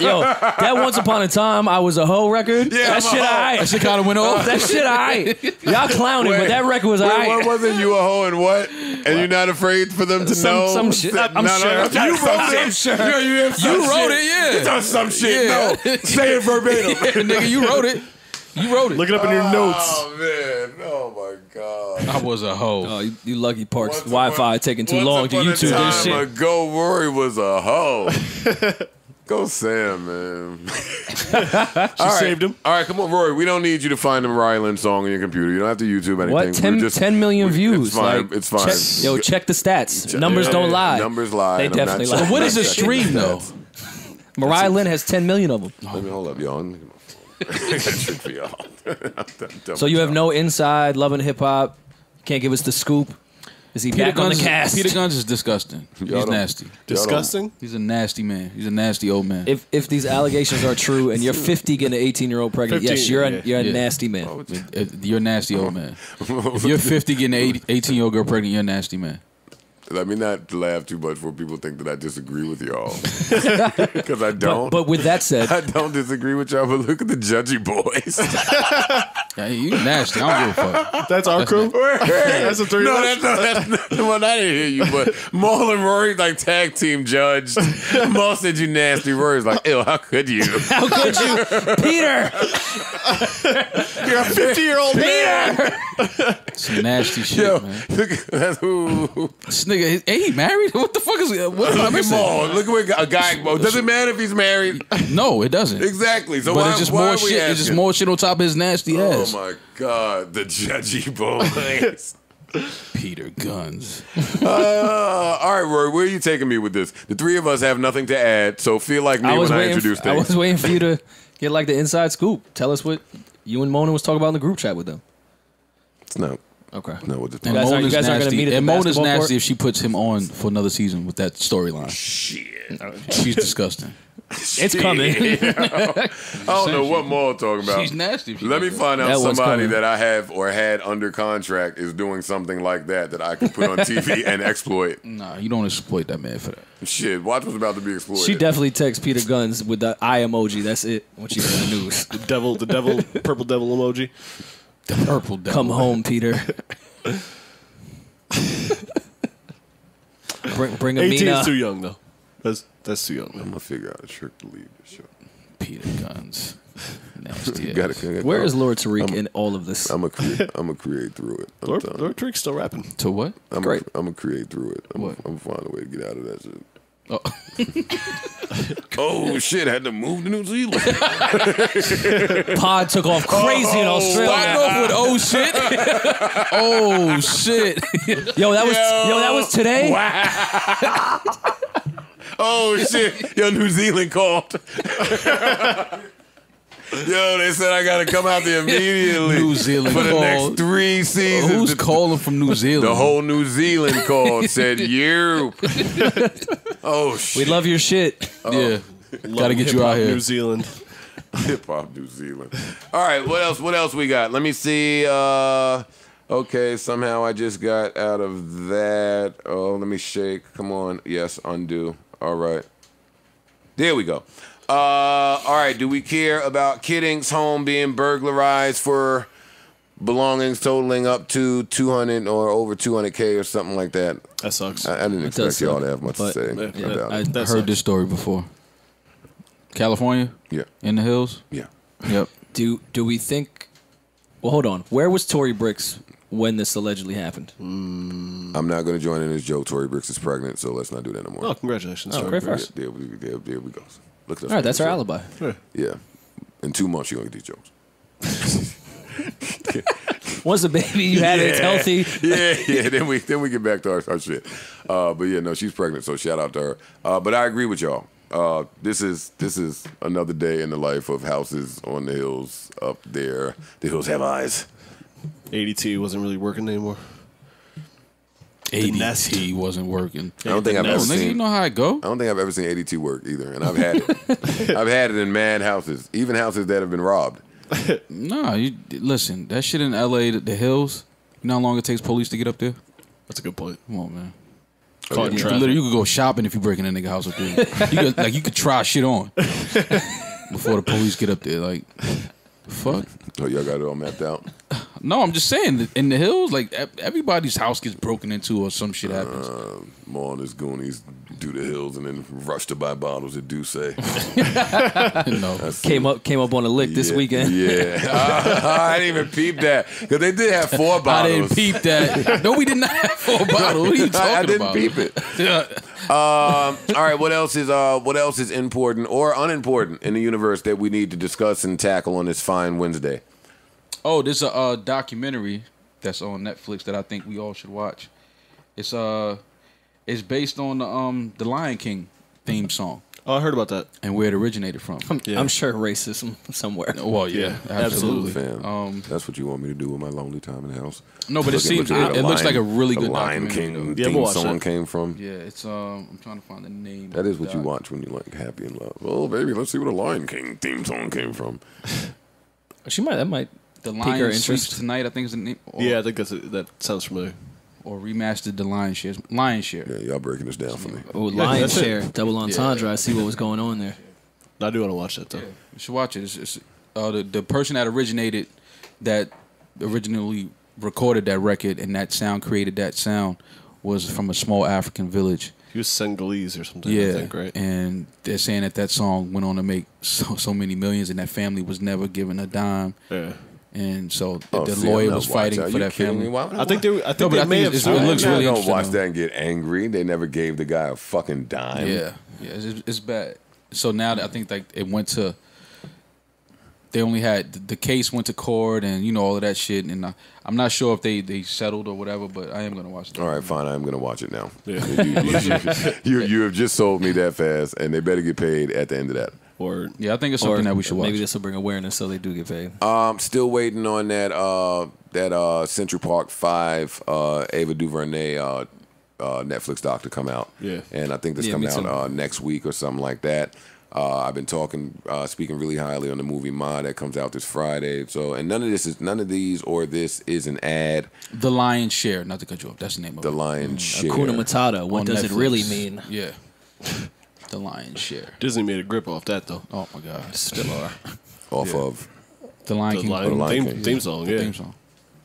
Yo, that Once Upon a Time I Was a Hoe record. Yeah, I'm that shit hoe. alright. That shit kind of went off. That shit alright. Y'all clowning, but that record was Wait, alright. what was it? You a hoe and what? And you're not afraid for them to Some- know? some shit. I'm No, no, sure. no, I'm You sure. wrote I'm it. sure. No, you, You wrote shit. it, yeah. You done some shit. Yeah. No, say it verbatim. *laughs* nigga, you wrote it. You wrote it. Look it up in your notes. Oh man! Oh my god! I was a hoe. Oh, you, you lucky Parks. Once Wi-Fi upon- taking too long to upon a YouTube this time shit. Ago, Rory was a hoe. *laughs* Go Sam, man. *laughs* She saved him. All right, come on, Rory. We don't need you to find the Ryland song on your computer. You don't have to YouTube anything. What? 10, just- 10 million we- views. It's fine. Like, it's fine. check- yo, check the stats. Numbers Yeah, don't lie. Numbers lie. They and I'm not definitely checking- lie. What is a I'm not checking stream though? Mariah Lynn has 10 million of them. Let me hold up, y'all. I got a trick for y'all. I'm So you have no inside loving hip hop. Can't give us the scoop. Is he Peter back on the cast? Peter Gunz is disgusting. He's Y'all nasty. Disgusting. He's a nasty man. He's a nasty old man. if if these allegations are true and you're 50 getting an 18 year old pregnant, yes, you're a, yeah. you're a Yeah. nasty man. If- if you're a nasty old man. If you're 50 getting an 18 year old girl pregnant, you're a nasty man. Let me not laugh too much where people think that I disagree with y'all. *laughs* *laughs* Because I don't. but with that said, *laughs* I don't disagree with y'all, but look at the judgy boys. Yeah, you nasty. I don't give a fuck. That's our crew. That's the three no, that's us. not, that's not the one. I didn't hear you, but Mal and Rory like tag team judged. Mal said you nasty. Rory's like, ew, how could you? how could you, Peter? You're a 50 year old man. Some nasty shit, Yo, man. look that's who. This nigga, hey, he married? *laughs* What the fuck is What am I Look at missing? Mal. Look at what a guy. Well, does it matter if he's married. *laughs* No, it doesn't. Exactly. So But why, it's just why more are we shit. It's just more shit on top of his nasty Oh ass. Oh my god, the judgy boys. *laughs* Peter Gunz. uh, all right, Rory, where are you taking me with this? The three of us have nothing to add, so feel like me I when I waiting. introduce I things. was waiting for you to get like the inside scoop. Tell us what you and Mona was talking about in the group chat with them. It's not. Okay. No, what the You guys aren't- you Mona's guys aren't gonna nasty. meet at the and Mona's basketball nasty court? if she puts him on for another season with that storyline. shit. She's disgusting. *laughs* It's coming. *laughs* *laughs* I don't know what Mal talking about. She's nasty. if she Let me does find out That one's somebody coming. that I have or had under contract is doing something like that that I can put on TV and exploit. Nah, you don't exploit that man for that. Shit, watch what's about to be exploited. she definitely texts Peter Gunz with the eye emoji. That's it. When she's in the news. The devil, the devil, purple devil emoji. The purple devil. Come home, Peter. *laughs* bring bring a 18 Mina. is too young though. That's that's too young. I'm gonna figure out a trick to leave this show. Peter Gunz. *laughs* Nasty. You gotta, ass. gotta- Where is Lord Tariq in all of this? I'm gonna create. *laughs* I'm gonna create through it. I'm Lord, telling Lord Tariq's still rapping. To what? I'm Great. I'm gonna create through it. I'm, What? I'm gonna find a way to get out of that shit. Oh. *laughs* Oh shit! I had to move to New Zealand. *laughs* Pod took off crazy in oh, Australia. Starting off with oh shit. *laughs* oh shit. Yo, that was yo, that was today. oh shit! Yo, New Zealand called. Yo, they said I gotta come out there *laughs* immediately. New Zealand for the called. next three seasons. Who's The- calling from New Zealand? The whole New Zealand called said *laughs* you. oh shit. We love your shit. Yeah. Gotta get you out here. New Zealand. *laughs* Hip hop New Zealand. All right, what else? What else we got? Let me see. Uh, okay, somehow I just got out of that. Oh, let me shake. Come on. Yes, undo. All right. There we go. Uh, all right. Do we care about Kid Ink's home being burglarized for belongings totaling up to 200 or over 200k or something like that? That sucks. I, I didn't does expect y'all suck, to have much to say Yeah, about I it. That heard sucks. this story before. California Yeah, in the hills. yeah. Yep. Do do we think? Well, hold on. Where was Tory Bricks when this allegedly happened? I'm not going to join in this joke. Tory Bricks is pregnant, so let's not do that anymore. Oh, congratulations. Oh, great Bruce. first. There, we, there, there we go. Look at All right, that's our making alibi. sure. Yeah. In two months, you're going to get these jokes. *laughs* Once the baby you had it's healthy. *laughs* yeah, yeah. Then we then we get back to our, our shit. Uh, but yeah, no, she's pregnant, so shout out to her. Uh, but I agree with y'all. Uh, this is this is another day in the life of houses on the hills up there. The hills have eyes. ADT wasn't really working anymore. ADT wasn't working. I don't think I've No, ever nigga, seen. you know how it go. I don't think I've ever seen ADT work either, and I've had it. *laughs* I've had it in mad houses, even houses that have been robbed. *laughs* Nah, you listen. That shit in L.A. The, the hills. You know how long it takes police to get up there? That's a good point. Come on, man. Oh, Caught in You could literally, you could go shopping if you break in a nigga house up there. You could, like you could try shit on *laughs* before the police get up there. Like, fuck. Oh, y'all got it all mapped out. *laughs* No, I'm just saying that in the hills, like e- everybody's house gets broken into or some shit happens. Uh, More on his Goonies do the hills and then rush to buy bottles at Dusse. *laughs* no, Came up came up on a lick this weekend. Yeah, *laughs* I didn't even peep that because they did have four bottles. I didn't peep that. No, we did not have four *laughs* bottles. What are you talking I, I didn't about? peep it. Um, all right, what else is uh, what else is important or unimportant in the universe that we need to discuss and tackle on this fine Wednesday? Oh, there's a uh, documentary that's on Netflix that I think we all should watch. It's uh, it's based on the um the Lion King theme song Oh, I heard about that. and where it originated from. Yeah. I'm sure racism somewhere. *laughs* Well, yeah, Yeah, absolutely. Fam, Um, that's what you want me to do with my lonely time in the house. No, but it Look at- seems look at it, the looks like a really good Lion. King Yeah, theme we'll song that. came from. Yeah, it's um. I'm trying to find the name. That of is the what you watch when you're like happy and love. Oh, baby, let's see where the Lion King theme song came from. She might that might The Pique her Lion interest. Sleeps Tonight, I think is the name. Or, Yeah, I think that's a, that sounds familiar. Or remastered the Lion Share. Lion Share. Yeah, y'all breaking this down for me. oh lion that's it. share double entendre. I see what was going on there. I do want to watch that though. You should watch it. It's, it's, uh, the the person that originated that originally recorded that record and that sound created that sound was from a small African village. He was Senegalese or something. Yeah, I think, right? and they're saying that that song went on to make so so many millions, and that family was never given a dime, Yeah. And so oh, the, Oh, the see, lawyer was fighting Are for that family. Why would I think they. I think No, they I may think have. it him. looks I'm really not watch though. that and get angry. They never gave the guy a fucking dime. Yeah, yeah, it's, it's bad. So now I think like it went to, they only had the, the case went to court and you know all of that shit, and I, I'm not sure if they they settled or whatever, but I am gonna watch it. All right, fine. I'm gonna watch it now. Yeah. *laughs* You, you, you, you have just sold me that fast, and they better get paid at the end of that. Or Yeah, I think it's something that we should watch. maybe this will bring awareness so they do get paid. Um, still waiting on that uh that uh Central Park Five uh Ava DuVernay uh, uh Netflix doc to come out. Yeah. and I think this Yeah, coming out uh, next week or something like that. Uh, I've been talking, uh, speaking really highly on the movie Ma that comes out this Friday. So, and none of this is none of these or this is an ad. the Lion's Share, not to cut you off. That's the name of it. The it. Lion Share. Hakuna Matata. What On does it really mean? Yeah, *laughs* the Lion's Share. Disney made a grip off that though. Oh my god, Still are. *laughs* off of the Lion The King Lion, Lion theme, King. theme song. Yeah. theme song.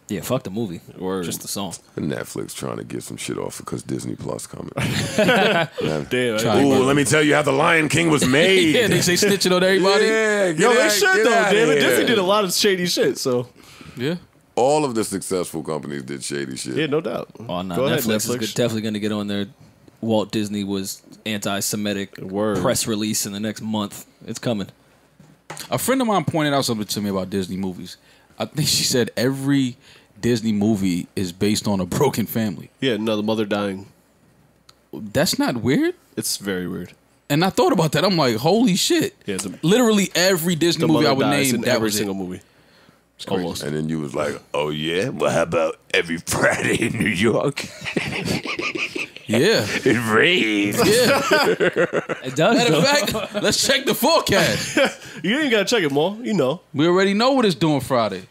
Yeah, fuck the movie. Word. Just the song. Netflix trying to get some shit off because Disney Plus coming. *laughs* Damn. Ooh, let me tell you how the Lion King was *laughs* made. yeah, they say snitching on everybody. Yeah, Yo, they out- should though, out damn it. here. Disney did a lot of shady shit, so Yeah. All of the successful companies did shady shit. yeah, no doubt. Oh no, Go ahead, Netflix, is good, definitely going to get on there. Walt Disney was anti-Semitic Word. press release in the next month. It's coming. A friend of mine pointed out something to me about Disney movies. I think she said every Disney movie is based on a broken family. Yeah, another mother dying. That's not weird. It's very weird. And I thought about that. I'm like, holy shit. Yeah, the- Literally every Disney The movie I would dies name, in that every was it. single movie. Almost. And then you was like, oh yeah? Well, how about every *laughs* Friday in New York? *laughs* Yeah. It rains. Yeah. It does. Matter of fact, let's check the forecast. You ain't gotta check it more. You know. We already know what it's doing Friday.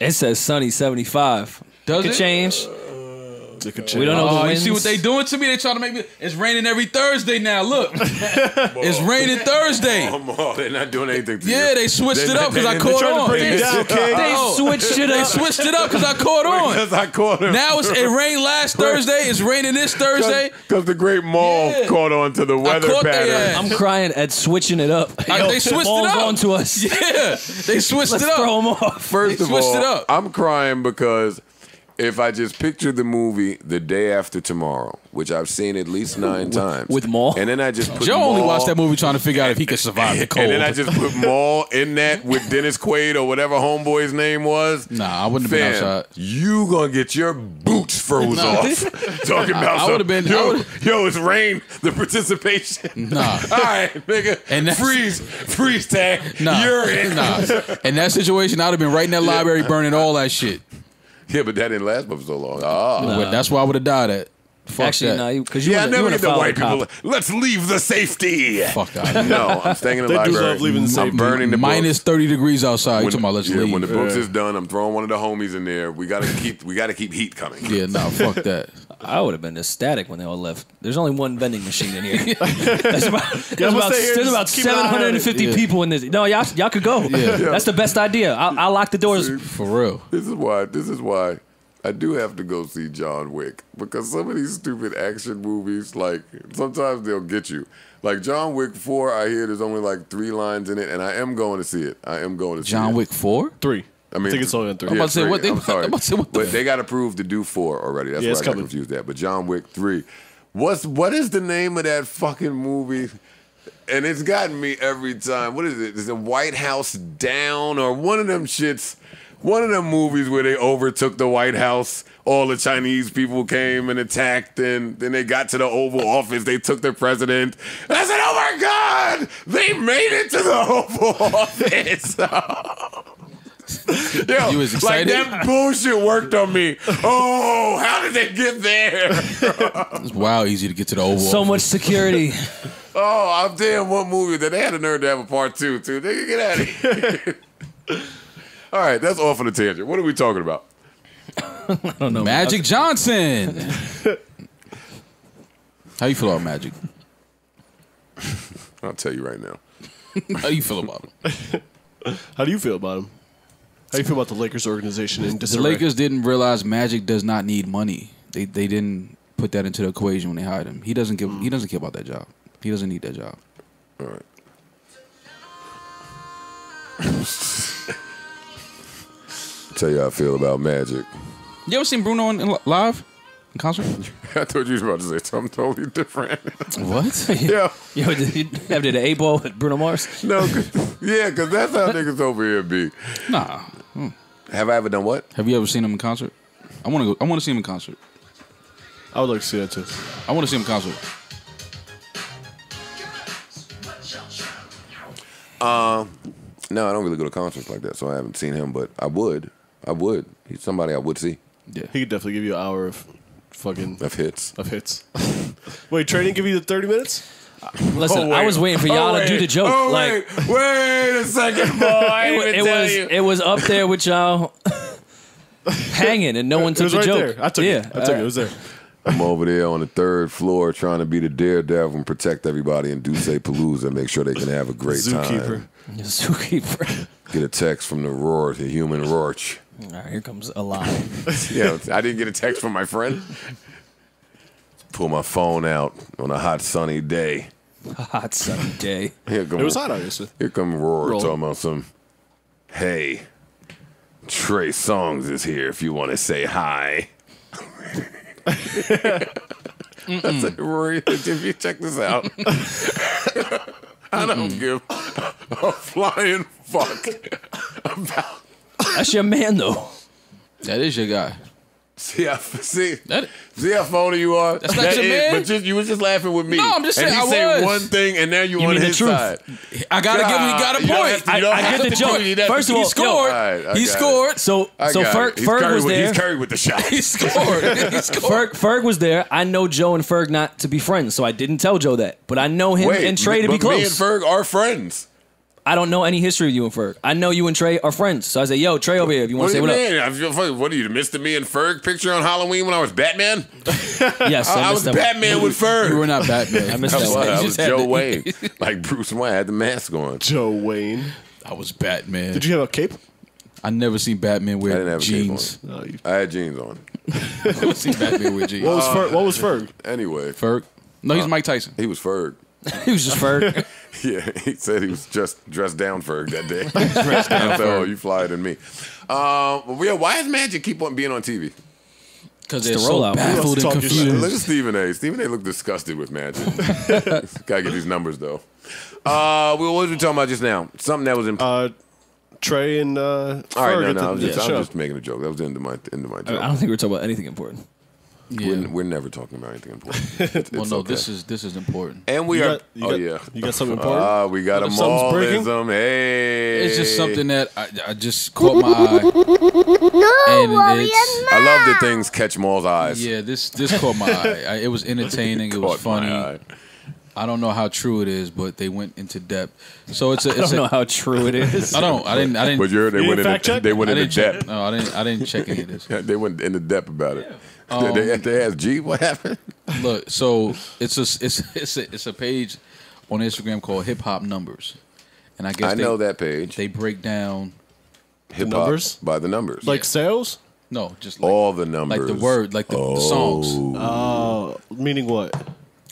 It says sunny 75. Does Could it? change. It could We don't know Oh, the you see what winds. they doing to me? They trying to make me. It's raining every Thursday now. Look, *laughs* it's raining Thursday. *laughs* Come on, they're not doing anything to you. Yeah, they switched it up because *laughs* I caught on. bring it down, kid. They Oh. switched it up. They up. switched it up because I caught on. Because I caught him. Now it's, it rained last Thursday. It's raining this Thursday. Because the Great Mal Yeah. caught on to the weather caught they pattern. ass. I'm crying at switching it up. Like, they switched Falls it up. onto us. Yeah, they switched Let's it up. throw them off. First They of switched all, it up. I'm crying because if I just picture the movie the day after tomorrow, which I've seen at least nine times, with Mal? and then I just put Joe only watched that movie trying to figure out if he could survive the cold. *laughs* And then I just put *laughs* Mal in that with Dennis Quaid or whatever homeboy's name was. Nah, I wouldn't have been Fam, outside. You gonna get your boots froze Nah. off. *laughs* Talking about I some- would've been- Yo, yo, it's rain. The participation. Nah. All right, nigga. And that's- freeze, freeze tag. Nah, You're in. nah. In that situation, I'd have been right in that library burning all that shit. Yeah, but that didn't last for so long. Ah. But that's why I would have died at. Fuck Actually, that. no, because you, Yeah, I never wanna get the white people. Let's leave the safety. Fuck that. No, I'm staying in the They do library. love leaving the I'm safety. burning the Minus books. 30 degrees outside. You When, talking about let's yeah, leave. when the books Yeah. is done, I'm throwing one of the homies in there. We gotta keep. We gotta keep heat coming. yeah, nah, fuck that. *laughs* I would have been ecstatic when they all left. There's only one vending machine in here. *laughs* There's about, there's about, there's about keep an eye on it. 750 Yeah. people in this. No, y'all, y'all could go. Yeah. *laughs* That's the best idea. I'll, I'll lock the doors. For real. This is why. This is why I do have to go see John Wick because some of these stupid action movies, like sometimes they'll get you. Like John Wick Four, I hear there's only like three lines in it, and I am going to see it. I am going to see John it. Wick 4? Three. I mean, I think it's only on three. I'm about to say, what they- I'm *laughs* sorry, I'm about to say, what the but f- they got approved to do four already. That's Yeah, why it's I got coming. confused that. But John Wick three, what's what is the name of that fucking movie? And it's gotten me every time. What is it? Is it White House Down or one of them shits? One of them movies where they overtook the White House. All the Chinese people came and attacked, and then they got to the Oval Office. They took the president. And I said, "Oh my God, they made it to the *laughs* Oval Office." *laughs* *laughs* Yo, You was like that bullshit worked on me. Oh, how did they get there? *laughs* It's wild easy to get to the Oval So much security. *laughs* Oh, I'm damn one movie that they had a nerve to have a part two too. They get out of here. All right, that's off on a tangent. What are we talking about? I don't know. Magic Johnson. How you feel about Magic? I'll tell you right now. How you feel about him? How do you feel about him? How do you feel about the Lakers organization in The? Lakers didn't realize Magic does not need money. They they didn't put that into the equation when they hired him. He doesn't give he mm. doesn't care about that job. He doesn't need that job. All right. *laughs* tell you how I feel about Magic. You ever seen Bruno in, in live in concert? *laughs* I thought you was about to say something totally different. *laughs* What? yeah. Yo, did you have did an A ball with Bruno Mars? No, 'cause- yeah, because that's how niggas over here be. nah. Hmm. Have I ever done what? Have you ever seen him in concert? I want to go. I want to see him in concert. I would like to see that too. I want to see him in concert. Um, no, I don't really go to concerts like that, so I haven't seen him, but I would. I would. He's somebody I would see. Yeah. He could definitely give you an hour of fucking Of hits. of hits. *laughs* Wait, training give you the thirty minutes? *laughs* Listen, Oh, I was waiting for y'all to oh, do the joke. Oh, like wait, wait a second, *laughs* boy. I it, ain't even it tell was you. it was up there with y'all *laughs* hanging, and no one It took was the right joke. there. I took yeah, it. I took it. It was there. I'm over there on the third floor trying to be the daredevil and protect everybody in Dusse Palooza and make sure they can have a great Zookeeper. time. Zookeeper. get a text from the roar, the human roach. All right, here comes a lie. Yeah, I didn't get a text from my friend. Pull my phone out on a hot sunny day. *laughs* Hot sunny day. Here come, It was hot out yesterday. Here come Roar Roll. talking about some. Hey, Trey Songz is here. If you want to say hi. *laughs* That's said, Rory, if you check this out, *laughs* I don't give a flying fuck about. That's your man, though. That is your guy. See how see That- see how phony you are. That's not That your is- man? But just, you was just laughing with me. No, I'm just and saying, he I said was. one thing, and now you, You on mean the his truth. side. I gotta give him. He got a point. have to- you I- I get the joke. First of all, he scored. All right, I he got it. scored. So, I so Ferg, Ferg was with, there. He's Curry with the shot. *laughs* He scored. *laughs* he scored. Ferg, Ferg was there. I know Joe and Ferg not to be friends, so I didn't tell Joe that. But I know him Wait, and Trey to be close. Me and Ferg are friends. I don't know any history of you and Ferg. I know you and Trey are friends. So I say, yo, Trey over here, if you want to say you what up. I feel fucking- What are you, Mr. Me and Ferg picture on Halloween when I was Batman? *laughs* Yes, I, I, I was that one. Batman with Ferg. You were not Batman. *laughs* I missed I that was, one. I was Joe Wayne, *laughs* like Bruce Wayne. I had the mask on. Joe Wayne. I was Batman. Did you have a cape? I never seen Batman I wear didn't have a cape jeans. No, you. I had jeans on. I never seen Batman wear jeans. What was Ferg? What was Ferg? Anyway, Ferg? No, he's Mike Tyson. he was Ferg. he was just Ferg. *laughs* Yeah, he said he was just dressed down Ferg that day. *laughs* dressed down I said, oh, you flyer than me. Uh, yeah, why does Magic keep on being on TV? Because It's they're the so rollout. baffled Who and else talking shit? Look at Stephen A. Stephen A. looked disgusted with Magic. *laughs* Gotta get these numbers though. Uh, well, what was we talking about just now? Something that was in. Uh, Trey and uh, All right, Ferg no, no, I was just, yeah, I sure. just making a joke. That was the end of my end of my I don't think we're talking about anything important. Yeah. We're, we're never talking about anything important. *laughs* It's, well, it's no, okay. this is this is important. and we You are. got- oh got- yeah, you got something important? Ah, we got a Something's breaking? mallism. Hey, It's just something that I, I just *laughs* caught my eye. and it's I love that things catch Mal's eyes. yeah, this this caught my eye. I, it was *laughs* entertaining. It was Caught my funny. eye. I don't know how true it is, but they went into depth. So it's a. I It's don't know how true it is. I don't. I didn't. I didn't. But you're, they You went didn't fact into check? they went into depth. No, I didn't. I didn't check any of this. They went into depth about it. Um, they, they asked G, what happened? Look, so it's a it's it's a, it's a page on Instagram called Hip Hop Numbers, and I guess I they, know that page. they break down. Hip numbers? by the numbers, like sales. No, just like, all the numbers, like the word, like the, the songs. Uh, meaning what?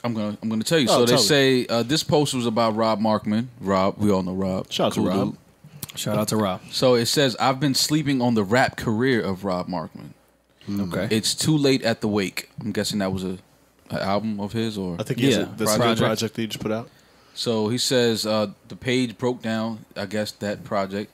I'm gonna I'm gonna tell you. Oh, so they me. say uh, this post was about Rob Markman. Rob, we all know Rob. Shout out to Rob. dude. Shout out to Rob. So it says I've been sleeping on the rap career of Rob Markman. Okay. It's too late at the wake. I'm guessing that was a, an album of his or I think he has Yeah, a, this project. project. project that he just put out. So he says uh, the page broke down. I guess that project.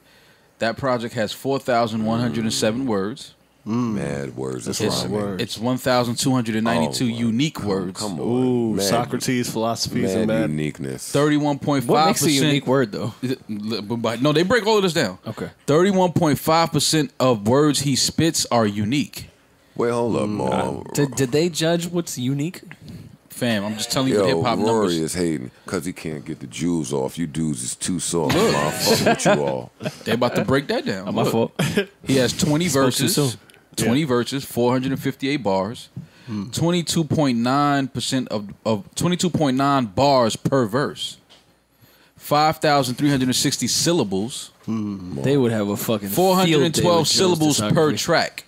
That project has four thousand one hundred and seven words. mad words. That's It's, rhyming. word. it's one thousand two hundred and ninety-two Oh, my- unique come- words. Come on, Ooh, mad, Socrates, philosophies, mad and mad. uniqueness. Thirty-one point what makes a percent. unique word, though? *laughs* No, they break all of this down. Okay. Thirty-one point five percent of words he spits are unique. Wait, hold Mm, up, Mal. Did, did they judge what's unique? Fam, I'm just telling you what Yo, hip hop Rory numbers. is hating because he can't get the jewels off. You dudes is too soft. Man. I'm fucking with you all. *laughs* They about to break that down. My Look. fault. He has *laughs* 20 Spoke too verses. soon. 20 verses, 458 bars. 22.9% of, of 22.9 bars per verse. 5,360 syllables. They would have a fucking field day 412 with Joe's syllables per discography. track.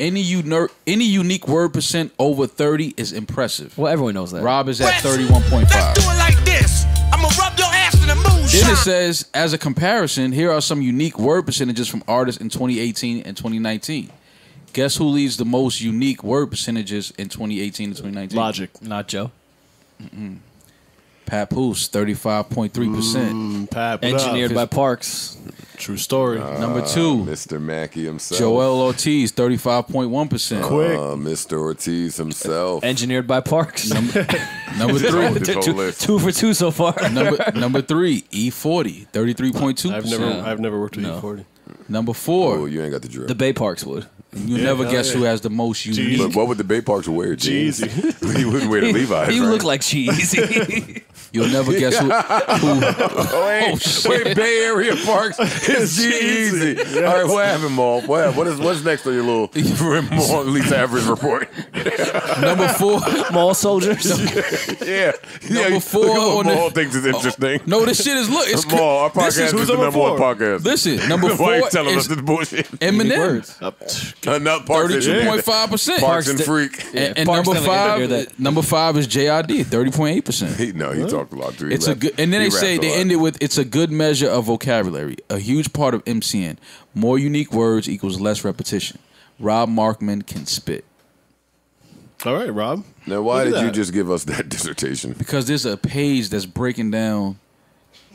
Any uni- any unique word percent over 30 is impressive. Well, everyone knows that. Rob is at Let's do 31.5. it like this. I'ma rub your ass in the moon. Then it says, as a comparison, here are some unique word percentages from artists in 2018 and 2019. Guess who leads the most unique word percentages in 2018 and 2019? Logic. Not Joe. Papoose, 35.3%. Mm, Pat, what Engineered up? by Parks. True story. Number two, Mr. Mackey himself. Joell Ortiz, 35.1%. Quick. Uh, Mr. Ortiz himself. Engineered by Parks. Number *laughs* With three, two, two for two so far. *laughs* number, number three, E E40, 33.2%. I've never, I've never worked with No. E40. Number Oh, four, you ain't got the drip. the Bay Parks would. you Yeah, never guess yeah. who has the most unique. but what would the Bay Parks wear? Jeans. Jeezy. *laughs* he wouldn't wear the Levi's. You right? look like cheesy. You'll never guess who. *laughs* who oh, wait, Oh, shit. wait, Bay Area Parks *laughs* is G-Eazy. All right, what happened, Mal? What, happened? what is what's next on your little *laughs* Mal least average report? number four. Mall soldiers. yeah, yeah. Number four Look at what on the- Mal thinks is interesting. No, this shit is look. It's cra- Mal, our this podcast is, is, the number one podcast. Listen, number four. Why four you telling us is this bullshit? Eminem, Enough Parks and- thirty-two point five percent. Parks and Freak. And, and Parks number five, that. number five is JID, thirty point eight percent. He, no, he talked a lot too. He It's a good, and then they say they lot. end it with it's a good measure of vocabulary. A huge part of MCN. More unique words equals less repetition. Rob Markman can spit All right, Rob. Now, why did at you just give us that *laughs* dissertation? because there's a page that's breaking down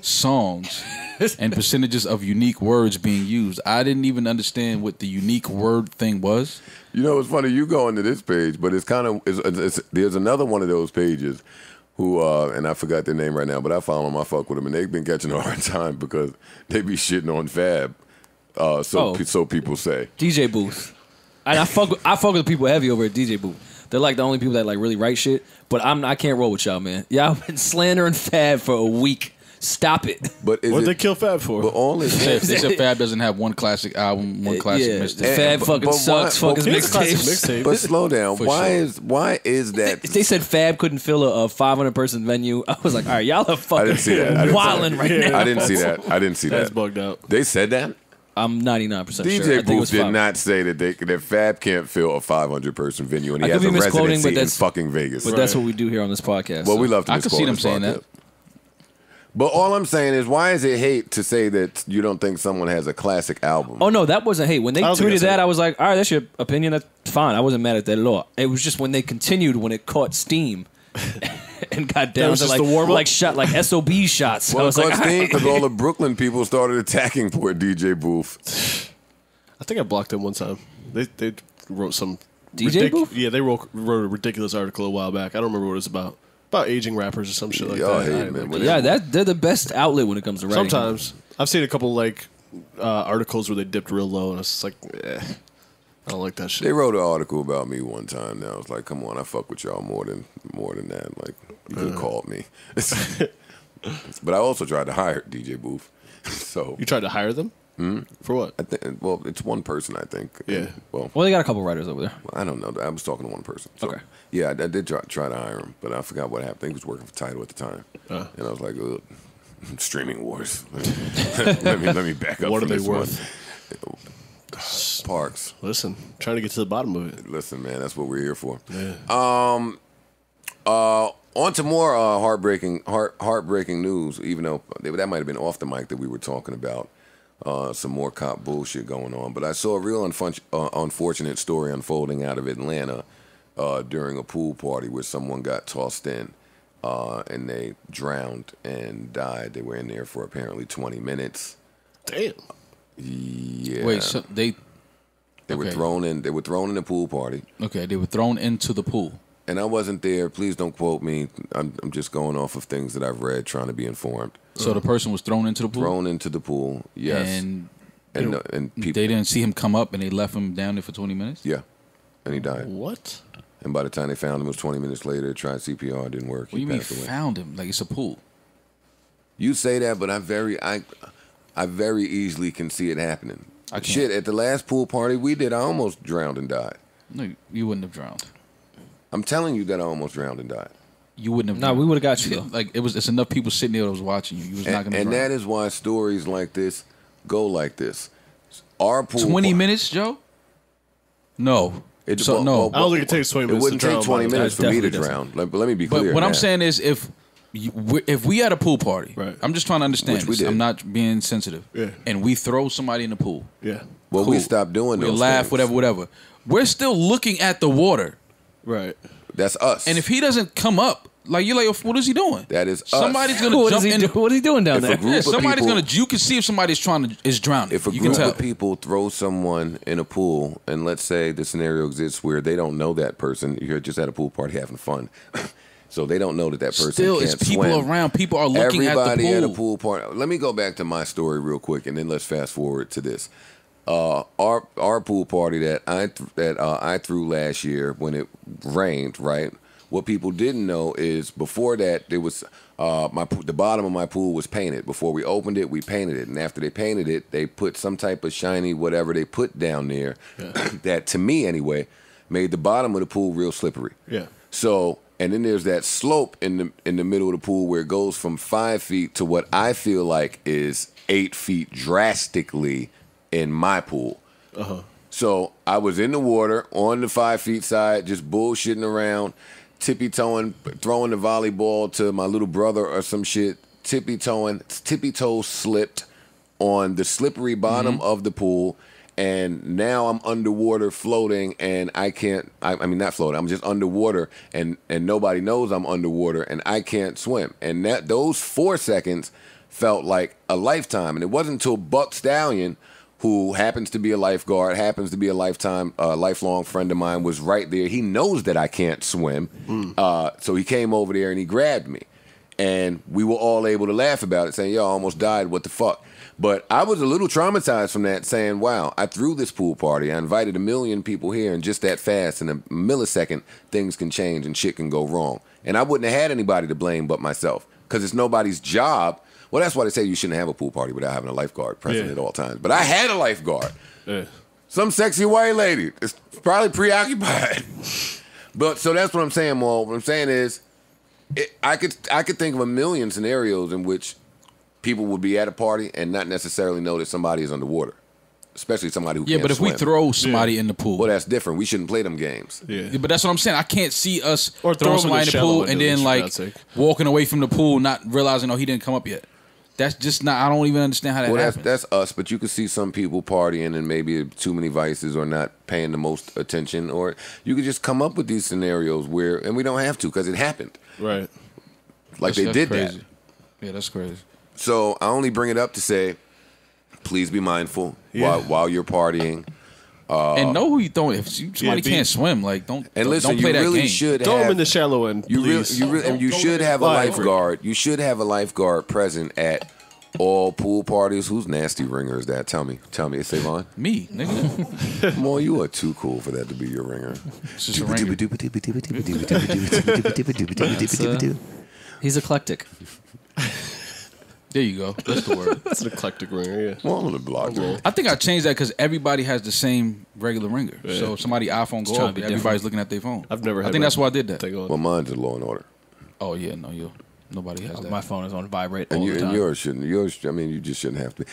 songs *laughs* and percentages of unique words being used. I didn't even understand what the unique word thing was. You know, it's funny. You go into this page, but it's kind of it's, it's, there's another one of those pages who uh, and I forgot their name right now, but I follow them. I fuck with them, and they've been catching a hard *laughs* time because they be shitting on Fab. Uh, so Oh. so people say. DJ Booth. And I fuck with, I fuck with the people heavy over at DJ Booth. They're like the only people that like really write shit. But I'm I can't roll with y'all, man. Y'all been *laughs* slandering Fab for a week. Stop it. But is What'd it, they kill Fab for? But only They they said Fab doesn't have one classic album, one classic yeah, mixtape. Fab but- fucking but sucks. why- Fuck his but- His classic mixtapes. mixtape. But slow down. For Why sure. is why is that? They said Fab couldn't fill a, a 500 person venue. I was like, all right, y'all are I fucking didn't see that. I didn't wilding that. right now. I didn't see that. I didn't see That's that. bugged out. They said that. I'm 99 percent DJ sure. I think it Booth did not say that they that Fab can't fill a 500 person venue, and he I has could a be misquoting, residency but in that's- fucking Vegas. But that's what we do here on this podcast. well, so. we love to. I could see them saying podcast. that. But all I'm saying is, why is it hate to say that you don't think someone has a classic album? Oh no, that wasn't hate. When they I tweeted that. I was like, all right, that's your opinion. That's fine. I wasn't mad at that at all. It was just when they continued when it caught steam *laughs* and got down was to just like the warm-up? like shot like sob shots. well, I was like, caught all steam because all the *laughs* Brooklyn people started attacking poor DJ Booth. I think I blocked them one time. They they wrote some DJ Booth? Yeah, they wrote wrote a ridiculous article a while back. I don't remember what it was about. About aging rappers or some shit like Y'all that. hate I man. like When yeah, that they're the best outlet when it comes to writing. Sometimes I've seen a couple like uh, articles where they dipped real low, and it's just like, eh, I don't like that shit. They wrote an article about me one time. Now I was like, "Come on, I fuck with y'all more than more than that." Like you could have called me, *laughs* but I also tried to hire DJ Booth. *laughs* so you tried to hire them for what? I think, well, it's one person. I think. Yeah. Well, Well, they got a couple writers over there. I don't know. I was talking to one person. So, Okay. Yeah, I, I did try, try to hire him, but I forgot what happened. I think he was working for Tidal at the time, Uh. and I was like, Ugh, *laughs* "Streaming wars." *laughs* let *laughs* me let me back up. What are they worth? One. *sighs* Parks. Listen, trying to get to the bottom of it. Listen, man, that's what we're here for. Yeah. Um, uh, on to more uh, heartbreaking, heart heartbreaking news. Even though that might have been off the mic that we were talking about uh, some more cop bullshit going on, but I saw a real unfun- uh, unfortunate story unfolding out of Atlanta uh, during a pool party where someone got tossed in. Uh, and they drowned and died. They were in there for apparently 20 minutes. Damn. Yeah. Wait, so they they were thrown in. They were thrown in a pool party. okay? They were thrown into the pool. and I wasn't there. Please don't quote me. I'm, I'm just going off of things that I've read, trying to be informed. So the person was thrown into the pool, Thrown into the pool, yes, and and and, and people, they didn't see him come up, and they left him down there for twenty minutes. yeah, and he died. What? And by the time they found him, it was 20 minutes later. Tried CPR, didn't work. What do he you mean away. found him? Like it's a pool. You say that, but I very I I very easily can see it happening. I can't. Shit, at the last pool party we did, I almost drowned and died. No, you wouldn't have drowned. I'm telling you that I almost drowned and died. You wouldn't have. Nah, we would've got you, though. Like it was. It's enough people sitting there that was watching you. You was not And, gonna. and drown. that is why stories like this go like this. Our pool twenty par- minutes, Joe. No. It- so well- no. well, I don't think it takes 20 It minutes wouldn't to drown take 20 minutes for me to Definitely drown. Let, but let me be clear. But what on I'm saying is, if you, we- if we at a pool party, Right. I'm just trying to understand. Which we did. I'm not being sensitive. Yeah. And we throw somebody in the pool. Yeah. well, we stop stopped doing We those laugh, things. whatever, whatever. We're still looking at the water, Right. That's us. and if he doesn't come up, like you're like, what is he doing? That is us. somebody's gonna *laughs* What is jump he in. do- What is he doing down If a there? group Yeah, of somebody's people- gonna. You can see if somebody's trying to is drowning. if a you group can tell. of people throw someone in a pool, and let's say the scenario exists where they don't know that person, you're just at a pool party having fun, *laughs* so they don't know that that person Still, can't it's people swim. around. People are looking Everybody at at the a pool. pool party. Let me go back to my story real quick, and then let's fast forward to this. Uh, our our pool party that I th- that uh, I threw last year when it rained, right, what people didn't know is before that there was uh, my the bottom of my pool was painted. Before we opened it, we painted it, and after they painted it, they put some type of shiny whatever they put down there *coughs* that to me anyway made the bottom of the pool real slippery. Yeah. So, and then there's that slope in the in the middle of the pool where it goes from five feet to what I feel like is eight feet drastically in my pool. Uh-huh. So I was in the water on the five feet side, just bullshitting around, tippy toeing, throwing the volleyball to my little brother or some shit. Tippy toeing, tippy toe slipped on the slippery bottom mm-hmm. of the pool. And now I'm underwater floating, and I can't. I, I mean, not floating. I'm just underwater, and and nobody knows I'm underwater, and I can't swim. And that those four seconds felt like a lifetime. And it wasn't until Buck Stallion, who happens to be a lifeguard, happens to be a lifetime, uh, lifelong friend of mine, was right there. He knows that I can't swim, uh, so he came over there and he grabbed me, and we were all able to laugh about it, saying, "Yo, I almost died. What the fuck." But I was a little traumatized from that, saying, "Wow, I threw this pool party. I invited a million people here, and just that fast, in a millisecond, things can change and shit can go wrong. And I wouldn't have had anybody to blame but myself, because it's nobody's job. Well, that's why they say you shouldn't have a pool party without having a lifeguard present Yeah. at all times. But I had a lifeguard, Yeah. some sexy white lady. It's probably preoccupied. *laughs* but so that's what I'm saying, Mal. What I'm saying is, it, I could I could think of a million scenarios in which people would be at a party and not necessarily know that somebody is underwater, especially somebody who Yeah, can't but if we throw somebody in the pool, well, that's different. We shouldn't play them games. Yeah. Yeah, but that's what I'm saying. I can't see us Or throw throwing somebody in the the pool and then like walking away from the pool, not realizing oh he didn't come up yet. That's just not. I don't even understand how that Well, that's happens. that's us, but you can see some people partying and maybe too many vices or not paying the most attention, or you could just come up with these scenarios where, and we don't have to because it happened. Right. Like That's- they that's did crazy. that. Yeah, that's crazy. So I only bring it up to say, please be mindful while while you're partying. And know who you throwing. If you- somebody be- can't swim, like don't And don't, listen, don't play you that really game. should Throw have him in the shallow end, You really, you really, and you should have a lifeguard. You should have a lifeguard present at all pool parties. Whose nasty ringer is that? Tell me, tell me, it's Savon. Me, nigga. *laughs* Boy, you are too cool for that to be your ringer. It's just a ringer. Uh, he's eclectic. There you go. That's the word. *laughs* That's an eclectic ringer, yeah. Well, I'm gonna block you. I think I changed that because everybody has the same regular ringer. So if somebody iPhone go trying up, to be everybody's looking at their phone. I've never I had think that's why I did that. Take on. Well, mine's a Law and Order, Oh yeah, no, you. Nobody has that. My phone is on vibrate and, all you, the and yours shouldn't. Yours, I mean, you just shouldn't have to.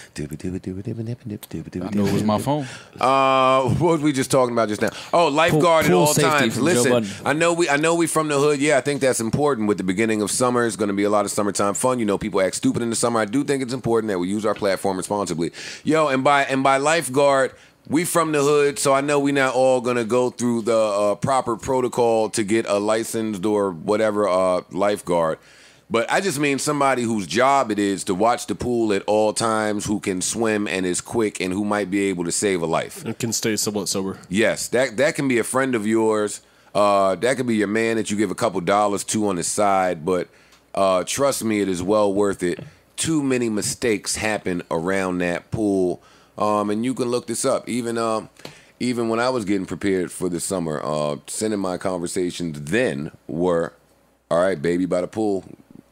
I know it was my phone. Uh, what was we just talking about just now? Oh, lifeguard Pool- pool at all times. Listen, I know we, I know we from the hood. Yeah, I think that's important. With the beginning of summer, it's going to be a lot of summertime fun. You know, people act stupid in the summer. I do think it's important that we use our platform responsibly. Yo, and by and by lifeguard. We from the hood, so I know we not all gonna go through the uh, proper protocol to get a licensed or whatever uh, lifeguard. But I just mean somebody whose job it is to watch the pool at all times, who can swim and is quick, and who might be able to save a life. And can stay somewhat sober. Yes, that that can be a friend of yours. Uh, that could be your man that you give a couple dollars to on the side. But uh, trust me, it is well worth it. Too many mistakes happen around that pool, um, and you can look this up. Even uh, even when I was getting prepared for the summer, uh, sending my conversations then were, all right, baby by the pool.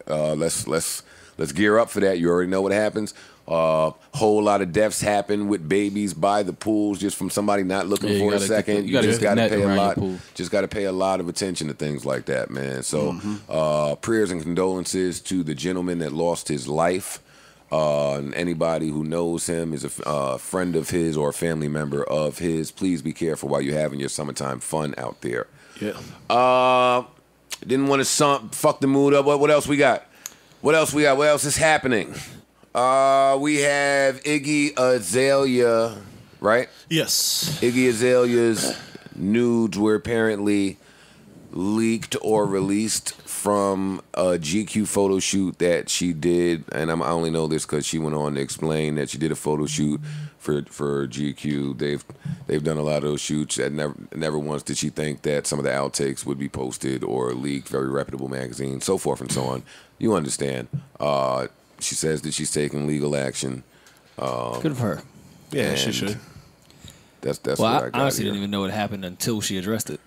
Uh, let's let's let's gear up for that. You already know what happens. Uh, whole lot of deaths happen with babies by the pools just from somebody not looking Yeah, for a second. the- you just got to pay a lot. Just got to pay a lot of attention to things like that, man. So, Mm-hmm. uh, prayers and condolences to the gentleman that lost his life. Uh, and anybody who knows him is a uh, friend of his or a family member of his. Please be careful while you're having your summertime fun out there. Yeah. Uh, didn't want to sum, fuck the mood up. What, what else we got? What else we got? What else is happening? Uh, we have Iggy Azalea, right? Yes. Iggy Azalea's nudes were apparently leaked or released from a GQ photo shoot that she did, and I'm, I only know this because she went on to explain that she did a photo shoot for for GQ. They've they've done a lot of those shoots, and never never once did she think that some of the outtakes would be posted or leaked. Very reputable magazine, so forth and so on. You understand? Uh, she says that she's taking legal action. Good of her. Yeah, she should. That's that's Well, what I, I got honestly here. didn't even know it happened until she addressed it.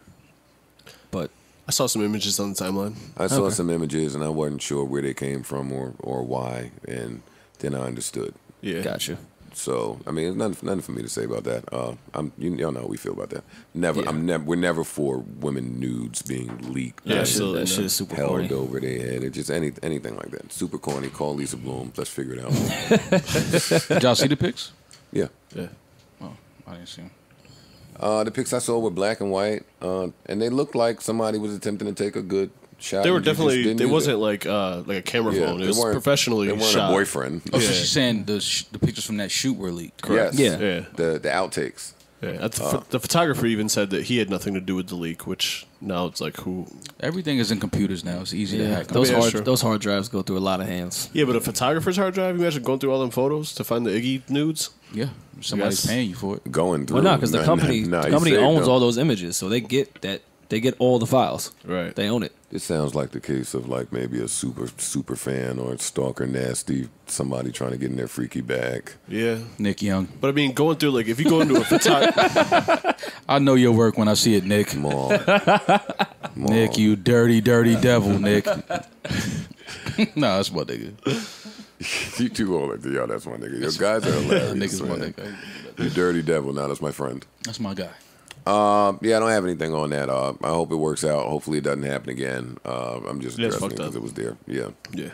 But I saw some images on the timeline. I saw Okay. some images and I wasn't sure where they came from or or why, and then I understood. Yeah. Gotcha. So I mean, it's nothing, nothing for me to say about that. Uh, I'm you, y'all know how we feel about that. Never, Yeah. I'm never. We're never for women nudes being leaked. Yeah, That absolutely that shit is super held corny. over their head. It just any anything like that. Super corny. Call Lisa Bloom. Let's figure it out. Did *laughs* y'all see the pics? yeah. Yeah. Oh, I didn't see them. Uh, the pics I saw were black and white, uh, and they looked like somebody was attempting to take a good shot. They were and you just definitely. didn't It wasn't like uh like a camera Yeah, phone. they It was professionally They weren't shot. a boyfriend. Oh, so she's saying the sh- the pictures from that shoot were leaked. Yes. Yeah. Yeah. The the outtakes. Yeah. The, Uh. the photographer even said that he had nothing to do with the leak, which now it's like who? Everything is in computers now. It's easy to hack. those yeah, hard those hard drives go through a lot of hands. Yeah, but a photographer's hard drive. You imagine going through all them photos to find the Iggy nudes. yeah, somebody's paying you for it. Going through. Well, no, because the company nah, nah, the company owns them. all those images, so they get that they get all the files. Right. They own it. This sounds like the case of like maybe a super super fan or stalker nasty somebody trying to get in their freaky bag. Yeah. Nick Young. But I mean, going through like if you go into a photographer, *laughs* *laughs* I know your work when I see it, Nick. Come on, *laughs* Nick, you dirty, dirty devil, Nick. nah, that's my nigga. you too old to y'all. That's my nigga. Your guys are hilarious. Nigga's my man. nigga. You dirty devil. Now that's my friend. That's my guy. Um, yeah, I don't have anything on that. Uh, I hope it works out. Hopefully, it doesn't happen again. Uh, I'm just addressing it because it was there. Yeah. yeah.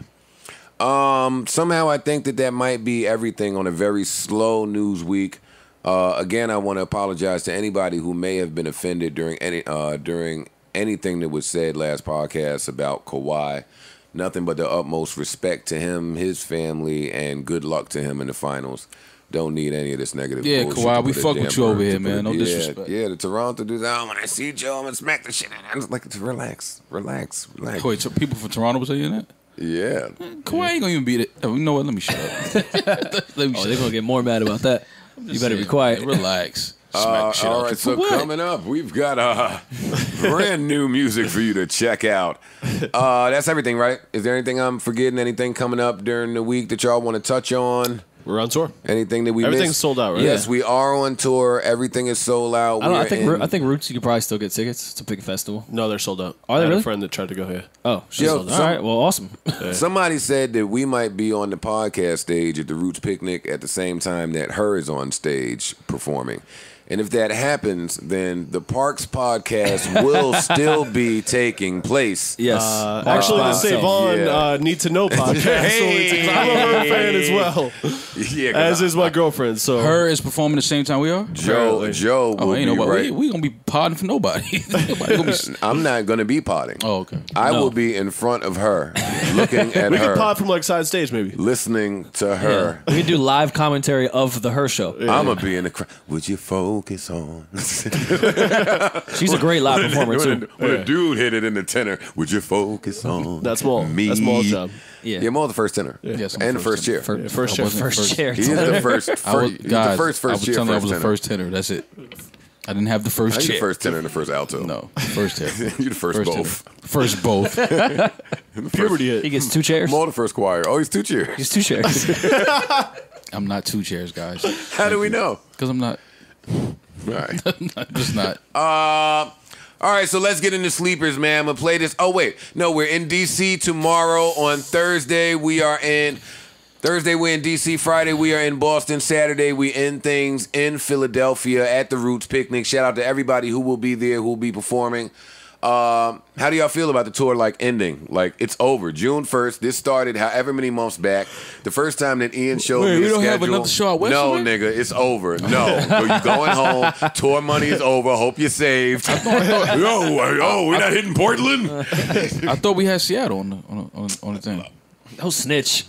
Um, somehow I think that that might be everything on a very slow news week. Uh, again, I want to apologize to anybody who may have been offended during any uh, during anything that was said last podcast about Kawhi. Nothing but the utmost respect to him, his family, and good luck to him in the finals. Don't need any of this negative. Yeah, bullshit Kawhi, we fuck with you over here, man. No yeah, disrespect. Yeah, the Toronto dudes. Oh, when I see Joe, I'm gonna smack the shit out of him. I was like, relax, relax, relax. Wait, so people from Toronto was saying that? Yeah, Kawhi ain't gonna even beat it. Oh, you know what? Let me shut up. *laughs* Let me Oh, shut they're gonna get more mad about that. You better be quiet. man, Relax. *laughs* Smack Uh, the shit all out right, you. so what? coming up, we've got uh, *laughs* brand new music for you to check out. Uh, that's everything, right? Is there anything I'm forgetting? Anything coming up during the week that y'all want to touch on? We're on tour. Anything that we Everything's missed? sold out, right? Yes, we are on tour. Everything is sold out. I, don't I We're think in- Ro- I think Roots you could probably still get tickets to pick a festival. No, they're sold out. Are they I had really? a friend that tried to go here. Oh, shit. Yo, all some- right. Well, awesome. *laughs* Somebody said that we might be on the podcast stage at the Roots Picnic at the same time that H.E.R. is on stage performing. And if that happens, then the Parks podcast *laughs* will still be taking place. yes. Uh, actually, by the Save. On Yeah. uh, Need to Know *laughs* podcast. Hey. so it's, I'm a H.E.R. fan as well, Yeah, 'cause as I- is my girlfriend. So H.E.R. is performing the same time we are. Joe. Apparently. Joe will Oh, ain't be nobody. right. We, we gonna be podding for nobody. *laughs* nobody be, I'm not going to be potting. oh, okay. I No. will be in front of her, looking at her. we can could pod from like side stage, maybe. listening to her. We can do live commentary of the H.E.R. show. I'm gonna be in the crowd. Would you focus on? *laughs* She's a great live performer when, a, too. when a dude hit it in the tenor, would you focus on? That's Mal. Me. That's Mal's job. Yeah. Yeah, Mal the first tenor. Yes, I'm and the first first chair. Fir- Yeah, first chair. first first. chair. He is the *laughs* first. I was, guys, the first I first was chair. telling you I first was the first tenor. That's it. I didn't have the first I chair. the first tenor and the first alto. No, first tenor. *laughs* you the first, First both. tenor. First both. Puberty hit. He gets two chairs. Maul the first choir. Oh, he's two chairs. He's two chairs. I'm not two chairs, guys. How do we know? Because I'm not. All right. *laughs* Just not. Uh, all right, so let's get into sleepers, man. I'm gonna play this. Oh wait, no, we're in DC tomorrow. On Thursday, we are in. Thursday we're in DC. Friday we are in Boston. Saturday we end things in Philadelphia at the Roots Picnic. Shout out to everybody who will be there, who will be performing. Um, how do y'all feel about the tour like ending? Like it's over. June first. This started however many months back. The first time that Ian showed Wait, me we don't have schedule- another show out west No, nigga, it's over. No, you going home. Tour money is over. Hope you're saved. oh, oh, we're not hitting Portland. I thought we had Seattle on the on the, on, on the thing. No snitch.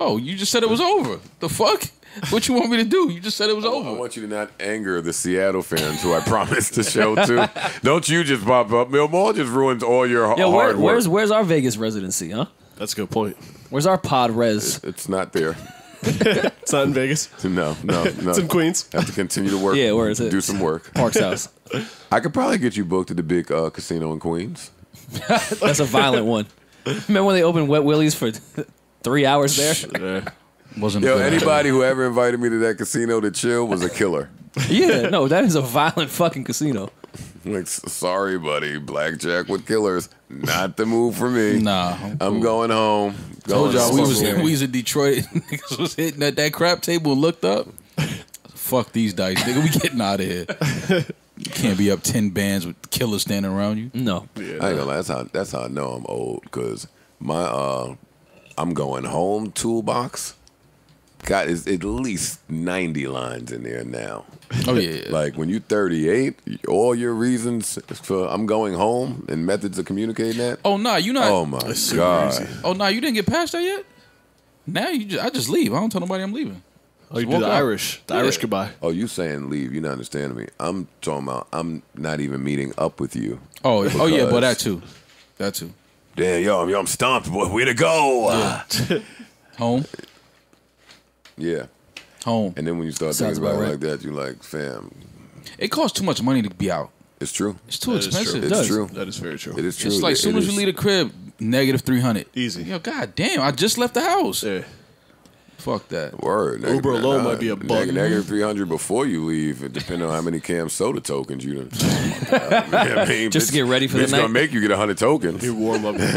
Oh, you just said it was over. The fuck? What you want me to do? You just said it was over. I want you to not anger the Seattle fans who I *laughs* promised to show to. *laughs* Don't you just pop up. Bill Mal just ruins all your Yo, hard where, work. where's where's our Vegas residency, huh? That's a good point. Where's our pod res? It's not there. *laughs* It's not in Vegas. No, no, no. It's in Queens. Have to continue to work. Yeah, where is it? Do some work. Parks House. I could probably get you booked at the big uh, casino in Queens. That's a violent one. Remember when they opened Wet Willie's for three hours there? Yeah. Wasn't a Yo, anybody who ever invited me to that casino to chill was a killer. *laughs* yeah, no, that is a violent fucking casino. Like, sorry, buddy. Blackjack with killers, not the move for me. Nah, I'm I'm cool. going home. Told y'all we was somewhere. we was in Detroit. *laughs* Niggas was hitting at that crap table and looked up. Fuck these dice, nigga. We getting out of here. You can't be up ten bands with killers standing around you. No. I ain't gonna lie. That's how. That's how I know I'm old. Cause my uh, I'm going home toolbox. Got is at least ninety lines in there now. Oh yeah, yeah. *laughs* Like when you're 38, all your reasons for I'm going home and methods of communicating that. oh nah, you not. Oh my god! easy. Oh nah, you didn't get past that yet. Now you just I just leave. I don't tell nobody I'm leaving. Oh, you Just do the out. Irish, the Yeah. Irish goodbye. Oh, you saying leave? You're not understanding me. I'm talking about. I'm not even meeting up with you. Oh oh yeah, but that too, that too. Damn, yo, I'm, yo, I'm stomped. Boy, way to go! Ah. *laughs* Home, yeah. home. And then when you start Sounds thinking about about it like that, you're like, fam, It costs too much money to be out. it's true. It's too That is true. expensive. It's true. That is very true. It is true. It's like It- soon as you leave the crib, negative three hundred. Easy. Yo, god damn! I just left the house. Yeah. Fuck that. Word. Uber alone nah, might be a neg- bug. Negative 300 before you leave, it depending on how many CamSoda tokens you done. *laughs* I mean, Just to get ready for the It's going night? to make you get 100 tokens. You warm up. Your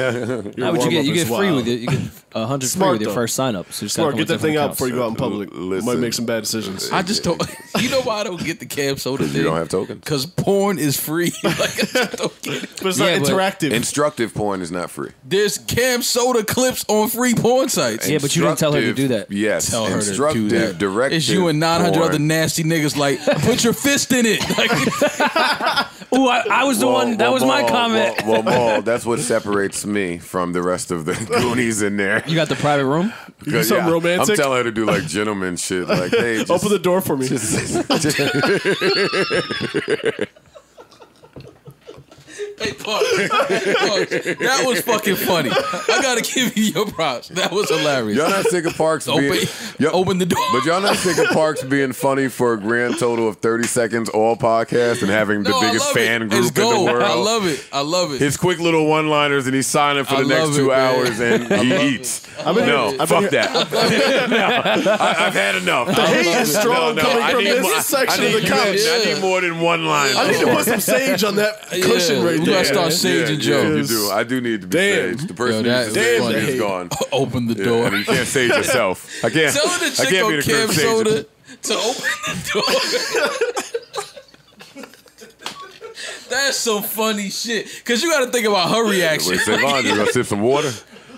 How would you get? You get free with it. it. You get a hundred free Smart, with your though. first sign up. So you just Smart, gotta get come that with thing out different before you go out in public. Listen. might make some bad decisions. I just don't. *laughs* You know why I don't get the CamSoda? Because you don't have tokens. Because porn is free. *laughs* like, I just don't get it. but it's Yeah, not but- interactive. Instructive porn is not free. There's CamSoda clips on free porn sites. Yeah, but you didn't tell her to do that. Yes. Tell her to instructive, do that. directive It's you and 900 porn. other nasty niggas like, put your fist in it. *laughs* Like, *laughs* Ooh, I, I was the Well, one. That well, was my Mal, comment. Well, well, Mal, that's what separates me from the rest of the *laughs* Goonies in there. You got the private room. You do something romantic? I'm telling her to do like gentleman shit. Like, hey, just, Open the door for me. Hey, Park, Park, that was fucking funny. I gotta give you your props. That was hilarious. Y'all not sick of Parks open, being y'all- open the door. But y'all not sick of Parks being funny for a grand total of 30 seconds all podcast and having the No, I biggest fan it. group It's in the world. I love it. I love it. His quick little one-liners and he's signing for I the next two it, man. hours and he eats. I've been no, here- I've fuck that. *laughs* no, I, I've had enough. The hate is strong coming I from this more- section I of the you- couch. I need more than one line. I need to put some sage on that cushion Yeah, right we there. Gotta start saging yeah, Joe. Yeah, you do. I do need to be Damn. saged. The person Yo, who that- needs to sage damn, me the is gone. *laughs* Open the Yeah, door. and you can't sage yourself. I can't. Tell the I chick can't on be the Cam sager. Soda to open the door. *laughs* That's some funny shit. Cause you got to think about her reaction. Wait, Savon, you gonna sip some water?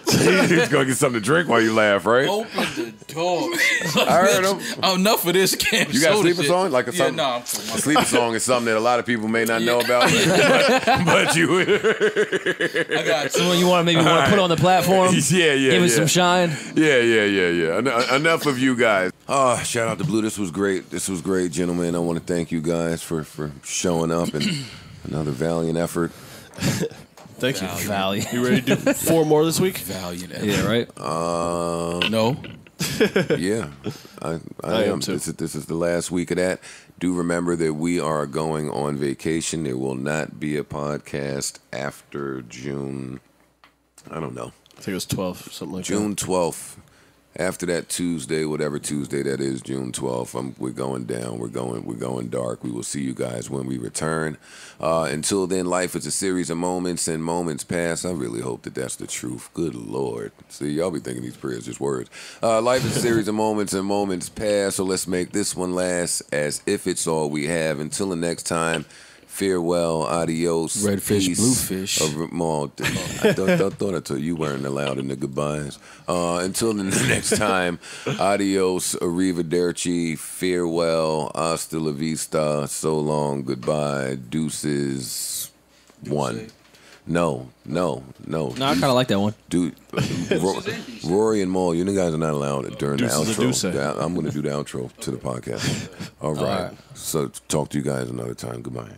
*laughs* He's gonna get something to drink while you laugh, right? Open the door. *laughs* I heard him. *laughs* Enough of this camp. You got a Soda sleeper shit. song? Like a yeah, something? no, A sleeper song is something that a lot of people may not know about, but, but you. I got Someone you want to maybe want to put on the platform. yeah, yeah, Give it some shine. Yeah, yeah, yeah, yeah. En- enough of you guys. Oh, shout out to Blue. This was great. This was great, gentlemen. I want to thank you guys for for showing up and *clears throat* another valiant effort. Thank you. Valley. You ready to do *laughs* four more this week? Valiant. Yeah, right. Um, No. *laughs* yeah, I, I, I am am. too. This is, this is the last week of that. Do remember that we are going on vacation. There will not be a podcast after June. I don't know. I think it was 12, something like June twelfth. After that Tuesday, whatever Tuesday that is, June twelfth, I'm we're going down. We're going we're going dark. We will see you guys when we return. Uh, until then, life is a series of moments, and moments pass. I really hope that that's the truth. Good Lord, see y'all be thinking these prayers just words. Uh, life is a series of moments, and moments pass. So let's make this one last as if it's all we have. Until the next time. Farewell, adios, Redfish, peace, bluefish. a Mal, *laughs* I thought, thought, thought I told you weren't allowed in the goodbyes. Uh, until the *laughs* next time, adios, arrivederci, farewell, hasta la vista, so long, goodbye, deuces, one. No, no, no. No, I kind of like that one. Dude, Ro- Rory and Mal, you guys are not allowed during Deuces the deuce. outro. Yeah, I'm going to do the outro to the podcast. *laughs* All right. So talk to you guys another time. Goodbye.